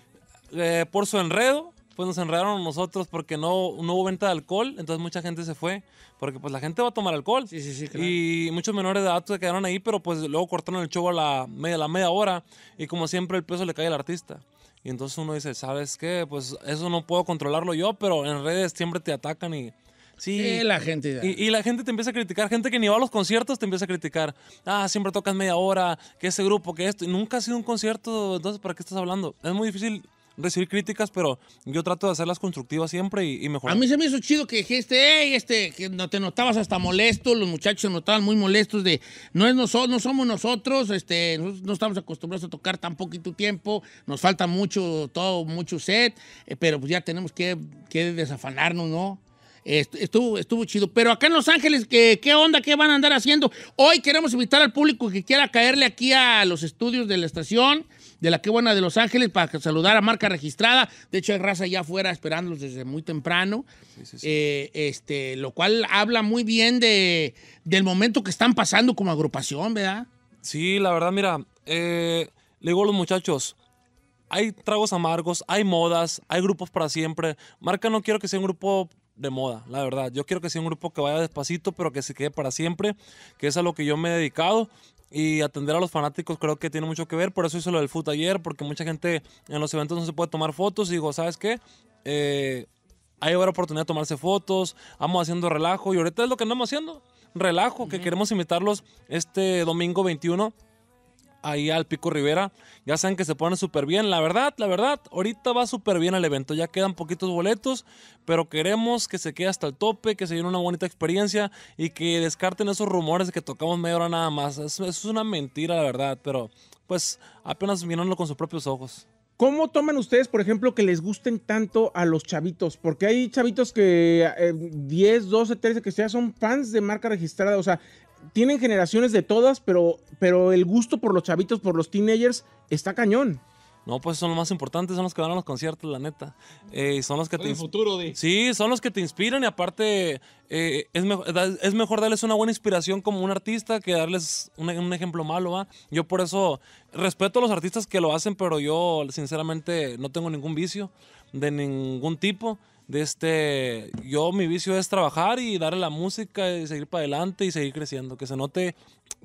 Eh, por su enredo, pues nos enredaron nosotros porque no, no hubo venta de alcohol, entonces mucha gente se fue, porque pues la gente va a tomar alcohol. Y muchos menores de edad se quedaron ahí, pero pues luego cortaron el show a la media, la media hora y como siempre el peso le cae al artista. Y entonces uno dice, ¿sabes qué? Pues eso no puedo controlarlo yo, pero en redes siempre te atacan y... Sí, Sí, la gente. y, y la gente te empieza a criticar, gente que ni va a los conciertos te empieza a criticar. Ah, siempre tocas media hora, que ese grupo, que esto. Y nunca ha sido un concierto, entonces ¿para qué estás hablando? Es muy difícil recibir críticas, pero yo trato de hacerlas constructivas siempre y, y mejorar. A mí se me hizo chido que dijiste, hey, este, que no te notabas hasta molesto, los muchachos notaban muy molestos de, no es noso- no somos nosotros, este, no, no estamos acostumbrados a tocar tan poquito tiempo, nos falta mucho, todo, mucho set, eh, pero pues ya tenemos que, que desafanarnos, ¿no? Est- Estuvo, estuvo chido. Pero acá en Los Ángeles, ¿qué, ¿qué onda? ¿Qué van a andar haciendo? Hoy queremos invitar al público que quiera caerle aquí a los estudios de la estación, de la Qué Buena de Los Ángeles, para que saludar a marca registrada. De hecho, hay raza allá afuera esperándolos desde muy temprano. Eh, este, lo cual habla muy bien de, del momento que están pasando como agrupación, ¿verdad? Sí, la verdad, mira, eh, le digo a los muchachos, hay tragos amargos, hay modas, hay grupos para siempre. Marca no quiero que sea un grupo de moda, la verdad. Yo quiero que sea un grupo que vaya despacito, pero que se quede para siempre, que es a lo que yo me he dedicado. Y atender a los fanáticos creo que tiene mucho que ver. Por eso hice lo del foot ayer, porque mucha gente en los eventos no se puede tomar fotos. Y digo, ¿sabes qué? Eh, hay ahora oportunidad de tomarse fotos, vamos haciendo relajo y ahorita es lo que andamos haciendo, relajo, que queremos invitarlos este domingo 21 ahí al Pico Rivera. Ya saben que se pone súper bien. La verdad, la verdad, ahorita va súper bien el evento. Ya quedan poquitos boletos, pero queremos que se quede hasta el tope, que se llene una bonita experiencia y que descarten esos rumores de que tocamos media hora nada más. Eso, es una mentira, la verdad, pero pues apenas viéndolo con sus propios ojos. ¿Cómo toman ustedes, por ejemplo, que les gusten tanto a los chavitos? Porque hay chavitos que eh, 10, 12, 13 que ya son fans de marca registrada. O sea, tienen generaciones de todas, pero, pero el gusto por los chavitos, por los teenagers, está cañón. No, pues son los más importantes, son los que van a los conciertos, la neta. Eh, son los que Son te el futuro de- Sí, son los que te inspiran y aparte eh, es, mejor, es mejor darles una buena inspiración como un artista que darles un, un ejemplo malo, ¿va? Yo por eso respeto a los artistas que lo hacen, pero yo sinceramente no tengo ningún vicio de ningún tipo. De este, yo mi vicio es trabajar y darle la música y seguir para adelante y seguir creciendo. Que se note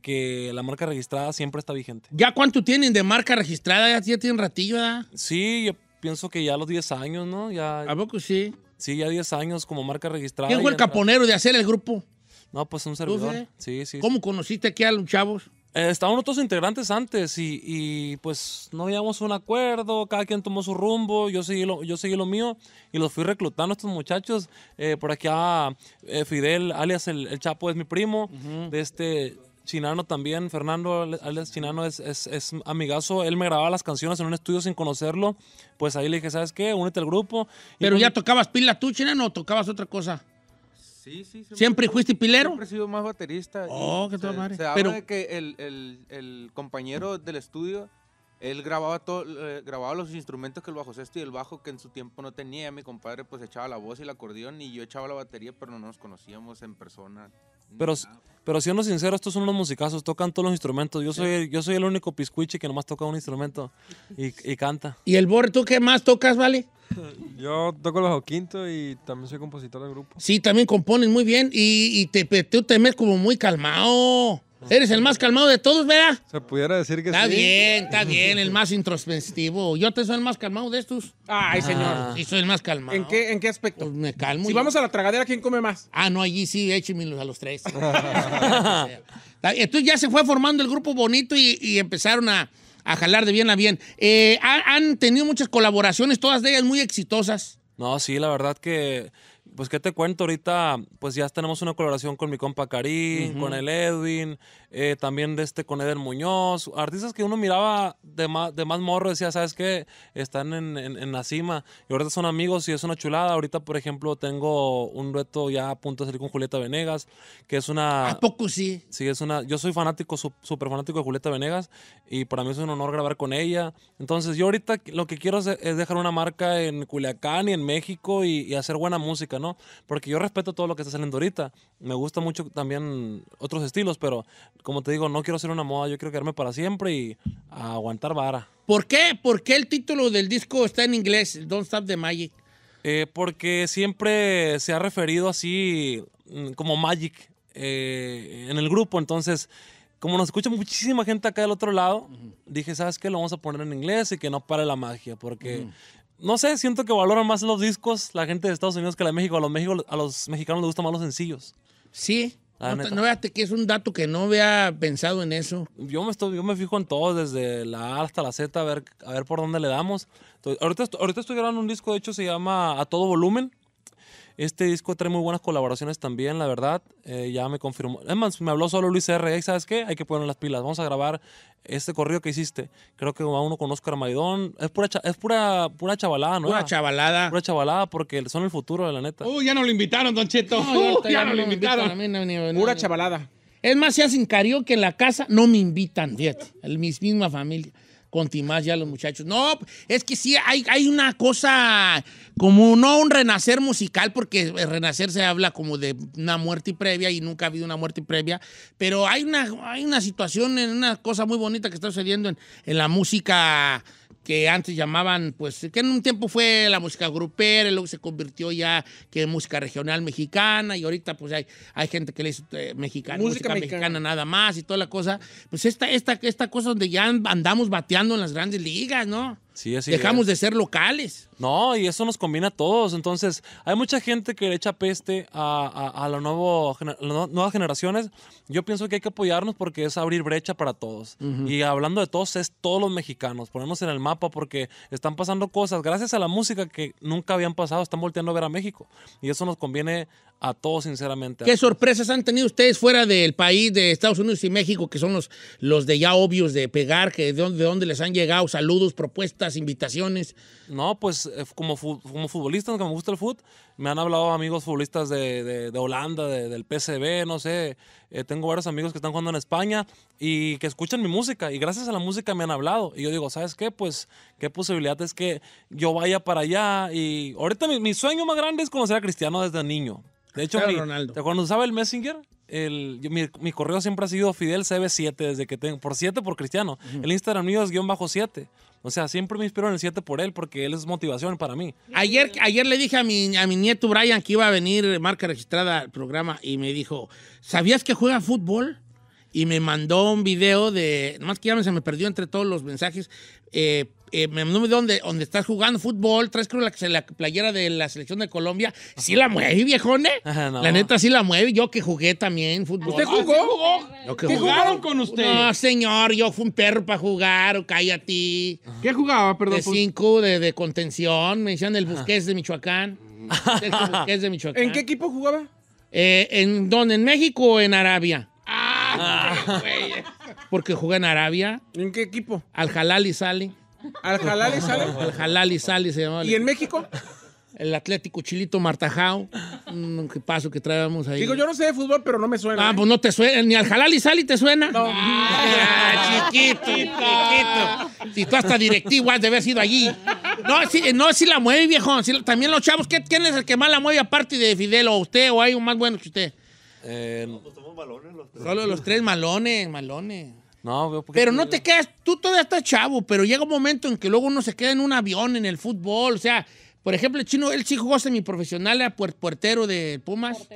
que la marca registrada siempre está vigente. ¿Ya cuánto tienen de marca registrada? Ya, ya tienen ratillo, ¿verdad? Sí, yo pienso que ya a los 10 años, ¿no? Ya, ¿A poco sí? Sí, ya 10 años como marca registrada. ¿Quién fue el caponero de hacer el grupo? No, pues un ¿Tú, servidor. Sí, sí. ¿Cómo conociste aquí a los chavos? Eh, estaban otros integrantes antes y, y, pues no habíamos un acuerdo, cada quien tomó su rumbo, yo seguí lo, yo seguí lo mío y los fui reclutando a estos muchachos. Eh, por aquí a eh, Fidel, alias el, el Chapo, es mi primo. De este Chinano también, Fernando, alias Chinano, es, es, es amigazo. Él me grababa las canciones en un estudio sin conocerlo. Pues ahí le dije, ¿sabes qué? Únete al grupo. Y ¿Pero pues- ya tocabas pila tú, China, o tocabas otra cosa? Sí, sí. ¿Siempre fuiste pilero? Siempre he sido más baterista. Oh, qué se, madre. se habla Pero- de que el, el- el compañero del estudio, él grababa todo, eh, grababa los instrumentos que el bajo sexto y el bajo que en su tiempo no tenía. Mi compadre pues echaba la voz y el acordeón y yo echaba la batería, pero no nos conocíamos en persona. Pero, pero siendo sincero, estos son unos musicazos, tocan todos los instrumentos. Yo soy, yo soy el único piscuiche que nomás toca un instrumento y, y canta. ¿Y el Borre, tú qué más tocas, vale? Yo toco el bajo quinto y también soy compositor del grupo. Sí, también compones muy bien y, y te, tú te ves como muy calmado. Eres el más calmado de todos, ¿verdad? Se pudiera decir que Está sí. bien, está bien, el más introspectivo. Yo te soy el más calmado de estos. Ay, señor. Sí, soy el más calmado. ¿En qué, ¿En qué aspecto? Pues me calmo. Si vamos a la tragadera, ¿quién come más? Ah, no, allí sí, échemelos a los tres. Entonces ya se fue formando el grupo bonito y, y empezaron a, a jalar de bien a bien. Eh, ha- han tenido muchas colaboraciones, todas de ellas muy exitosas. No, sí, la verdad que pues, ¿qué te cuento? Ahorita, pues ya tenemos una colaboración con mi compa Ujú. con el Edwin, eh, también de este con Eder Muñoz, artistas que uno miraba de más, de más morro, decía, ¿sabes qué? Están en, en- en la cima. Y ahorita son amigos y es una chulada. Ahorita, por ejemplo, tengo un dueto ya a punto de salir con Julieta Venegas, que es una... ¿A poco sí? Sí, es una. Yo soy fanático, súper fanático de Julieta Venegas y para mí es un honor grabar con ella. Entonces, yo ahorita lo que quiero es, es dejar una marca en Culiacán y en México y, y hacer buena música, ¿no? Porque yo respeto todo lo que está saliendo ahorita. Me gusta mucho también otros estilos, pero como te digo, no quiero hacer una moda, yo quiero quedarme para siempre y aguantar vara. ¿Por qué? ¿Por qué el título del disco está en inglés? Don't Stop the Magic. Eh, porque siempre se ha referido así mm, como Magic eh, en el grupo. Entonces, como nos escucha muchísima gente acá del otro lado, dije, ¿sabes qué? Lo vamos a poner en inglés y que no pare la magia. Porque, no sé, siento que valoran más los discos la gente de Estados Unidos que la de México. A los, México, a los mexicanos les gustan más los sencillos. Sí. La No, no fíjate que es un dato que no había pensado en eso. Yo me, estoy, yo me fijo en todo, desde la A hasta la Z, a ver, a ver por dónde le damos. Entonces, ahorita, ahorita estoy grabando un disco, de hecho se llama A Todo Volumen. Este disco trae muy buenas colaboraciones también, la verdad. Eh, ya me confirmó. Es más, me habló solo Luis R. "Ey, ¿Sabes qué? Hay que poner las pilas. Vamos a grabar este corrido que hiciste. Creo que a uno con Oscar Maidón. Es pura, cha- es pura, pura chavalada, ¿no? Pura chavalada. Pura chavalada porque son el futuro, la neta. Uy, ya no lo invitaron, Don Cheto. No, ya, ya no lo invitaron. a mí, no, ni- ni- Pura ni- chavalada. Es más, si hacen karaoke en la casa, no me invitan, fíjate. El, mi misma familia. Con ya los muchachos. No, es que sí, hay, hay una cosa como no un renacer musical, porque el renacer se habla como de una muerte previa y nunca ha habido una muerte previa, pero hay una, hay una situación, una cosa muy bonita que está sucediendo en, en la música que antes llamaban, pues, que en un tiempo fue la música grupera, y luego se convirtió ya que en música regional mexicana, y ahorita pues hay, hay gente que le dice eh, mexicana, Música música, mexicana. mexicana. nada más y toda la cosa. Pues esta, esta, esta cosa donde ya andamos bateando en las grandes ligas, ¿no? Sí, así Dejamos es. de ser locales. No, y eso nos combina a todos. Entonces, hay mucha gente que le echa peste a, a, a la nuevo, las nuevas generaciones. Yo pienso que hay que apoyarnos porque es abrir brecha para todos. Y hablando de todos, es todos los mexicanos. Ponernos en el mapa porque están pasando cosas gracias a la música que nunca habían pasado. Están volteando a ver a México. Y eso nos conviene a todos, sinceramente. ¿Qué sorpresas han tenido ustedes fuera del país de Estados Unidos y México, que son los, los de ya obvios de pegar, que de dónde, de dónde les han llegado saludos, propuestas, invitaciones? No, pues eh, como, como futbolista, que me gusta el fútbol, me han hablado amigos futbolistas de, de- de Holanda, de- del PSV, no sé. Eh, tengo varios amigos que están jugando en España y que escuchan mi música y gracias a la música me han hablado. Y yo digo, ¿sabes qué? Pues, ¿qué posibilidad es que yo vaya para allá? Y ahorita mi, mi sueño más grande es conocer a Cristiano desde niño. De hecho, Cristiano mi- Ronaldo. ¿te- cuando usaba el Messenger, el, mi correo siempre ha sido Fidel CB7 desde que tengo, por 7 por Cristiano. El Instagram mío es guion bajo 7. O sea, siempre me inspiro en el 7 por él porque él es motivación para mí. Ayer, ayer le dije a mi, a mi nieto Brian que iba a venir marca registrada al programa y me dijo, ¿sabías que juega fútbol? Y me mandó un video de, nomás que ya se me perdió entre todos los mensajes, eh, eh, me mandó un video donde, donde estás jugando fútbol, traes creo la, la playera de la selección de Colombia, sí la mueve, viejone. No. La neta sí la mueve, yo que jugué también fútbol. ¿Usted jugó? Yo que ¿Qué jugué. jugaron con usted? No, señor, yo fui un perro para jugar, o cállate. ¿Qué jugaba, perdón? De cinco, de, de contención, me decían el Busquets de Michoacán. Busquets de Michoacán. ¿En qué equipo jugaba? Eh, ¿En dónde? ¿En México o en Arabia? Porque jugué en Arabia. ¿En qué equipo? Al Halal y Sali. ¿Al Halal y Sali? Al Halal y Sali se llamaba. ¿Y en México? El Atlético Chilito Martajao. Un paso que traíamos ahí. Digo, yo no sé de fútbol, pero no me suena. Ah, ¿eh? pues no te suena, ni al Halal y Sali te suena. No. Ah, chiquito, chiquito. Si tú hasta directivo has de haber sido allí. No, sí, no, sí la mueve, viejo. Sí, también los chavos, ¿qué- ¿quién es el que más la mueve aparte de Fidel o usted o hay un más bueno que usted? Eh, Solo los tres malones, malones. No, porque- Pero no te quedas, tú todavía estás chavo, pero llega un momento en que luego uno se queda en un avión, en el fútbol. O sea, por ejemplo, el chino, él sí jugó semiprofesional, era puer- puertero de Pumas.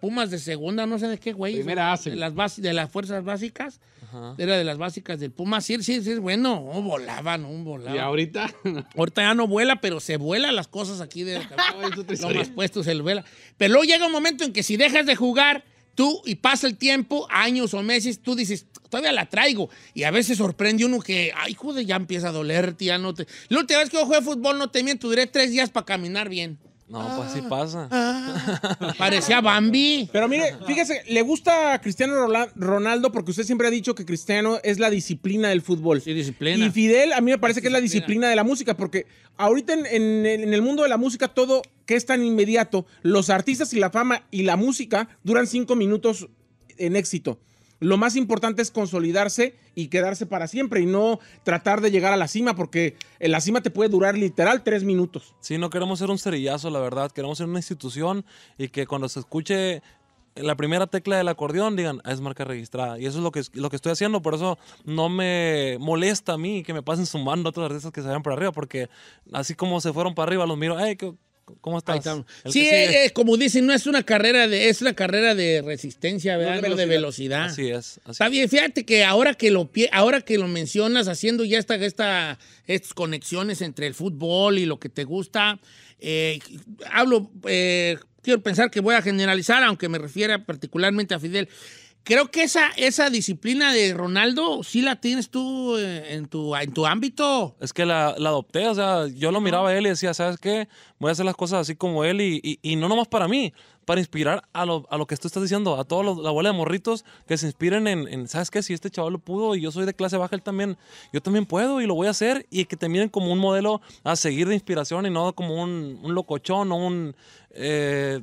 Pumas de segunda, no sé de qué, güey. Primera sí. De las, basi- de las fuerzas básicas. Ajá. Era de las básicas del Pumas. Sí, sí, sí, es bueno. No, volaba, no, volaba. Y ahorita. Ahorita ya no vuela, pero se vuela las cosas aquí de lo más puesto se vuela. Pero luego llega un momento en que si dejas de jugar, tú y pasa el tiempo, años o meses, tú dices, todavía la traigo. Y a veces sorprende uno que, ay, joder, ya empieza a dolerte, ya no te. La última vez que yo jugué fútbol, no te miento, duré tres días para caminar bien. No, pues sí pasa. Parecía Bambi. Pero mire, fíjese, le gusta a Cristiano Ronaldo porque usted siempre ha dicho que Cristiano es la disciplina del fútbol. Sí, disciplina. Y Fidel a mí me parece que es la disciplina de la música porque ahorita en, en- en el mundo de la música todo que es tan inmediato, los artistas y la fama y la música duran cinco minutos en éxito. Lo más importante es consolidarse y quedarse para siempre y no tratar de llegar a la cima porque la cima te puede durar literal tres minutos. Sí, no queremos ser un cerillazo, la verdad. Queremos ser una institución y que cuando se escuche la primera tecla del acordeón digan, "Ah, es marca registrada. Y eso es lo que, lo que estoy haciendo. Por eso no me molesta a mí que me pasen sumando otros artistas que se vayan por arriba. Porque así como se fueron para arriba, los miro, hey, ¿qué- ¿cómo estás? El Sí, eh, como dicen, no es una carrera de, es una carrera de resistencia, ¿verdad? No de velocidad. Así es. así Está bien, fíjate que ahora que lo ahora que lo mencionas, haciendo ya esta, esta, estas conexiones entre el fútbol y lo que te gusta, eh, hablo, eh, quiero pensar que voy a generalizar, aunque me refiera particularmente a Fidel. Creo que esa, esa disciplina de Ronaldo sí la tienes tú eh, en tu, en tu ámbito. Es que la, la adopté, o sea, yo lo miraba a él y decía, ¿sabes qué? Voy a hacer las cosas así como él y, y- y no nomás para mí, para inspirar a lo, a lo que tú estás diciendo, a toda la bola de morritos que se inspiren en, en, ¿sabes qué? Si este chaval lo pudo y yo soy de clase baja, él también, yo también puedo y lo voy a hacer y que te miren como un modelo a seguir de inspiración y no como un, un locochón o un eh,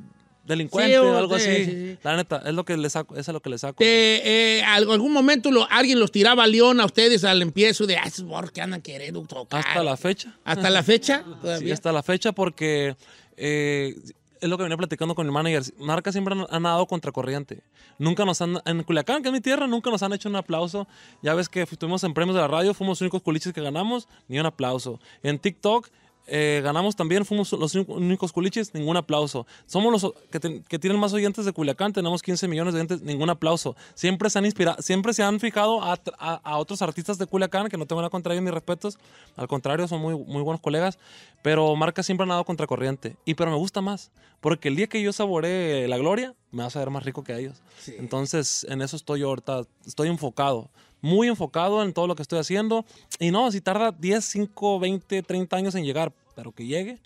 delincuente Sí, o algo sí, así. sí, sí. La neta, es lo que le saco, eso es lo que le saco. Eh, al- algún momento lo- alguien los tiraba a León a ustedes al empiezo de, ah, morros que andan queriendo tocar. Hasta la fecha. Hasta la fecha. Sí, hasta la fecha porque eh, es lo que venía platicando con mi manager. Marca siempre han, han nadado contracorriente. Nunca nos han, en Culiacán, que es mi tierra, nunca nos han hecho un aplauso. Ya ves que estuvimos en premios de la radio, fuimos los únicos culiches que ganamos, ni un aplauso. En TikTok eh, ganamos también, fuimos los único- únicos culiches, ningún aplauso. Somos los que, ten- que tienen más oyentes de Culiacán, tenemos 15 millones de oyentes, ningún aplauso. Siempre se han inspirado, siempre se han fijado a, a- a otros artistas de Culiacán, que no tengo nada contra ellos ni respetos, al contrario, son muy, muy buenos colegas, pero Marca siempre ha nadado contracorriente. Y pero me gusta más, porque el día que yo saboree la gloria, me vas a ver más rico que ellos. Entonces, en eso estoy yo ahorita, estoy enfocado, muy enfocado en todo lo que estoy haciendo. Y no, si tarda 10, 5, 20, 30 años en llegar, pero que llegue.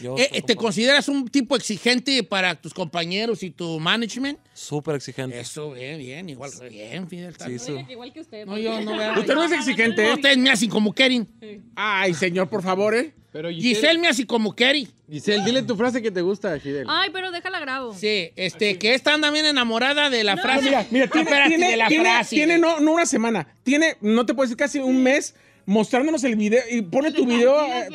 Yo Eh, eh, ¿Te consideras un tipo exigente para tus compañeros y tu management? súper exigente. Eso, bien, bien, igual, bien, Fidel. Sí, sí. Igual que usted. No, yo no veo. Usted no es exigente, ¿eh? Ustedes me hacen como Kering. Ay, señor, por favor, ¿eh? Pero Giselle me hace como Kering. Giselle, dile tu frase que te gusta, Fidel. Ay, pero déjala grabo. Sí, este, que esta anda bien enamorada de la No. frase. Mira, mira, tiene, Espérate, tiene- de la tiene- frase. tiene no, no una semana, tiene, no te puedo decir casi un mes mostrándonos el video y pone tu video, eh,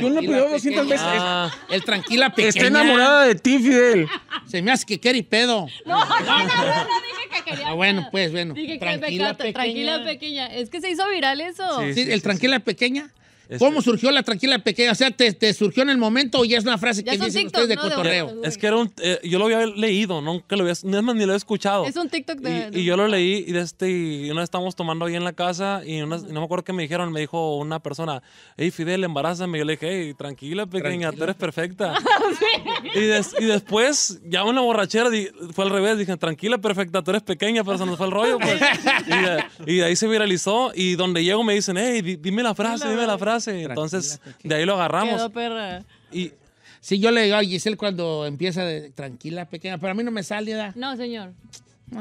pone tu video 200 veces. Ah, el tranquila pequeña. Está enamorada de ti, Fidel. Se me hace que Keri pedo. No, no, no, no, no dije que quería. Ah, bueno, pues, bueno. Dije que Tranquila me pequeña. Tranquila pequeña. Es que se hizo viral eso. Sí, el tranquila pequeña. Este- ¿Cómo surgió la tranquila pequeña? O sea, ¿te, te surgió en el momento o ya es una frase Ya que dicen TikTok, ustedes de ¿no? De- cotorreo? Es que era un, eh, yo lo había leído, nunca lo había, es más, ni lo he escuchado. Es un TikTok de. Y, y yo lo leí y, de este, y una vez estábamos tomando ahí en la casa y, una- y no me acuerdo qué me dijeron, me dijo una persona, hey Fidel, embarázame. Yo le dije, hey, tranquila pequeña, tú eres perfecta. y, des- y después, ya una borrachera, di- fue al revés, dije, tranquila, perfecta, tú eres pequeña, pero se nos fue el rollo. pues. y, de, y de ahí se viralizó y donde llego me dicen, hey, di- dime la frase, dime la frase. Entonces, de ahí lo agarramos. Quedó perra. Y Sí, yo le digo a Giselle cuando empieza de tranquila pequeña, pero a mí no me sale. ¿da? No, señor.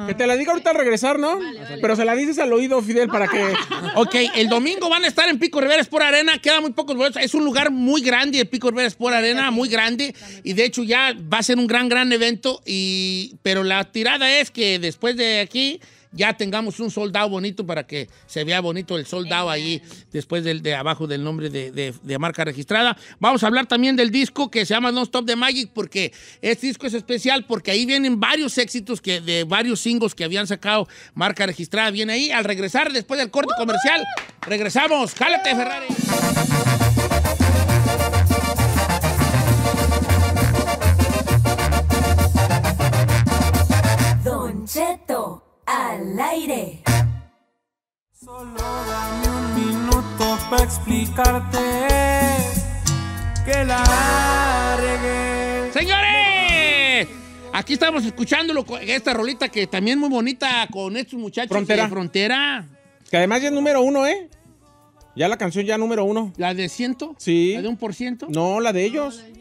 Que te la diga ahorita al regresar, ¿no? Pero se la dices al oído, Fidel, para que... Ok, el domingo van a estar en Pico Rivera Sport Arena, quedan muy pocos boletos. Es un lugar muy grande, el Pico Rivera Sport Arena, muy grande. Y de hecho ya va a ser un gran, gran evento. Y, pero la tirada es que después de aquí ya tengamos un soldado bonito para que se vea bonito el soldado ahí después del, de abajo del nombre de, de- de marca registrada. Vamos a hablar también del disco que se llama Non Stop the Magic porque este disco es especial porque ahí vienen varios éxitos que, de varios singles que habían sacado marca registrada. Viene ahí al regresar después del corte comercial. Regresamos. Jálate, Ferrari. Don Cheto, al aire. un minuto para explicarte que la regué. ¡Señores! Aquí estamos escuchándolo, con esta rolita que también muy bonita con estos muchachos Frontera. de Frontera. Que además ya es número uno, ¿eh? Ya la canción ya número uno. ¿La de ciento? Sí. ¿La de un por ciento? No, la de ellos. La de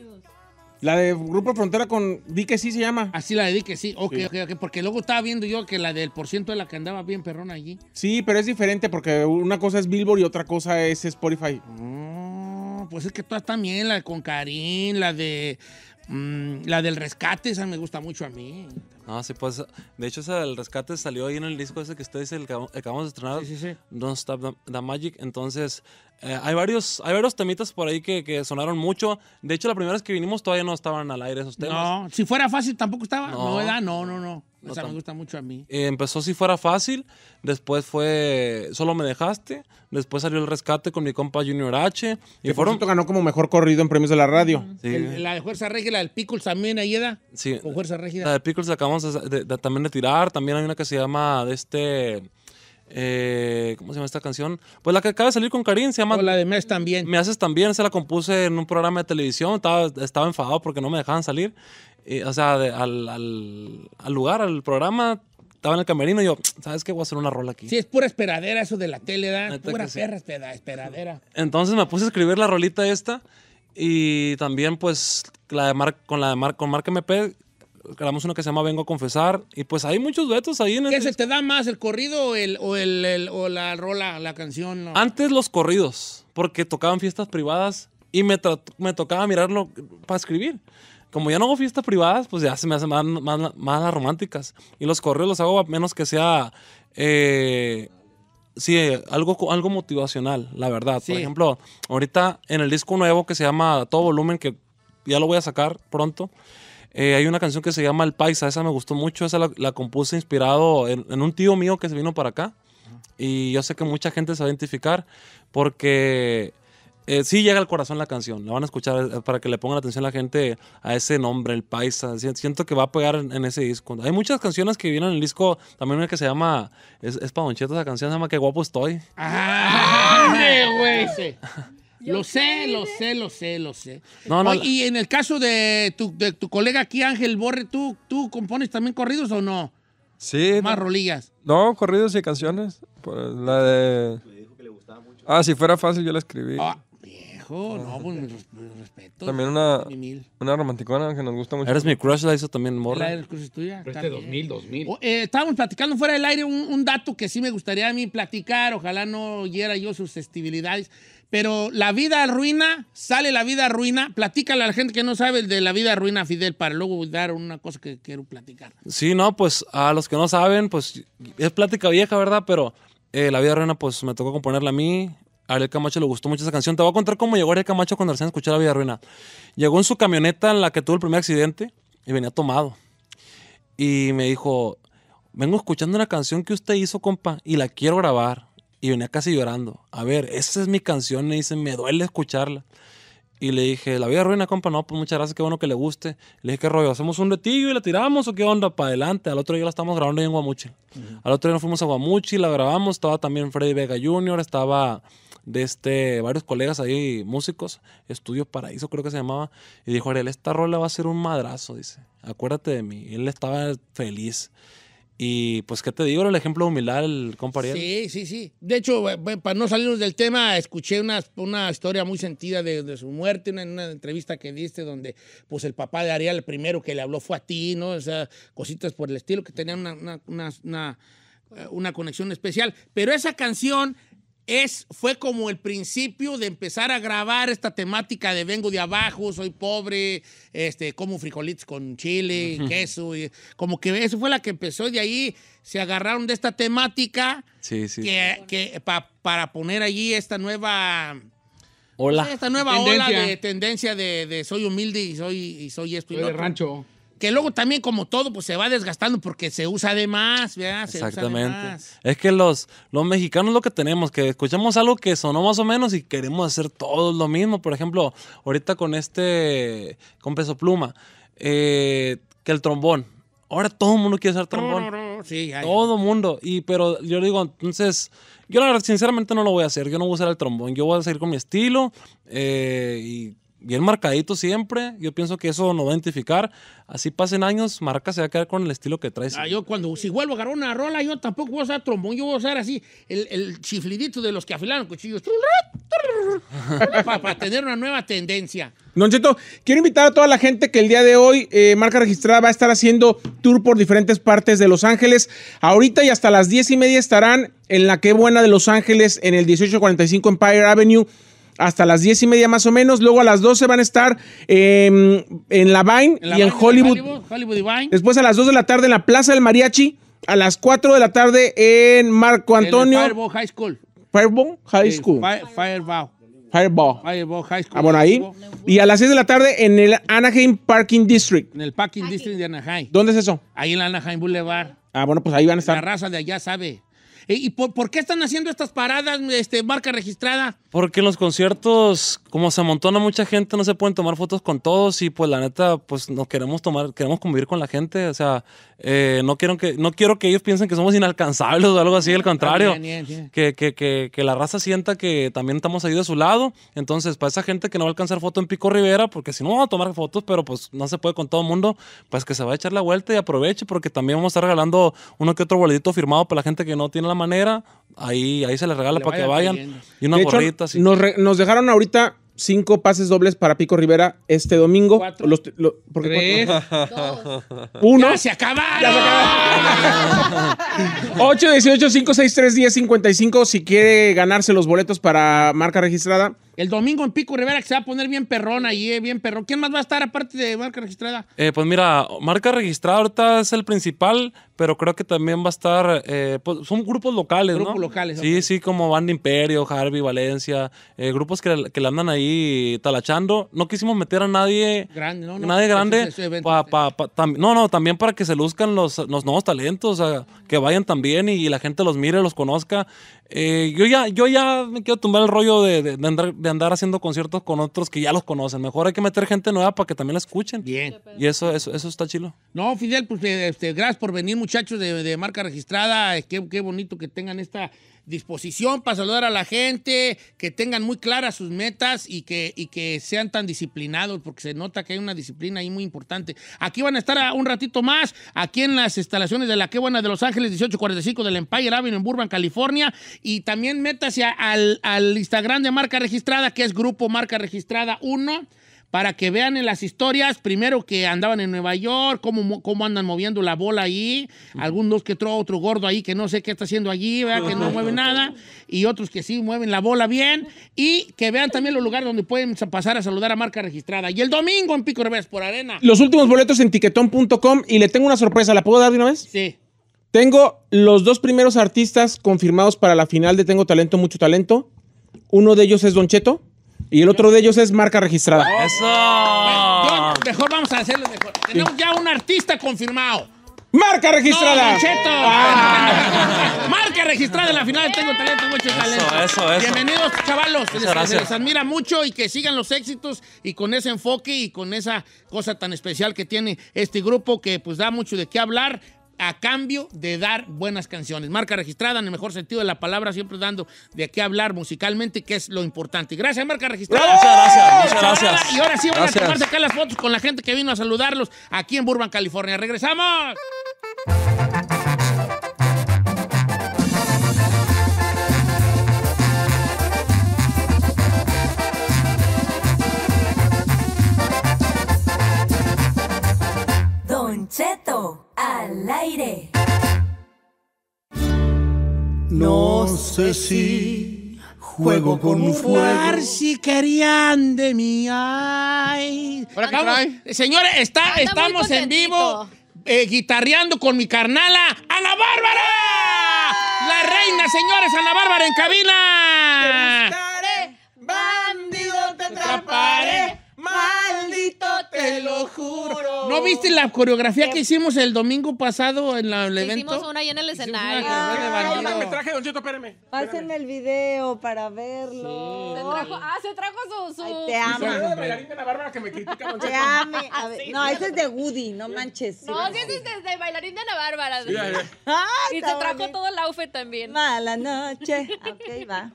Grupo Frontera con Di que sí se llama. Así la de Di que sí. Ok, Sí. ok, ok. Porque luego estaba viendo yo que la del por ciento de la que andaba bien perrona allí. Sí, pero es diferente porque una cosa es Billboard y otra cosa es Spotify. No, pues es que todas también, la de con Karim, la de. mm, la del rescate, esa me gusta mucho a mí. No, sí, pues. De hecho, esa del rescate salió ahí en el disco ese que usted dice, el que acabamos- de estrenar. Don't Stop the, the Magic. Entonces, eh, hay, varios, hay varios temitas por ahí que, que sonaron mucho. De hecho, la primera vez que vinimos todavía no estaban al aire esos temas. No, si fuera fácil tampoco estaba. No, No. ¿verdad? No, no, no. No, Esa me tam- gusta mucho a mí. Eh, empezó si fuera fácil, después fue Solo me dejaste, después salió el rescate con mi compa Junior H. Y fueron. ganó como mejor corrido en premios de la radio. Sí. El- la de Fuerza Regia, la del Pickles también, ahí da. Sí. Con Fuerza Rígida. La de Pickles la acabamos de, de- de- también de tirar. También hay una que se llama de este. eh, ¿Cómo se llama esta canción? Pues la que acaba de salir con Karim se llama. la de Mes también. Me haces también. Esa la compuse en un programa de televisión. Estaba, estaba enfadado porque no me dejaban salir. Y, o sea, de- al, al- al lugar, al programa. Estaba en el camerino y yo, ¿sabes qué? Voy a hacer una rola aquí. Sí, es pura esperadera eso de la tele, da. Pura sí. perra esperadera. Entonces me puse a escribir la rolita esta y también pues la de Mar- con la de Mar- con Mark MP grabamos una que se llama Vengo a confesar y pues hay muchos duetos ahí en ¿Qué este- se te da más, el corrido o, el, o, el, el- o la rola, la canción? no? Antes los corridos, porque tocaban fiestas privadas y me, me tocaba mirarlo para escribir. Como ya no hago fiestas privadas, pues ya se me hacen más, más- más las románticas. Y los corridos los hago a menos que sea, eh, sí, algo, algo motivacional, la verdad. Sí. Por ejemplo, ahorita en el disco nuevo que se llama Todo Volumen, que ya lo voy a sacar pronto, eh, hay una canción que se llama El Paisa, esa me gustó mucho, esa la, la compuse inspirado en, en un tío mío que se vino para acá. Y yo sé que mucha gente se va a identificar porque eh, sí llega al corazón la canción. La van a escuchar eh, para que le pongan atención la gente a ese nombre, el paisa. Si- Siento que va a pegar en, en ese disco. Hay muchas canciones que vienen en el disco. También una que se llama, es, es pa' Don Cheto, esa canción se llama Qué guapo estoy. ¡Ah, güey! Lo sé, lo sé, lo sé, lo sé. No, no, Oye, la- y en el caso de tu, de tu colega aquí, Ángel Borre, ¿tú, ¿tú compones también corridos o no? Sí. Más no- rolillas. No, corridos y canciones. Por la de. Ah, si fuera fácil, yo la escribí. Viejo, no, pues mis res- mis respetos. También una, Mi una romanticona que nos gusta mucho. Eres mi crush, la hizo también Morra. La de las cosas tuyas. Pero este bien. 2000, 2000. O, eh, estábamos platicando fuera del aire un, un dato que sí me gustaría a mí platicar, ojalá no oyera yo sus festividades, pero la vida ruina, sale la vida ruina, platícale a la gente que no sabe de la vida ruina, Fidel, para luego dar una cosa que quiero platicar. Sí, no, pues a los que no saben, pues es plática vieja, ¿verdad? Pero eh, La Vida Reina, pues me tocó componerla a mí. A Ariel Camacho le gustó mucho esa canción. Te voy a contar cómo llegó Ariel Camacho cuando recién escuché La Vida Ruina. Llegó en su camioneta en la que tuvo el primer accidente y venía tomado. Y me dijo, vengo escuchando una canción que usted hizo, compa, y la quiero grabar. Y venía casi llorando. A ver, esa es mi canción. Me dice, me duele escucharla. Y le dije, la vida ruina, compa, no, pues muchas gracias, qué bueno que le guste. Le dije, ¿qué rollo? ¿Hacemos un retillo y la tiramos o qué onda? Para adelante. Al otro día la estamos grabando ahí en Guamuchi. Al otro día nos fuimos a Guamuchi, la grabamos. Estaba también Freddy Vega Jr., estaba de este, varios colegas ahí, músicos. Estudio Paraíso, creo que se llamaba. Y dijo, Ariel, esta rola va a ser un madrazo, dice. Acuérdate de mí. Y él estaba feliz. Y pues, ¿qué te digo? Era el ejemplo de humildad, el compa. Sí, sí, sí. De hecho, para no salirnos del tema, escuché una, una historia muy sentida de, su muerte, una, una entrevista que diste donde pues el papá de Ariel, el primero que le habló fue a ti, ¿no? O sea, cositas por el estilo que tenían una, una, eh, una conexión especial. Pero esa canción es, fue como el principio de empezar a grabar esta temática de vengo de abajo, soy pobre, este, como frijolitos con chile, queso, y como que eso fue la que empezó y de ahí se agarraron de esta temática Sí, sí. que, que pa- para poner allí esta nueva Hola. esta nueva Tendencia. ola de tendencia de, de soy humilde y soy y soy esto y Soy lo de otro. rancho. Que luego también como todo pues se va desgastando porque se usa de más ¿verdad? Se usa de Exactamente. más. Es que los, los mexicanos lo que tenemos, que escuchamos algo que sonó más o menos y queremos hacer todos lo mismo. Por ejemplo, ahorita con este, con Peso Pluma, eh, que el trombón. Ahora todo el mundo quiere hacer trombón. Sí. Todo el mundo. Y, pero yo digo, entonces, yo la verdad, sinceramente no lo voy a hacer. Yo no voy a usar el trombón. Yo voy a seguir con mi estilo eh, y bien marcadito siempre. Yo pienso que eso nos va a identificar. Así pasen años, marca se va a quedar con el estilo que trae. Ah, yo cuando, si vuelvo a agarrar una rola, yo tampoco voy a usar trombón, yo voy a usar así, el, el chiflidito de los que afilaron cuchillos. Para tener una nueva tendencia. Don Cheto, quiero invitar a toda la gente que el día de hoy eh, Marca Registrada va a estar haciendo tour por diferentes partes de Los Ángeles. Ahorita y hasta las diez y media estarán en la Qué Buena de Los Ángeles, en el 1845 Empire Avenue, hasta las diez y media más o menos. Luego a las 12 van a estar eh, en la Vine En la y en Hollywood. Hollywood, Hollywood y Vine. Después a las 2 de la tarde en la Plaza del Mariachi. A las 4 de la tarde en Marco Antonio. En el Fireball High School. Fireball High School. Fire- Fireball. Fireball. Fireball High School. Ah, bueno, ahí. Y a las 6 de la tarde en el Anaheim Parking District. En el Packing District de Anaheim. ¿Dónde es eso? Ahí en la Anaheim Boulevard. Ah, bueno, pues ahí van a La estar. raza de allá sabe. Eh, ¿Y por, por qué están haciendo estas paradas, este, marca registrada? Porque en los conciertos, como se amontona mucha gente, no se pueden tomar fotos con todos y pues la neta, pues no queremos tomar, queremos convivir con la gente. O sea, eh, no, quiero que, no quiero que ellos piensen que somos inalcanzables o algo así, al contrario. Bien, bien, bien. Que, que, que, que la raza sienta que también estamos ahí de su lado. Entonces, para esa gente que no va a alcanzar foto en Pico Rivera, porque si no vamos a tomar fotos, pero pues no se puede con todo el mundo, pues que se va a echar la vuelta y aproveche, porque también vamos a estar regalando uno que otro boletito firmado para la gente que no tiene la manera. Ahí, ahí se les regala Le para que vaya vayan. Y una De hecho, gorrita así. nos, re- nos dejaron ahorita cinco pases dobles para Pico Rivera este domingo. Los- lo- ¿por qué Tres. cuatro? Uno. ¡Ya se acabaron! 818-563-1055 si quiere ganarse los boletos para marca registrada. El domingo en Pico Rivera que se va a poner bien perrón ahí, eh, bien perrón. ¿Quién más va a estar aparte de marca registrada? Eh, pues mira, marca registrada ahorita es el principal, pero creo que también va a estar, eh, pues son grupos locales, Grupos ¿no? locales, Sí, sí, como Banda Imperio, Harvey, Valencia, eh, grupos que, que le andan ahí talachando. No quisimos meter a nadie Grande, no, no. nadie grande. es- eso es evento, pa- pa- pa- tam- no, no, también para que se luzcan los, los nuevos talentos, o sea, que vayan también y, y la gente los mire, los conozca. Yo, ya, yo ya me quiero tumbar el rollo de, de- de andar, de andar haciendo conciertos con otros que ya los conocen. Mejor hay que meter gente nueva para que también la escuchen. Bien. Y eso, eso, eso está chilo. No, Fidel, pues eh, este, gracias por venir, muchachos de, de marca registrada. Qué, qué bonito que tengan esta disposición para saludar a la gente, que tengan muy claras sus metas y que, y que sean tan disciplinados, porque se nota que hay una disciplina ahí muy importante. Aquí van a estar un ratito más, aquí en las instalaciones de la Qué Buena de Los Ángeles, 1845 del Empire Avenue en Burbank, California. Y también métase al, al Instagram de marca registrada, que es Grupo Marca Registrada 1 para que vean en las historias, primero que andaban en Nueva York, cómo, mo- cómo andan moviendo la bola ahí, algunos que otro, otro gordo ahí que no sé qué está haciendo allí, ¿verdad? que no mueve nada, y otros que sí mueven la bola bien, y que vean también los lugares donde pueden sa- pasar a saludar a marca registrada. Y el domingo en Pico Revés, por arena. Los últimos boletos en tiquetón.com y le tengo una sorpresa. ¿La puedo dar de una vez? Sí. Tengo los dos primeros artistas confirmados para la final de Tengo Talento, Mucho Talento. Uno de ellos es Don Cheto y el otro de ellos es marca registrada. Yo- mejor vamos a hacerlo mejor. Tenemos ya un artista confirmado. ¡Marca registrada! ¡No, Cheto! Marca registrada en la final Tengo Talento, Mucho Talento. eso, eso. Bienvenidos, chavalos. Se les admira mucho y que sigan los éxitos y con ese enfoque y con esa cosa tan especial que tiene este grupo que pues da mucho de qué hablar a cambio de dar buenas canciones. Marca registrada en el mejor sentido de la palabra, siempre dando de qué hablar musicalmente, que es lo importante. Gracias, Marca Registrada. Muchas gracias, muchas gracias. Y ahora sí van Gracias. a tomarse acá las fotos con la gente que vino a saludarlos aquí en Burbank, California. ¡Regresamos! Cheto al aire. No sé si juego con fuego. si querían de mí. Ay. ¿Ahora qué trae? Señores, está, Anda muy estamos en vivo eh, guitarreando con mi carnala, Ana Bárbara. La reina, señores, Ana Bárbara en cabina. bandido, te atraparé, te lo juro. ¿No viste la coreografía que hicimos el domingo pasado en la- el evento? Hicimos una ahí en el escenario. de bandido. traje, Don Cheto, espérame. Pásenme el video para verlo. Se trajo, ah, se trajo su... su- Ay, te amo. de bailarín de la Bárbara que me critica, Don Te Cheto. ame. A ver, no, ese es de Woody, no manches. No, sí, ese es desde bailarín de Ana Bárbara. ya, ya. Ah, Y se está trajo bonito. todo el outfit también. Mala noche. Ok, va.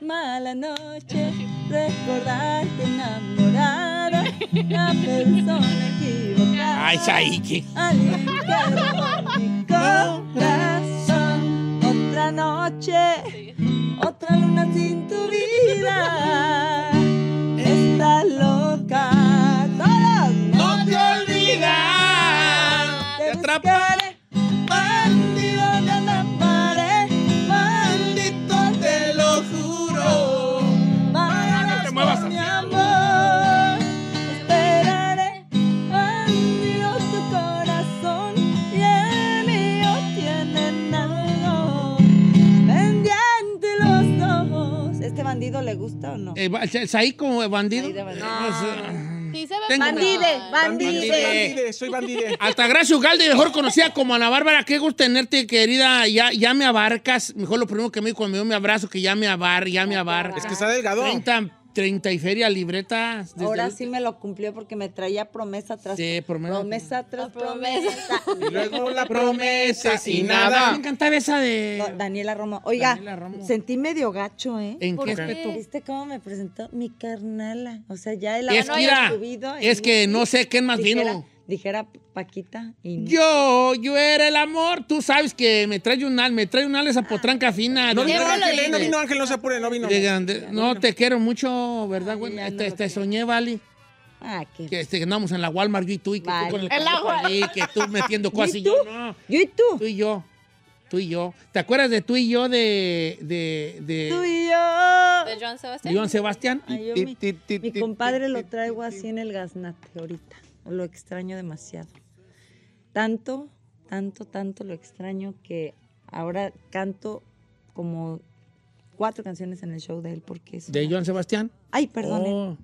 Mala noche. recordarte enamorada, la persona equivocada. Ay, Saiki. Que mi corazón. Otra noche, otra luna sin tu vida. Está loca. Todos. No te olvidas. Te. Bandido le gusta o no? Eh, ¿Saí como bandido? de bandido. No, sé. Sí se ve Tengo- Bandide, bandide. Bandide, soy bandide. Altagracia Ugalde, mejor conocida como Ana Bárbara. Qué gusto tenerte, querida. Ya, ya me abarcas. Mejor lo primero que me dijo cuando me dio mi abrazo, que ya me abar, ya me abarcas. Es que está delgado. 30, 30 y feria libreta. desde Ahora el- sí me lo cumplió porque me traía promesa tras Sí, promesa. promesa tras promesa. promesa. Y luego la promesa promesa y nada. Me encantaba esa de... No, Daniela Romo. Oiga, Daniela Romo. sentí medio gacho, ¿eh? ¿En ¿Por qué aspecto? ¿Viste cómo me presentó mi carnala? O sea, ya el Es que, mira, es que no sé quién más dijera, vino. Dijera Paquita y no. Yo, yo era el amor. Tú sabes que me trae un al, me trae un al esa potranca fina. No vino Ángel, eh, no vino Ángel, no se apure, no vino. de grande- No, te quiero mucho, ¿verdad, güey? Te, soñé, Vali. Ah, qué. Que este, que andamos en la Walmart, yo y tú, y que tú con el la pendejo allí, que tú metiendo cosas y yo, no. Yo y tú. Tú y yo. Tú y yo. ¿Te acuerdas de tú y yo de. de. de. Tú y yo. De Joan Sebastián. Joan Sebastián? Ay, yo mi, mi compadre lo traigo así en el gaznate ahorita. Lo extraño demasiado. Tanto, tanto, tanto lo extraño que ahora canto como cuatro canciones en el show de él porque es... ¿De Joan Sebastián? Ay, perdón. Oh,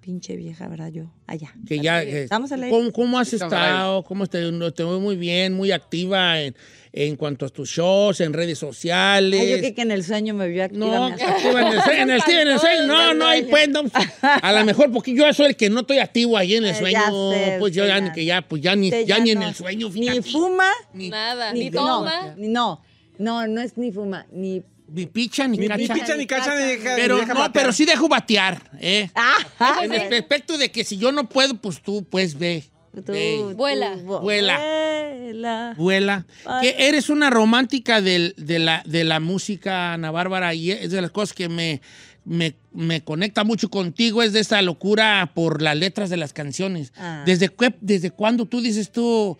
Pinche vieja, ¿verdad? Yo, allá. que ya. eh, Estamos al aire. ¿Cómo, cómo has Estamos estado? ¿Cómo te, no, te veo muy bien, muy activa en, en cuanto a tus shows, en redes sociales? Ay, yo que, que en el sueño me vio activa. No, activa en el, en el, en el sueño. No, no, ahí pues, no. A lo mejor porque yo soy el que no estoy activo ahí en el Eh, sueño. ya sé, pues yo ya, ya. ni que ya, pues ya ni, ya ya ni en el sueño, Ni fuma, Nada, ni, ni, toma. Ni- no, no, no es ni fuma, ni... Ni picha ni, Ni cacha. picha ni cacha ni deja Pero ni deja no, batear. pero sí dejo batear, ¿eh? Ah, en el aspecto de que si yo no puedo, pues tú, pues ve. Tú, ve, Vuela. tú, Vuela. Vuela. vuela. Ay. Que eres una romántica del- de, la, de la música, Ana Bárbara, y es de las cosas que me, me, me conecta mucho contigo, es de esa locura por las letras de las canciones. Ah. ¿Desde, qué- ¿Desde cuándo tú dices tú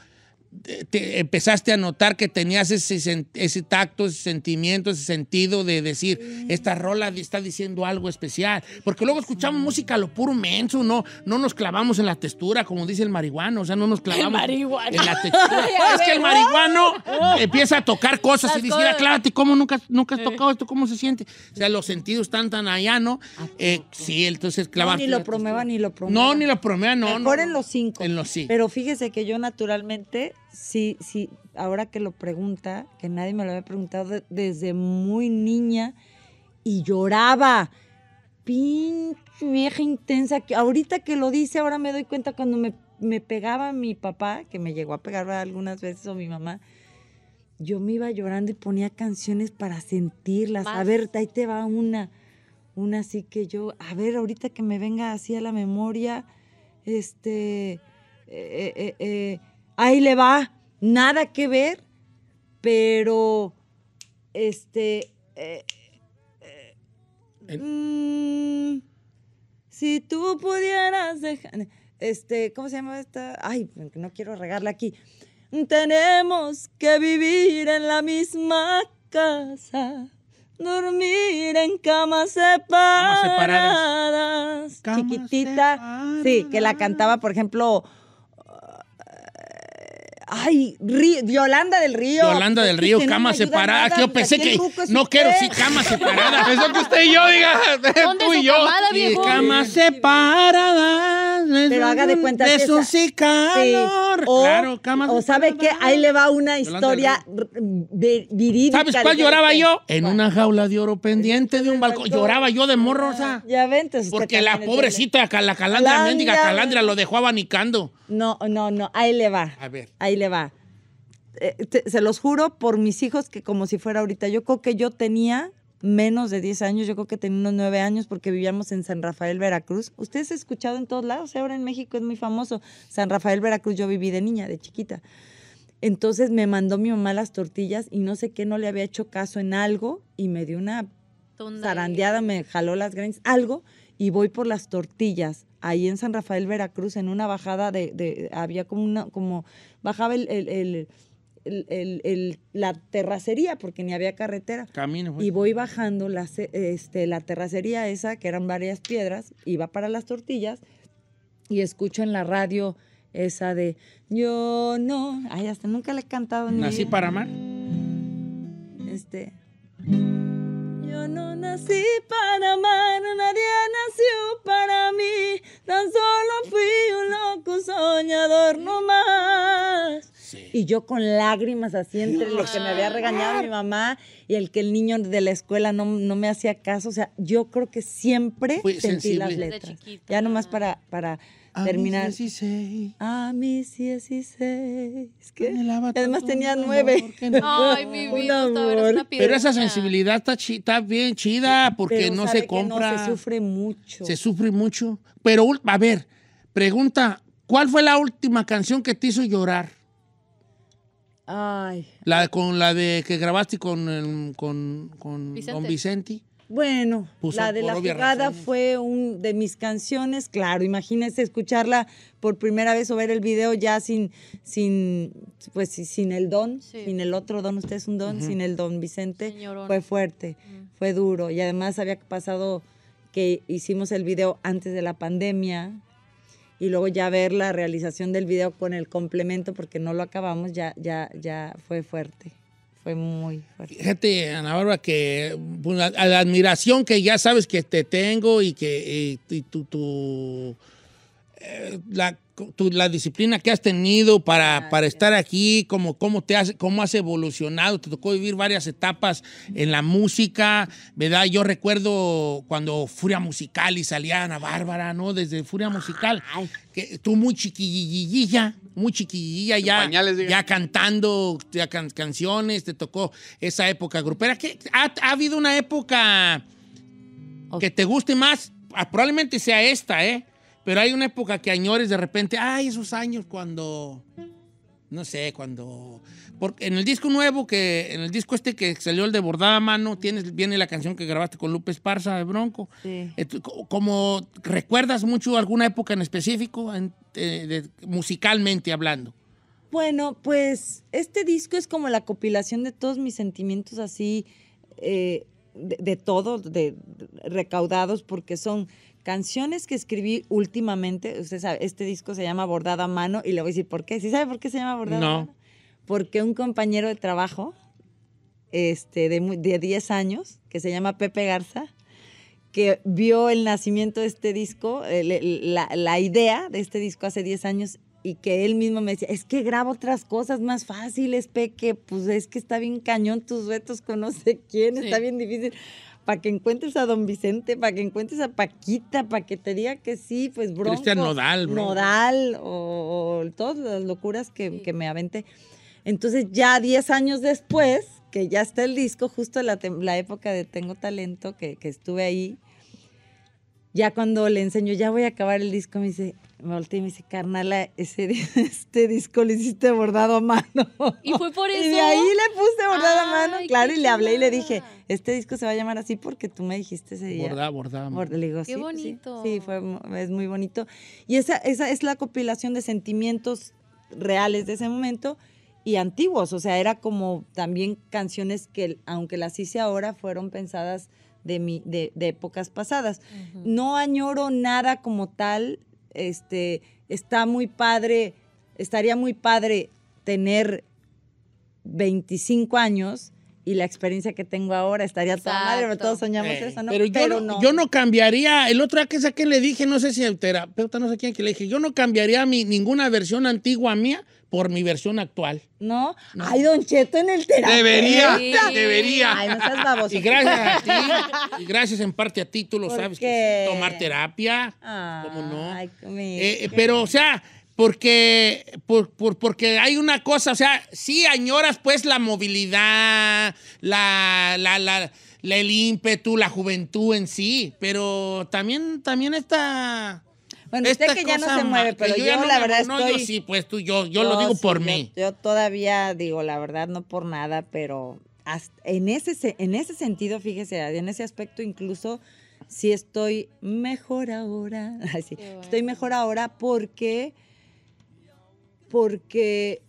te- te empezaste a notar que tenías ese, ese tacto, ese sentimiento, ese sentido de decir, esta rola está diciendo algo especial? Porque luego escuchamos música lo puro menso, no, no nos clavamos en la textura, como dice el marihuano, o sea, no nos clavamos en la textura. es que el marihuano empieza a tocar cosas y dice, mira, clávate, ¿cómo nunca, nunca has tocado esto? ¿Cómo se siente? O sea, los sentidos están tan allá, ¿no? Eh, sí, entonces No, clavarte. ni lo promueva, ni lo promueva. No, ni lo promea, no. Mejor no, en los cinco. En los sí. Pero fíjese que yo naturalmente, sí, sí, ahora que lo pregunta, que nadie me lo había preguntado de- desde muy niña, y lloraba. Pinche vieja intensa. Que ahorita que lo dice, ahora me doy cuenta cuando me, me pegaba mi papá, que me llegó a pegar algunas veces, o mi mamá. Yo me iba llorando y ponía canciones para sentirlas. A ver, ahí te va una. Una así que yo, a ver, ahorita que me venga así a la memoria, este, eh, eh, eh, ahí le va, nada que ver, pero, este, eh, eh, mm, si tú pudieras dejar, este, ¿cómo se llama esta? Ay, no quiero regarla aquí. Tenemos que vivir en la misma casa. Dormir en camas separadas. Camas Chiquitita. Sí, que la cantaba, por ejemplo. Ay, Rí- Yolanda del Río. Yolanda del Río, que no cama ayuda separada. nada, que yo pensé que no usted. quiero sí cama separada. Pensó que usted y yo, diga. ¿Dónde Tú y yo. camada, viejo? cama separada. Pero haga de cuenta de que eso sí calor. Sí. O, claro, cama o sabe qué, ahí le va una historia verídica. ¿Sabes cuál lloraba yo? En una jaula de oro pendiente de un balcón. Lloraba yo de morro, o sea. Ya ven, entonces usted Porque la pobrecita, la calandra, mendiga calandra, lo dejó abanicando. No, no, no, ahí le va. A ver. Ahí le va. Eh, te- se los juro por mis hijos que como si fuera ahorita. Yo creo que yo tenía menos de 10 años, yo creo que tenía unos 9 años porque vivíamos en San Rafael, Veracruz. Ustedes han escuchado en todos lados, ahora en México es muy famoso. San Rafael, Veracruz, yo viví de niña, de chiquita. Entonces me mandó mi mamá las tortillas y no sé qué, no le había hecho caso en algo y me dio una zarandeada, me jaló las greñas, algo, y voy por las tortillas. Ahí en San Rafael, Veracruz, en una bajada de, de- había como una, como, bajaba el, el- el- el- la terracería porque ni había carretera. Camino. pues. Y voy bajando la, este, la terracería esa, que eran varias piedras, iba para las tortillas y escucho en la radio esa de yo no, ay, hasta nunca le he cantado en mi Nací para amar. Este. Yo no nací para amar, nadie nació para mí, tan solo fui un loco soñador no más. Y yo con lágrimas así entre lo que me había regañado mi mamá y el que el niño de la escuela no, no me hacía caso. O sea, yo creo que siempre Fui sentí las letras. Ya nomás para, para A mis terminar. 16. A mis 16. ¿Qué? además tenía un nueve. no- Ay, mi Un vida, eres amor. una Pero esa sensibilidad está, chi- está bien chida porque Pero no sabe se que no, compra. se sufre mucho. Se sufre mucho. Pero, a ver, pregunta, ¿cuál fue la última canción que te hizo llorar? Ay. La con la de que grabaste con, el- con, con Vicente. don Vicente. Bueno, Puso la de la jugada razones. fue un de mis canciones, claro, imagínense escucharla por primera vez o ver el video ya sin, sin, pues sin el don, sin el otro don, usted es un don, sin el don Vicente, Señorón. fue fuerte, fue duro y además había pasado que hicimos el video antes de la pandemia y luego ya ver la realización del video con el complemento porque no lo acabamos, ya, ya, ya fue fuerte, fue muy fuerte. Fíjate, Ana Bárbara, que pues, la, a la admiración que ya sabes que te tengo y que y, y tu, tu, eh, la, tu- la disciplina que has tenido para, para estar aquí, cómo, cómo, te has, cómo has evolucionado, te tocó vivir varias etapas en la música, ¿verdad? Yo recuerdo cuando Furia Musical y salía Ana Bárbara, ¿no? Desde Furia Musical, que tú muy chiquillilla, muy chiquillilla ya, ya cantando ya can- canciones, te tocó esa época grupera. ¿Qué? ¿Ha, ha habido una época que te guste más? Ah, probablemente sea esta, ¿eh? Pero hay una época que añores de repente, ay, esos años cuando, no sé, cuando... Porque en el disco nuevo, que en el disco este que salió el de Bordada a Mano, tienes, viene la canción que grabaste con Lupe Esparza de Bronco. Sí. Como recuerdas mucho alguna época en específico, en- eh, de- musicalmente hablando. Bueno, pues este disco es como la compilación de todos mis sentimientos así, eh, de, de todo, de- recaudados, porque son canciones que escribí últimamente. Usted sabe, este disco se llama Bordada a Mano y le voy a decir por qué. ¿Sí sabe por qué se llama Bordada a No. Mano? Porque un compañero de trabajo este, de, de 10 años, que se llama Pepe Garza, que vio el nacimiento de este disco, el- el- la, la idea de este disco hace 10 años y que él mismo me decía, es que grabo otras cosas más fáciles, Peque, pues es que está bien cañón tus retos con no sé quién, está Sí. bien difícil. Para que encuentres a don Vicente, para que encuentres a Paquita, para que te diga que sí, pues Bronco. Cristian Nodal, Bronco. Nodal, o, o todas las locuras que, que me aventé. Entonces ya 10 años después, que ya está el disco, justo la, tem- la época de Tengo Talento, que, que estuve ahí, ya cuando le enseño, ya voy a acabar el disco, me dice, me volteé y me dice, carnala, ese, este disco lo hiciste bordado a mano. Y fue por Y eso. de ahí le puse bordado a mano, claro, y le hablé y le dije, este disco se va a llamar así porque tú me dijiste ese día. Bordada, bordada. Bord- Le digo, Qué sí, pues sí, bonito. Sí, fue, mu- es muy bonito. Y esa, esa es la compilación de sentimientos reales de ese momento y antiguos. O sea, era como también canciones que, aunque las hice ahora, fueron pensadas de, mi, de, de épocas pasadas. No añoro nada como tal. Este, está muy padre, estaría muy padre tener 25 años y la experiencia que tengo ahora estaría toda madre, pero todos soñamos Eh, eso, ¿no? Pero, yo, no, yo no cambiaría, el otro día que saqué le dije, no sé si el terapeuta, no sé quién, que le dije, yo no cambiaría mi, ninguna versión antigua mía por mi versión actual. ¿No? Ay, Don Cheto en el terapeuta. Debería, debería. Ay, no seas baboso. Y gracias a ti, y gracias en parte a ti, tú lo ¿Por sabes, qué? que tomar terapia, Ah, ¿cómo no? Ay, mi- Eh, eh, pero, o sea, porque, por- por- porque hay una cosa, o sea, sí añoras pues la movilidad, la, la, la- la- el ímpetu, la juventud en sí, pero también, también esta... Bueno, usted que ya no se mueve, pero yo, ya no la me- verdad no, estoy... yo sí, pues tú, yo, yo lo digo sí, por yo- mí. Yo todavía digo, la verdad, no por nada, pero hasta- en, ese, se- en ese sentido, fíjese, en ese aspecto incluso sí estoy mejor ahora. Ay, sí, Estoy mejor ahora porque, porque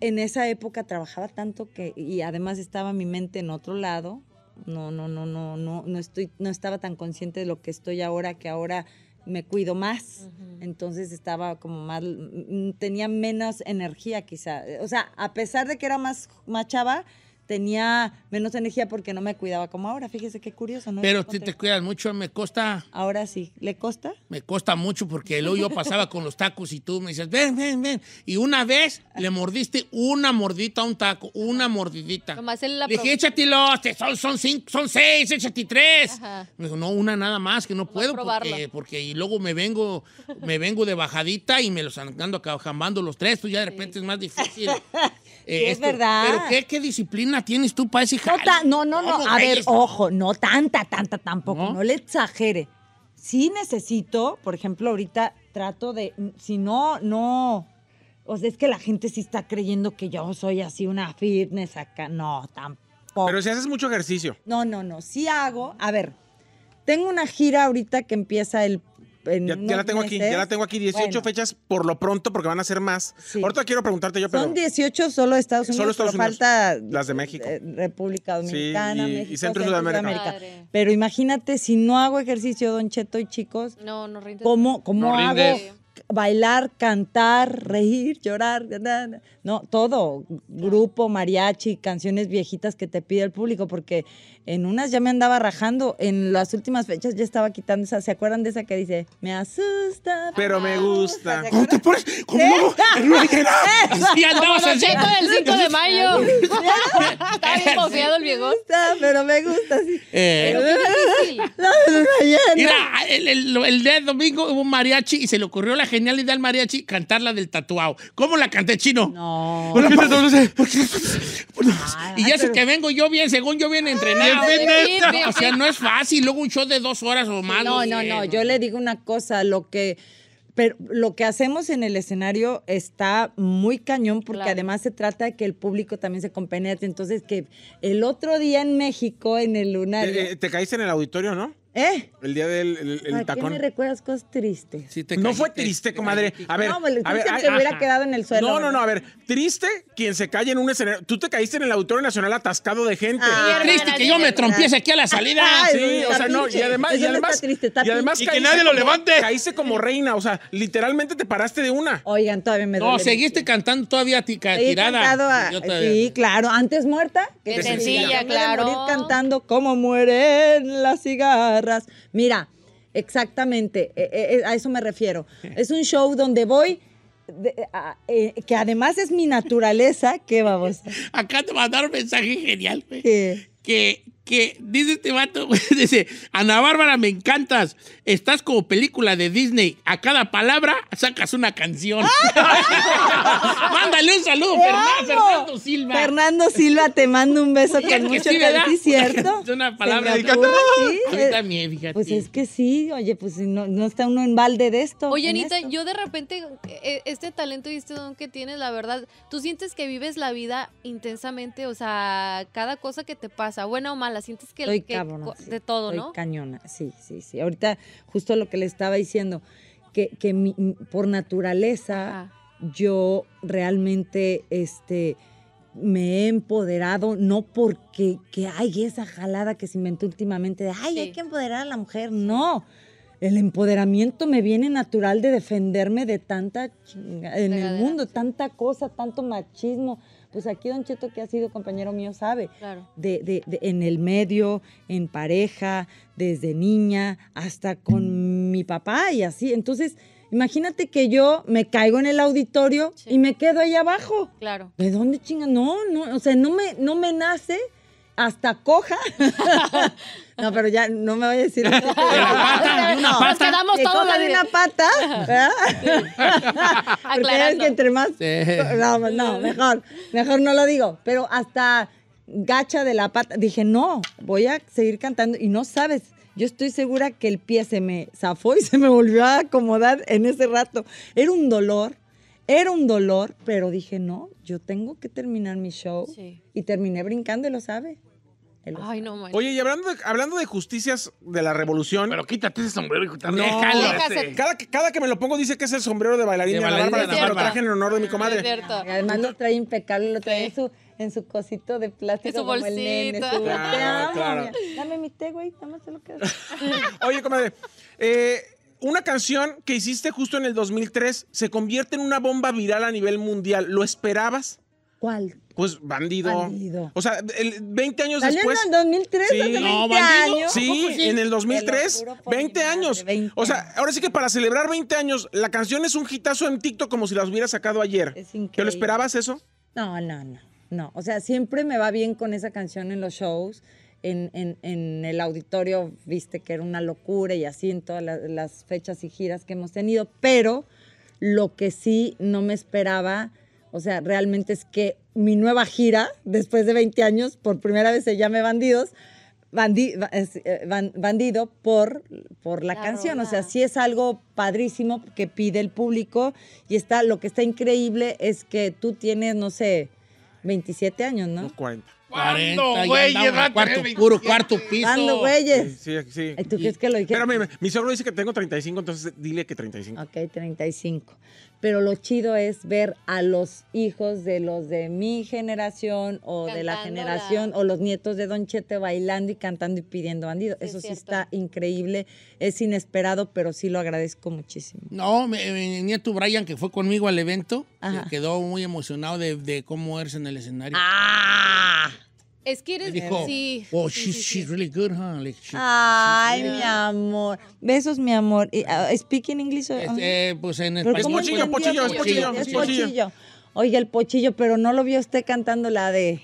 en esa época trabajaba tanto que, y además estaba mi mente en otro lado. No, no, no, no, no, no estoy, no estaba tan consciente de lo que estoy ahora, que ahora me cuido más. Entonces estaba como más, mm, tenía menos energía quizá. O sea, a pesar de que era más, más chava, tenía menos energía porque no me cuidaba como ahora. Fíjese qué curioso, ¿no? Pero si te cuidas mucho, me costa... Ahora sí, ¿le costa? Me costa mucho porque luego yo pasaba con los tacos y tú me dices, ven, ven, ven. Y una vez le mordiste una mordita a un taco, una mordidita. Nomás él la Le dije, échatelos, te- son, son, cinco, son seis, échate tres. Ajá. Me dijo, no, una nada más, que no puedo porque, porque y luego me vengo, me vengo de bajadita y me los ando acá jambando los tres, pues ya de repente es más difícil. Eh, es verdad. Pero ¿qué, qué disciplina tienes tú para ese No, jale? ta- no, no, no. ¿Cómo A ver, ojo, no tanta, tanta tampoco. ¿No? le exagere. Sí necesito, por ejemplo, ahorita trato de, si no, no. O sea, es que la gente sí está creyendo que yo soy así una fitness acá. No, tampoco. Pero si haces mucho ejercicio. No, no, no. Sí hago. A ver, tengo una gira ahorita que empieza el. En Ya, la tengo aquí, ya la tengo aquí. 18 Bueno, fechas por lo pronto porque van a ser más. Ahorita quiero preguntarte yo, pero Son 18 solo de Estados Unidos, Solo Estados Unidos. falta las de México. eh, República Dominicana, y- y México, Centro y Sudamérica. Padre. Pero imagínate, si no hago ejercicio, Don Cheto y chicos, No, no rindes. ¿cómo, cómo No hago? rindes. Bailar, cantar, reír, llorar, no, todo. Grupo, mariachi, canciones viejitas que te pide el público, porque en unas ya me andaba rajando, en las últimas fechas ya estaba quitando esa, ¿se acuerdan de esa que dice, me asusta? Pero me gusta. ¿Cómo te pones? ¿Cómo no? Así andabas así. Cheto del 5 de mayo. Está bien confiado el viejón. Pero me gusta, sí. Eh, Pero qué difícil. Mira, el, el, el día de domingo hubo un mariachi y se le ocurrió la genial idea al mariachi cantar la del tatuado. ¿Cómo la canté, chino? No. ¿Por qué te- Y eso que vengo yo bien, según yo bien entrenado. O sea, no es fácil. Luego un show de dos horas o más. No, no, no, yo le digo una cosa, lo que pero lo que hacemos en el escenario está muy cañón porque Claro. además se trata de que el público también se compenetre. Entonces, que el otro día en México, en el lunario, Eh, eh, te caíste en el auditorio, ¿no? ¿Eh? El día del el, el ¿A qué tacón. me recuerdas cosas tristes? No fue triste, comadre. A ver, No, pues, a ver, ay, que hubiera ajá. quedado en el suelo, No, no, no, a ver, triste quien se cae en un escenario. Tú te caíste en el Auditorio Nacional atascado de gente. Ah, triste que yo me trompiese aquí a la salida. Ay, Sí, o sea, no, y además, y no además, está triste, está y además pinche. caíste como- Caíste como reina, o sea, literalmente te paraste de una. Oigan, todavía me No, duele seguiste cantando todavía tica- tirada. a- Yo todavía- sí, claro, antes muerta. Qué te sencilla, claro. morir cantando como mueren las cigarras. Mira, exactamente, eh, eh, a eso me refiero. Es un show donde voy, de- a- eh, que además es mi naturaleza. ¿Qué vamos? Acá te mandaron un mensaje genial, güey. Que, que dice este vato, dice, Ana Bárbara, me encantas. Estás como película de Disney. A cada palabra sacas una canción. Mándale un saludo. Fernando Silva. Fernando Silva, te mando un beso con que mucho cariño, ¿sí, ¿cierto? Es una palabra de- ocurre, sí, A mí también, fíjate. Pues es que sí, oye, pues si no, no está uno en balde de esto. Oye, en Anita, esto. yo de repente, eh, este talento y este don que tienes, la verdad, tú sientes que vives la vida intensamente, o sea, cada cosa que te pasa, buena o mala, sientes que, Estoy que cabrona, co- sí, de todo, estoy ¿no? cañona, sí, sí, sí. Ahorita, justo lo que le estaba diciendo, que, que mi- por naturaleza yo realmente este, me he empoderado, no porque que hay esa jalada que se inventó últimamente de, ay, hay que empoderar a la mujer, no. El empoderamiento me viene natural de defenderme de tanta chinga en el mundo, tanta cosa, tanto machismo. Pues aquí Don Cheto, que ha sido compañero mío, sabe Claro. de, de- de- en el medio, en pareja, desde niña, hasta con mi papá y así. Entonces, imagínate que yo me caigo en el auditorio y me quedo ahí abajo. Claro. ¿De dónde chinga? No, no, o sea, no me, no me nace hasta coja. no, pero ya no me voy a decir. De la pata, de una No, pata. Nos quedamos que todos coja así de una pata, ¿verdad? Porque es que entre más... Sí. No, no, mejor, mejor no lo digo. Pero hasta gacha de la pata, dije, no, voy a seguir cantando. Y no sabes, yo estoy segura que el pie se me zafó y se me volvió a acomodar en ese rato. Era un dolor, era un dolor, pero dije, no, yo tengo que terminar mi show. Sí. Y terminé brincando, y lo sabe. Él lo Ay, no, man. Oye, y hablando de, hablando de justicias de la revolución. Pero quítate ese sombrero, hijo. No, Déjalo. Déjase. Cada que, cada que me lo pongo dice que es el sombrero de bailarín De de, Ana bailarín Bárbara, de que Ana me lo Bárbara. traje en honor de mi Es comadre. cierto. Además lo trae impecable, lo trae en su, en su cosito de plástico. En su como el nene, bolsita. su- Claro, Te amo, claro. mira. Dame mi té, güey, nada más se lo quedo. Oye, comadre, eh, una canción que hiciste justo en el 2003 se convierte en una bomba viral a nivel mundial. ¿Lo esperabas? ¿Cuál? Pues bandido. Bandido. O sea, el 20 años ¿Salió después. en el 2003? Sí. hace 20 No, bandido. años. Sí, en el Te lo 2003, juro por 20 mi madre, años. 20 O sea, ahora sí que para celebrar 20 años, la canción es un hitazo en TikTok como si las hubiera sacado ayer. Es ¿Te lo esperabas eso? No, no, no. No, o sea, siempre me va bien con esa canción en los shows. En, en- en el auditorio, viste que era una locura y así en todas la- las fechas y giras que hemos tenido. Pero lo que sí no me esperaba, o sea, realmente es que mi nueva gira, después de 20 años, por primera vez se llame Bandidos, Bandi- eh, ban- bandido por, por la, La canción. O sea, sí es algo padrísimo que pide el público y está, lo que está increíble es que tú tienes, no sé, 27 años, ¿no? 40. 40, ya güeyes, andamos en va a cuarto, puro cuarto piso. Dando güeyes. Sí, sí. ¿Tú crees que lo dije? Pero mi, mi suegro dice que tengo 35, entonces dile que 35. Ok, 35. Pero lo chido es ver a los hijos de los de mi generación o de la generación la- o los nietos de Don Chete bailando y cantando y pidiendo bandido. Sí, Eso es sí está increíble, es inesperado, pero sí lo agradezco muchísimo. No, mi, mi nieto Brian, que fue conmigo al evento, se quedó muy emocionado de, de cómo eres en el escenario. ¡Ah! Es que eres. dijo, Sí. oh, sí, she's, sí, sí. she's really good, huh? Like, she- Ay, she's mi good." amor. Besos, mi amor. Ah, ¿Speaking English? or- Este, pues en español. ¿cómo pochillo, pochillo, es pochillo, Es es pochillo. Oiga, el pochillo, pero no lo vio usted cantando la de...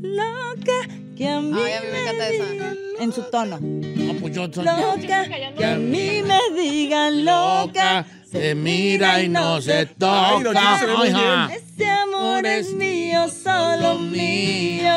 Loca, que a mí, Ay, a mí me encanta esa. En su tono. No, pues yo soy- Loca, que a mí me digan loca. Se mira y no se Ay, toca. muy Ajá. Ese amor es mío, solo mío,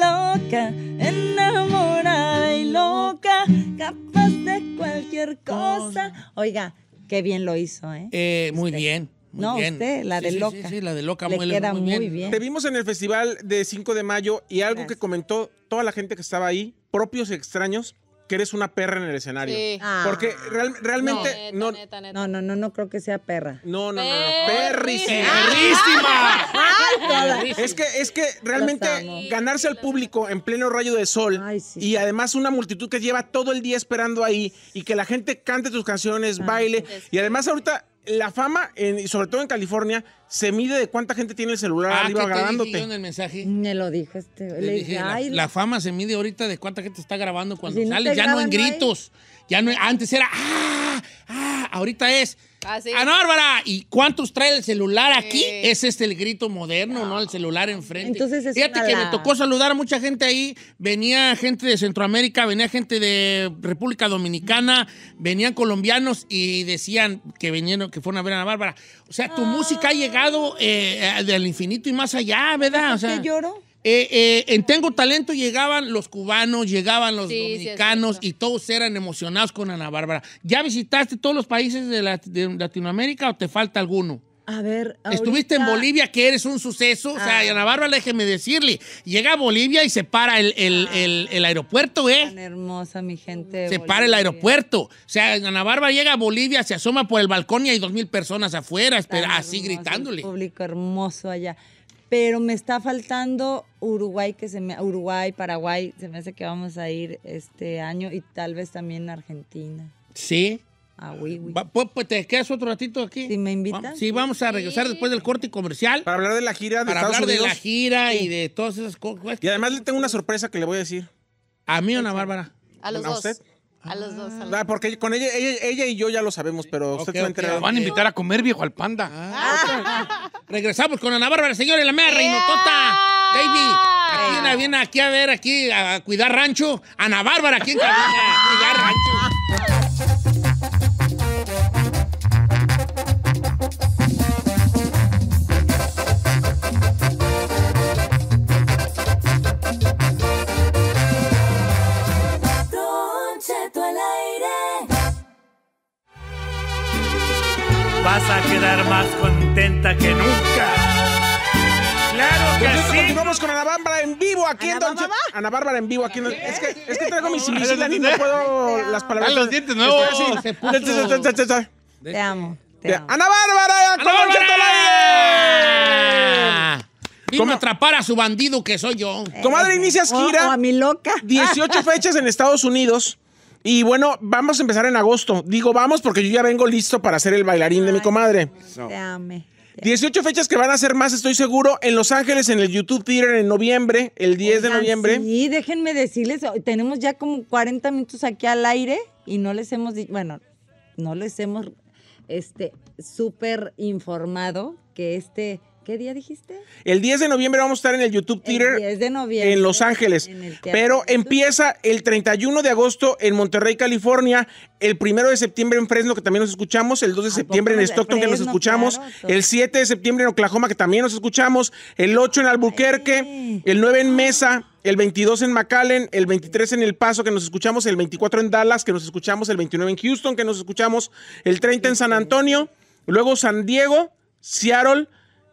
loca, enamorada y loca, capaz de cualquier cosa. Oiga, qué bien lo hizo, ¿eh? Eh, muy bien. Muy No, bien. usted, la Sí, de sí, loca. Sí, sí, la de loca Le muy, queda muy muy bien. bien. Te vimos en el festival de 5 de mayo y algo que comentó toda la gente que estaba ahí, propios y extraños, que eres una perra en el escenario. Sí. Ah. Porque real- realmente Neta, no, neta, neta. No, no, no, no creo que sea perra. no, no, no, no, Perrísima. perrísima. Es que, es que realmente ganarse al público en pleno rayo de sol Ay, sí. y además una multitud que lleva todo el día esperando ahí y que la gente cante tus canciones, baile y además ahorita la fama, en- sobre todo en California, se mide de cuánta gente tiene el celular Ah, arriba ¿qué te dije yo en grabándote. el mensaje? Me lo dijo este. Le Le dije, dije, la, la fama se mide ahorita de cuánta gente está grabando cuando Si no sales. te Ya no en gritos. Ya no, antes era, ah, ah, ahorita es, Ah, sí. Ana Bárbara, ¿y cuántos trae el celular aquí? Sí. Ese es el grito moderno, ¿no? El celular enfrente. Entonces es Fíjate que la- me tocó saludar a mucha gente ahí. Venía gente de Centroamérica, venía gente de República Dominicana, venían colombianos y decían que vinieron, que fueron a ver a Ana Bárbara. O sea, tu música ha llegado eh, eh, del infinito y más allá, ¿verdad? O sea, ¿Por qué lloro? Eh, eh, en Tengo Talento llegaban los cubanos, llegaban los Sí, dominicanos y todos eran emocionados con Ana Bárbara. ¿Ya visitaste todos los países de, la- de Latinoamérica o te falta alguno? A ver. Estuviste en Bolivia, que eres un suceso. O sea, Ah. Ana Bárbara, déjeme decirle, llega a Bolivia y se para el, el- el- el aeropuerto, ¿eh? Tan hermosa, mi gente. Se para el aeropuerto. O sea, Ana Bárbara llega a Bolivia, se asoma por el balcón y hay dos mil personas afuera, espera, así hermoso, gritándole. el público hermoso allá. Pero me está faltando Uruguay, que se me, Uruguay, Paraguay, se me hace que vamos a ir este año y tal vez también Argentina. Sí. Ah, oui, oui. Pues, pues, ¿Te quedas otro ratito aquí? Si me invitan. Vamos- Sí, vamos a regresar después del corte comercial Para hablar de la gira de para Estados hablar de la gira y de todas esas cosas. Y además le tengo una sorpresa que le voy a decir. A mí o Ana Bárbara. A los ¿A dos. usted? A los dos. a los- Ah, porque con ella, ella, ella y yo ya lo sabemos, pero usted se va a ok. enterar. Lo Van a invitar a comer, viejo, al panda. Regresamos con Ana Bárbara, señores, la mera reinotota. David, aquí viene, viene aquí a ver, aquí a cuidar rancho. Ana Bárbara aquí en cabina, a cuidar rancho. Vas a quedar más contenta que nunca. Claro que Entonces, sí. continuamos con Ana Bárbara en vivo aquí en Don Cheto. Ana Bárbara en vivo aquí en Don Es que, es que traigo mi similar y no puedo las palabras. Ah, los dientes nuevos. Te amo. Te amo. Ana Bárbara con Don Cheto al aire. Vino a atrapar a su bandido que soy yo. Comadre, inicias O- gira. o a mi loca. 18 fechas en Estados Unidos. Y bueno, vamos a empezar en agosto. Digo vamos porque yo ya vengo listo para ser el bailarín de mi comadre. Te ame. 18 fechas que van a ser más, estoy seguro, en Los Ángeles, en el YouTube Theater en noviembre, el 10 de noviembre. Sí, déjenme decirles, tenemos ya como 40 minutos aquí al aire y no les hemos dicho, bueno, no les hemos este súper informado que este, ¿qué día dijiste? El 10 de noviembre vamos a estar en el YouTube Theater. 10 de noviembre. En Los Ángeles. en el Pero empieza el 31 de agosto en Monterrey, California. El 1 de septiembre en Fresno, que también nos escuchamos. El 2 de septiembre en Stockton, que nos escuchamos. claro, el 7 de septiembre en Oklahoma, que también nos escuchamos. El 8 en Albuquerque. El 9 en Mesa. El 22 en McAllen. El 23 en El Paso, que nos escuchamos. El 24 en Dallas, que nos escuchamos. El 29 en Houston, que nos escuchamos. El 30 en San Antonio. Luego San Diego, Seattle.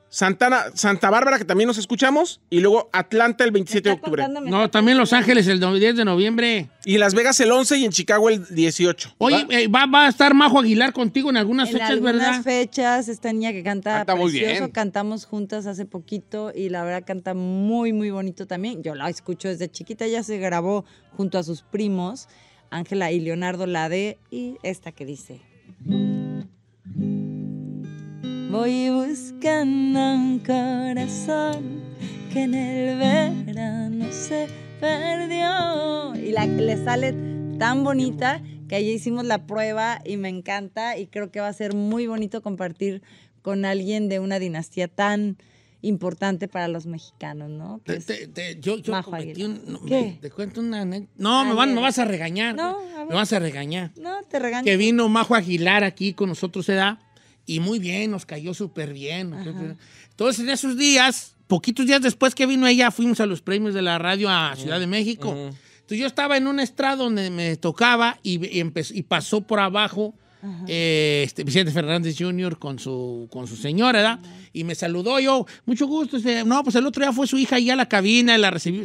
Santana, Santa Bárbara, que también nos escuchamos, y luego Atlanta el 27 de octubre. No, también Los Ángeles el no- 10 de noviembre. Y Las Vegas el 11 y en Chicago el 18. Oye, eh, va, va a estar Majo Aguilar contigo en algunas En fechas, algunas ¿verdad? fechas, esta niña que canta, Canta muy precioso, bien. cantamos juntas hace poquito y la verdad canta muy, muy bonito también. Yo la escucho desde chiquita, ella se grabó junto a sus primos, Ángela y Leonardo Lade, y esta que dice. Voy buscando un corazón que en el verano se perdió. Y la, le sale tan bonita que ayer hicimos la prueba y me encanta y creo que va a ser muy bonito compartir con alguien de una dinastía tan importante para los mexicanos, ¿no? Que Te- te- te- yo yo Majo cometí un- no, ¿Qué? Te cuento una anécdota. No, A me, van- me vas a regañar. No, a ver. me vas a regañar. No, te regaño. Que vino Majo Aguilar aquí con nosotros, se da. Y muy bien, nos cayó súper bien. Entonces, en esos días, poquitos días después que vino ella, fuimos a los premios de la radio a Ciudad de México. Entonces, yo estaba en un estrado donde me tocaba y, y pasó por abajo eh, este, Vicente Fernández Jr. con su, con su señora, ¿verdad? Y me saludó yo, mucho gusto. este, no, pues el otro día fue su hija allá a la cabina y la recibí.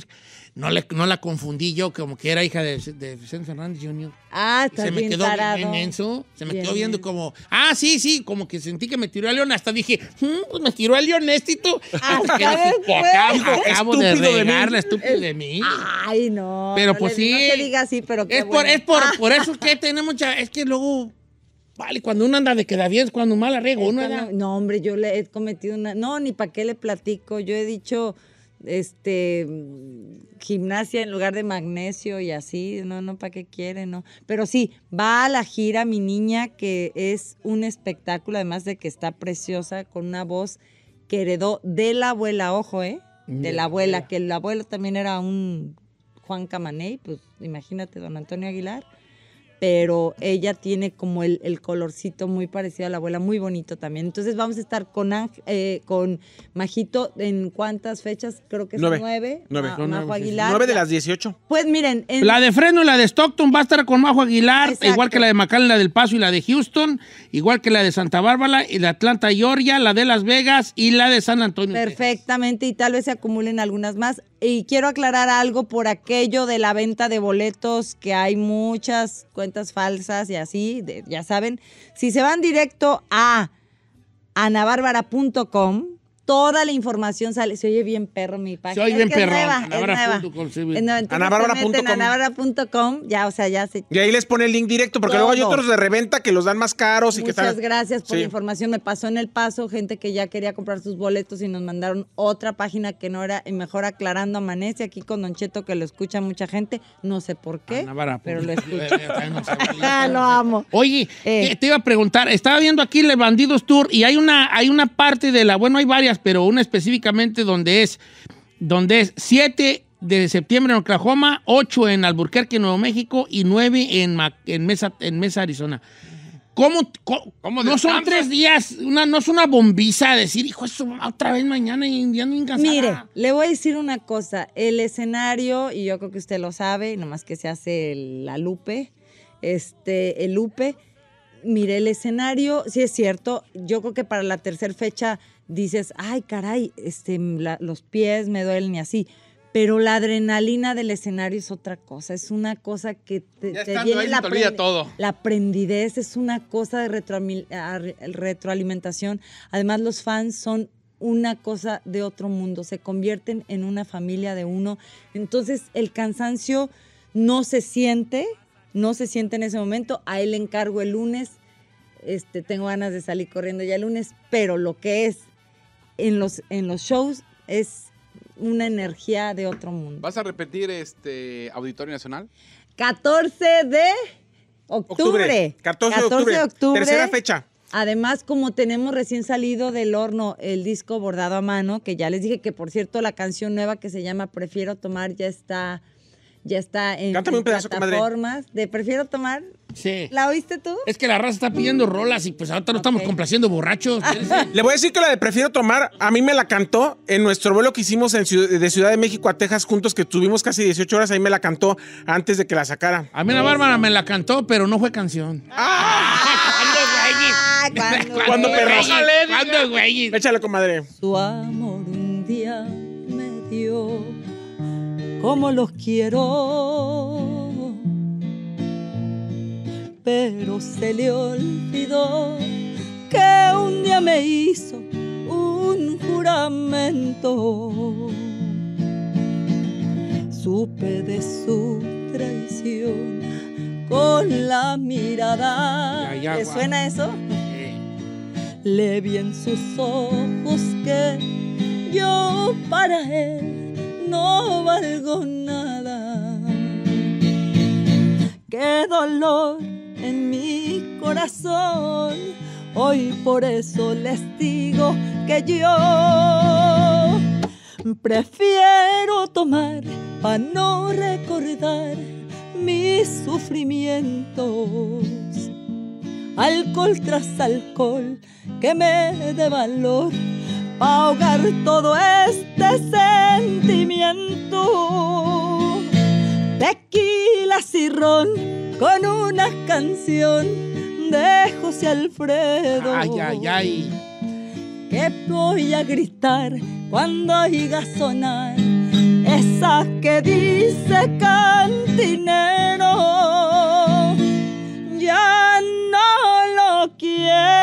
No, le, no la confundí yo como que era hija de, de Vicente Fernández Jr. Ah, Y estás se me bien quedó bien menso. Se me Bien quedó viendo como, ah, sí, sí, como que sentí que me tiró a León. Hasta dije, "Mm, pues me tiró a León Éstito. Hasta Que después. acabo, acabo de Estúpido de mí. regarla, estúpido de mí. Ay, no. Pero no pues le- sí. No se diga así, pero qué Es por, es por, Ah. por eso que tenemos mucha. Es que luego. Vale, cuando uno anda de queda bien, cuando mal arreglo uno, ¿verdad? no, hombre, yo le he cometido una. No, ni para qué le platico. Yo he dicho, este, gimnasia en lugar de magnesio y así. No, no, ¿para qué quiere? No. Pero sí, va a la gira mi niña, que es un espectáculo, además de que está preciosa, con una voz que heredó de la abuela, ojo, ¿eh? De la abuela, que el abuelo también era un Juan Camaney, pues imagínate, don Antonio Aguilar pero ella tiene como el, el colorcito muy parecido a la abuela, muy bonito también. Entonces vamos a estar con, eh, con Majito en cuántas fechas, creo que son Nueve. nueve. Nueve. Ma- Majo nueve. Aguilar. De las 18. Pues miren, en- La de Fresno y la de Stockton va a estar con Majo Aguilar, Exacto. igual que la de McAllen, la del Paso y la de Houston, igual que la de Santa Bárbara y de Atlanta, Georgia, la de Las Vegas y la de San Antonio. Perfectamente, y tal vez se acumulen algunas más. Y quiero aclarar algo por aquello de la venta de boletos, que hay muchas cuentas falsas y así, ya saben. Si se van directo a anabárbara.com, toda la información sale. Se oye bien perro mi página. oye Es bien que es perrón. nueva, es Anabárbara.com, nueva. sí, bien. Es nueva. Entonces, Anabárbara.com. se meten a anabárbara.com, ya, o sea, ya se Y ahí les pone el link directo, porque luego hay otros de reventa que los dan más caros y que Muchas gracias por Sí. la información. Me pasó en el paso gente que ya quería comprar sus boletos y nos mandaron otra página que no era, y mejor aclarando amanece aquí con Don Cheto que lo escucha mucha gente. No sé por qué, Anabara, pero lo sabía. Ah, lo amo. Oye, eh, te iba a preguntar, estaba viendo aquí el Bandidos Tour y hay una, hay una parte de la, bueno, hay varias, pero una específicamente donde es donde es 7 de septiembre en Oklahoma, 8 en Albuquerque, Nuevo México y 9 en, en, Mesa, en Mesa, Arizona. ¿Cómo? co- no son tres días, una, no es una bombiza decir, hijo, eso otra vez mañana y ya no cansada. Mire, le voy a decir una cosa. El escenario, y yo creo que usted lo sabe, nomás que se hace el- la lupe, este, el lupe. Mire, el escenario, sí es cierto, yo creo que para la tercera fecha dices, ay, caray, este, la- los pies me duelen y así. Pero la adrenalina del escenario es otra cosa, es una cosa que te, te viene ahí la te todo. la aprendidez es una cosa de retroalimentación. Además, los fans son una cosa de otro mundo, se convierten en una familia de uno. Entonces, el cansancio no se siente, no se siente en ese momento. A él le encargo el lunes. Este, tengo ganas de salir corriendo ya el lunes, pero lo que es en los, en los shows es una energía de otro mundo. ¿Vas a repetir este Auditorio Nacional? 14 de octubre. 14 de octubre. de octubre. Tercera fecha. Además, como tenemos recién salido del horno el disco bordado a mano, que ya les dije que por cierto la canción nueva que se llama Prefiero tomar ya está ya está en, Cántame en un pedazo, comadre. plataformas de Prefiero tomar. Sí. ¿La oíste tú? Es que la raza está pidiendo rolas y pues ahorita no estamos complaciendo borrachos. Le voy a decir que la de Prefiero Tomar, a mí me la cantó en nuestro vuelo que hicimos en Ciud- de Ciudad de México a Texas juntos, que tuvimos casi 18 horas, ahí me la cantó antes de que la sacara. A mí la Bárbara me la cantó, pero no fue canción. Cuando perros. ¿Cuándo, güey? Échale, comadre. Su amor un día como los quiero, pero se le olvidó que un día me hizo un juramento. Supe de su traición con la mirada. ¿Le suena eso? Le vi en sus ojos que yo para él no valgo nada. Qué dolor en mi corazón. Hoy por eso les digo que yo prefiero tomar para no recordar mis sufrimientos alcohol tras alcohol que me dé valor pa' ahogar todo este sentimiento. Tequila y ron con una canción de José Alfredo. Ay, ay, ay. Que voy a gritar cuando oiga sonar esa que dice cantinero. Ya no lo quiero.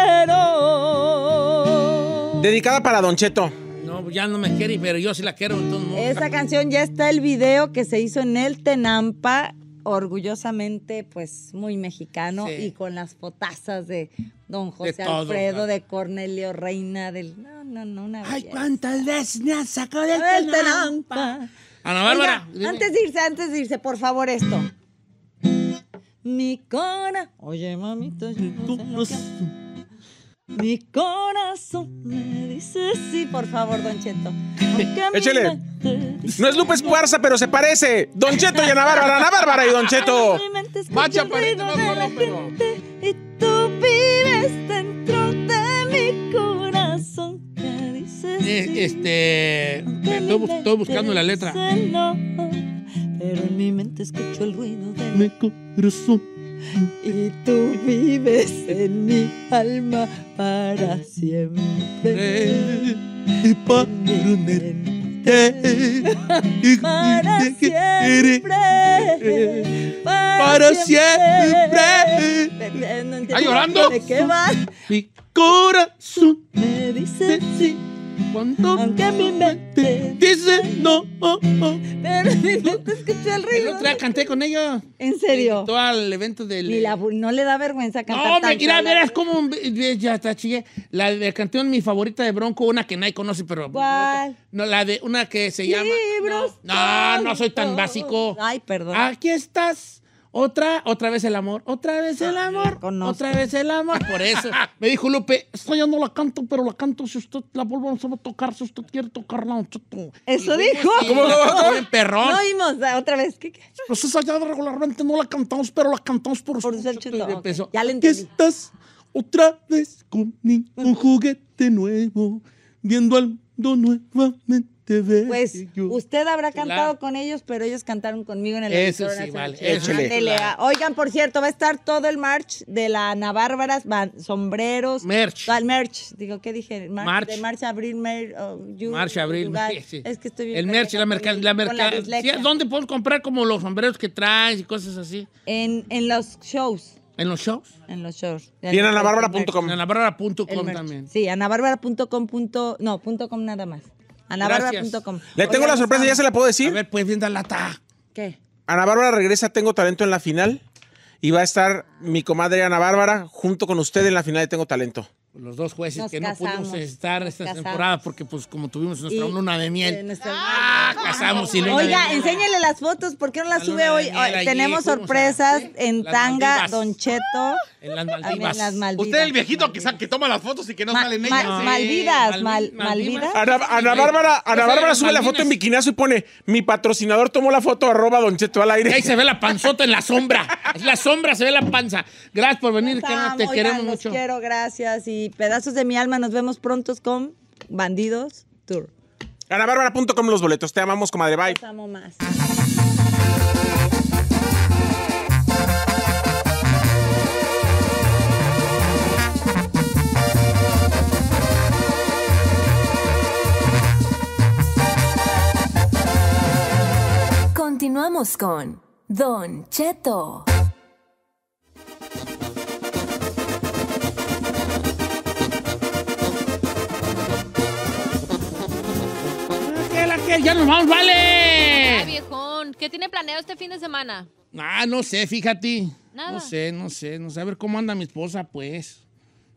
Dedicada para Don Cheto. No, ya no me quiere, pero yo sí la quiero. Entonces, Esa canción ya está el video que se hizo en el Tenampa, orgullosamente pues muy mexicano Sí. y con las fotazas de Don José todo, Alfredo, claro. de Cornelio Reina, del... No, no, no, una Ay, belleza. cuántas veces me han sacado del El Tenampa. Tenampa. Ana Bárbara. Oiga, antes de irse, antes de irse, por favor, esto. Mi cora. Oye, mamita, yo no sé lo que- Mi corazón me dice sí, por favor, Don Cheto. Échele. No es Lupe Esparza, pero se parece. Don Cheto y Ana Bárbara, Ana Bárbara y Don Cheto. Macha, la solo, pero- y tú vives dentro de mi corazón que dice sí. Eh, Este. Aunque Estoy, estoy buscando la letra. no, pero en mi mente escucho el ruido de Mi corazón. Y tú vives en mi alma para siempre. Y para Para siempre. Para siempre. ¿Está llorando? ¿De qué va? Mi corazón Me dice sí, cuando aunque mi mente dice no. oh, oh. pero mi mente escucho el El ruido. otro día canté con ellos. ¿En serio? Todo al evento del. Ni la no le da vergüenza cantar No, me, mira, verás cómo ve- ya está chille. La de canción mi favorita de Bronco, una que nadie conoce, pero. ¿Cuál? No, la de una que se llama. Libros No, no soy tan básico. Ay, perdón. Aquí estás, Otra, otra vez el amor, otra vez el amor, otra vez el amor. Por eso me dijo Lupe, esta ya no la canto, pero la canto si usted la vuelve a tocar, si usted quiere tocarla, Cheto. Eso dijo. ¿Cómo no? Bien perrón. No oímos, ah, otra vez. ¿Qué, qué? Pues esa ya regularmente no la cantamos, pero la cantamos por, usted. Cheto, Y ok. empezó, Ya le entendí. Estás otra vez conmigo, un juguete nuevo, viendo al mundo nuevamente ver. Pues usted habrá cantado con ellos, pero ellos cantaron conmigo en el Eso sí, Nacional. vale, échale. Ah. Oigan, por cierto, va a estar todo el march de la Ana Bárbaras, van- sombreros. Merch. El merch. Digo, ¿qué dije? Mar- March. De marcha, abril, mer, oh, you- Marcha, abril, sí. Es que estoy bien El merch, la merca, la con la merca- dislexia. sí, ¿Dónde puedo comprar como los sombreros que traes y cosas así? En, en los shows. ¿En los shows? En los shows. Y en anabárbara.com. En anabárbara.com también. Sí, anabárbara.com. punto- No, punto com nada más. Anabárbara.com. Le tengo la sorpresa, ¿ya se la puedo decir? A ver, pues bien, la lata. ¿Qué? Ana Bárbara regresa Tengo Talento en la final. Y va a estar mi comadre Ana Bárbara junto con usted en la final de Tengo Talento. Los dos jueces Nos que no pudimos estar esta casamos. temporada porque pues como tuvimos nuestra Y- luna de miel. nuestra- Ah, casamos y Oiga, enséñele las fotos. ¿Por qué no las La sube hoy? allí, tenemos a- sorpresas ¿sí? en Las Tanga. Don Cheto. En las En Maldivas. las Maldivas. Usted el viejito que, que toma las fotos y que no Ma- sale en ma- ellas. Malvidas, mal-. Malvidas. Ana, Ana Bárbara, Ana Bárbara sube la foto en bikinazo y pone mi patrocinador tomó la foto arroba Don Cheto al Y aire. ahí se ve la panzota en la sombra. Es la sombra, se ve la panza. Gracias por venir, Carla, te Oigan, queremos los mucho. quiero, gracias. Y pedazos de mi alma, nos vemos prontos con Bandidos Tour. Anabárbara.com los boletos. Te amamos, comadre. Bye. Los amo más. Continuamos con Don Cheto. ¿Qué, la que? Ya nos vamos, Ah, vale. viejón. ¿Qué tiene planeado este fin de semana? Ah, no sé, fíjate. Nada. No sé, no sé, no sé. A ver cómo anda mi esposa, pues.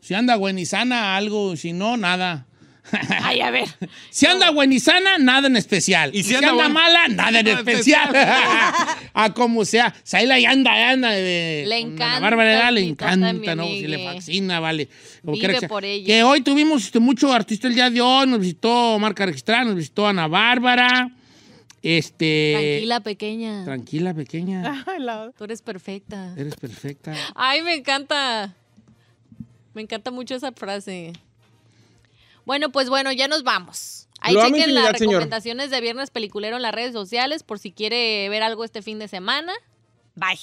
Si anda buenizana, algo. Si no, nada. Ay, a ver. Si anda buenizana, nada en especial. Y si, anda, anda buen- mala, nada en especial. a como sea. Saila ya anda, anda. De, Le encanta Ana Bárbara, le encanta, ¿no? Si le fascina, vale. Como Vive quiera que sea. por ella. Que hoy tuvimos este, mucho artista el día de hoy. Nos visitó Marca Registrada, nos visitó Ana Bárbara. Este. Tranquila, pequeña. Tranquila, pequeña. Tú eres perfecta. Eres perfecta. Ay, me encanta. Me encanta mucho esa frase. Bueno, pues bueno, ya nos vamos. Ahí Lo chequen las señor. recomendaciones de Viernes Peliculero en las redes sociales por si quiere ver algo este fin de semana. Bye.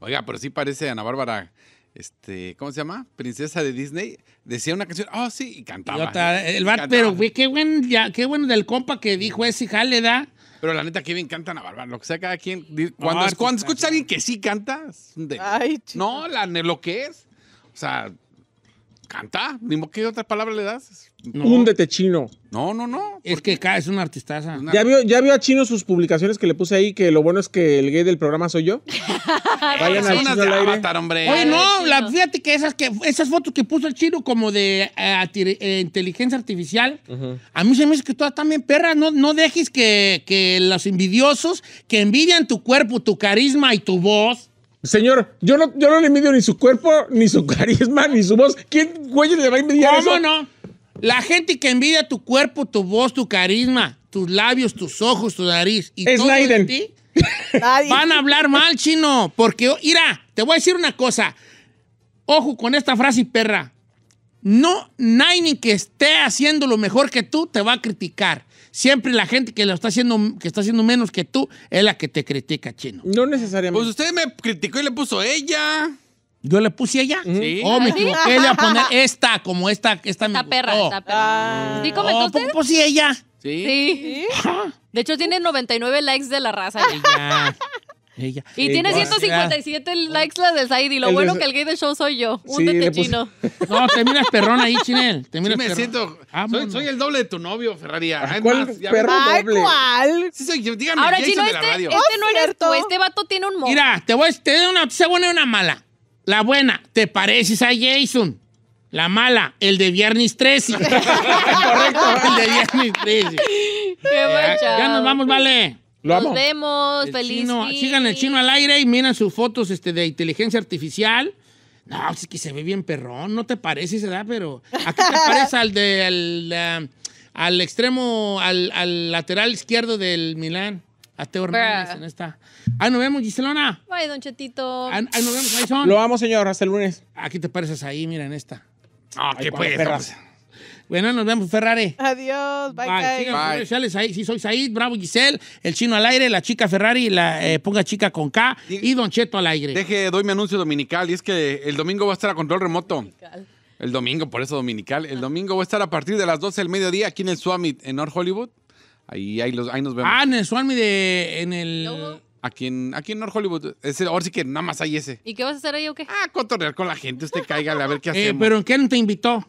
Oiga, pero sí parece Ana Bárbara, este, ¿cómo se llama? Princesa de Disney. Decía una canción, oh sí, y Y cantaba. otra, el bar, Cantaba. pero güey, qué buen, ya, qué bueno del compa que dijo ese jale, ¿da? Pero la neta, que bien canta Ana Bárbara. Lo que sea, cada quien. Cuando, escuchas a alguien que sí canta, es un de- Ay, chico. no, la, lo que es. O sea, canta. Ni modo, ¿qué otra palabra le das? No, Húndete, chino. No, no, no. es que acá es una artistaza. Una- ¿Ya vio, ¿Ya vio a Chino sus publicaciones que le puse ahí que lo bueno es que el gay del programa soy yo? Vayan unas Chino al aire. Avatar, hombre. Oye, no, la, fíjate que esas, que esas fotos que puso el chino como de eh, eh, inteligencia artificial, a mí se me hace que todas bien perras. No, no dejes que, que los envidiosos que envidian tu cuerpo, tu carisma y tu voz. Señor, yo no, yo no le mido ni su cuerpo, ni su carisma, ni su voz. ¿Quién, güey, le va a envidiar ¿Cómo eso? no? La gente que envidia tu cuerpo, tu voz, tu carisma, tus labios, tus ojos, tu nariz y Es todo de ti, van a hablar mal, chino. Porque, mira, te voy a decir una cosa. Ojo con esta frase, perra. No, nadie que esté haciendo lo mejor que tú te va a criticar. Siempre la gente que lo está haciendo, que está haciendo menos que tú, es la que te critica, chino. No necesariamente. Pues usted me criticó y le puso ella. Yo le puse ella. Sí. Oh, me equivoqué, le voy a poner esta, como esta, esta me Está perra, gustó. está perra. ¿Sí comentó Oh, usted? pues sí, ella. Sí. Sí. De hecho, tiene 99 likes de la raza. Ella. Ella. Y tiene Ella. 157 likes las del Said. Y lo El bueno de- que el gay del show soy yo. Sí, Un le puse- chino. No, te miras perrón ahí, Chinel. Te Sí miras me perrón. siento. Soy, Vámonos. soy el doble de tu novio, Ferrari. Es ¿Cuál más, perro. Ay, doble? ¿cuál? Sí, soy, dígame, Ahora, Jason chino, de la este, radio. este no eres tú. Este vato tiene un mo. Mira, te voy a te doy una noticia buena y una mala. La buena, te pareces a Jason. La mala, el de viernes 13. Correcto. El de viernes 13. Qué Ya, manchado. ya nos vamos, vale. Lo Nos amo. vemos, El feliz chino- fin. sigan el chino al aire y miren sus fotos este, de inteligencia artificial. No, es que se ve bien perrón, no te parece, se da, pero ¿a qué te parece al de al, al extremo, al, al lateral izquierdo del Milán? A Teo Hernández en esta. Ahí nos vemos, Giselona. Bye, Don Chetito. Ahí nos vemos, ahí son. Lo amo, señor. Hasta el lunes. Aquí te pareces ahí, mira en esta. Ah, qué pues. Bueno, nos vemos, Ferrari. Adiós. Bye, Bye. sociales ahí. Sí, soy Said, Bravo Giselle, el chino al aire, la chica Ferrari, la eh, ponga chica con K y Don Cheto al aire. Deje, doy mi anuncio dominical y es que el domingo va a estar a control remoto. El domingo, por eso dominical. El domingo va a estar a partir de las 12 del mediodía aquí en el Summit en North Hollywood. Ahí, ahí, los, ahí nos vemos. Ah, en el Swami de. En el. Aquí en, aquí en North Hollywood. Ese, ahora sí que nada más hay ese. ¿Y qué vas a hacer ahí o qué? Ah, cotorrear con la gente. Usted cáigale a ver qué Eh, hacemos. pero ¿en qué no te invitó?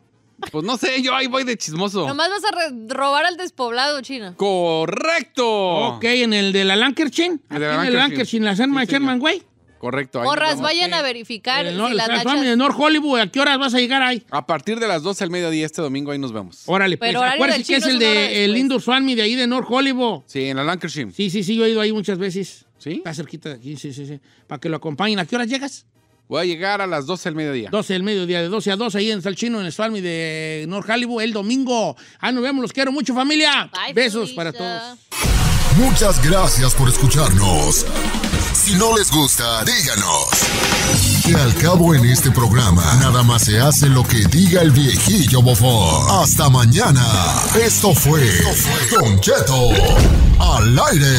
Pues no sé, yo ahí voy de chismoso. Nomás vas a robar al despoblado, China. ¡Correcto! Ok, en el de la Lankerchin. El de la Aquí en el Lankerchin. Lankerchin, la Sí, señor. Sherman, güey. Correcto. ahí vemos. vayan a verificar el, si las nachas... de North Hollywood. ¿A qué horas vas a llegar ahí? A partir de las 12 del mediodía este domingo ahí nos vemos. Órale, pues. Pero del que es el de el. Indoor Swami de ahí de North Hollywood. Sí, en la Lancashire. Sí, sí, sí, yo he ido ahí muchas veces. ¿Sí? Está cerquita de aquí, sí, sí, sí. Para que lo acompañen. ¿A qué horas llegas? Voy a llegar a las 12 del mediodía. 12 del mediodía, de 12 a 2, ahí en el chino, en el Swami de North Hollywood, el domingo. Ah, nos vemos, los quiero mucho, familia. Bye, Besos Felicia. para todos. Muchas gracias por escucharnos. Si no les gusta, díganos. Que al cabo en este programa, nada más se hace lo que diga el viejillo bofón. Hasta mañana. Esto fue Don Cheto al aire.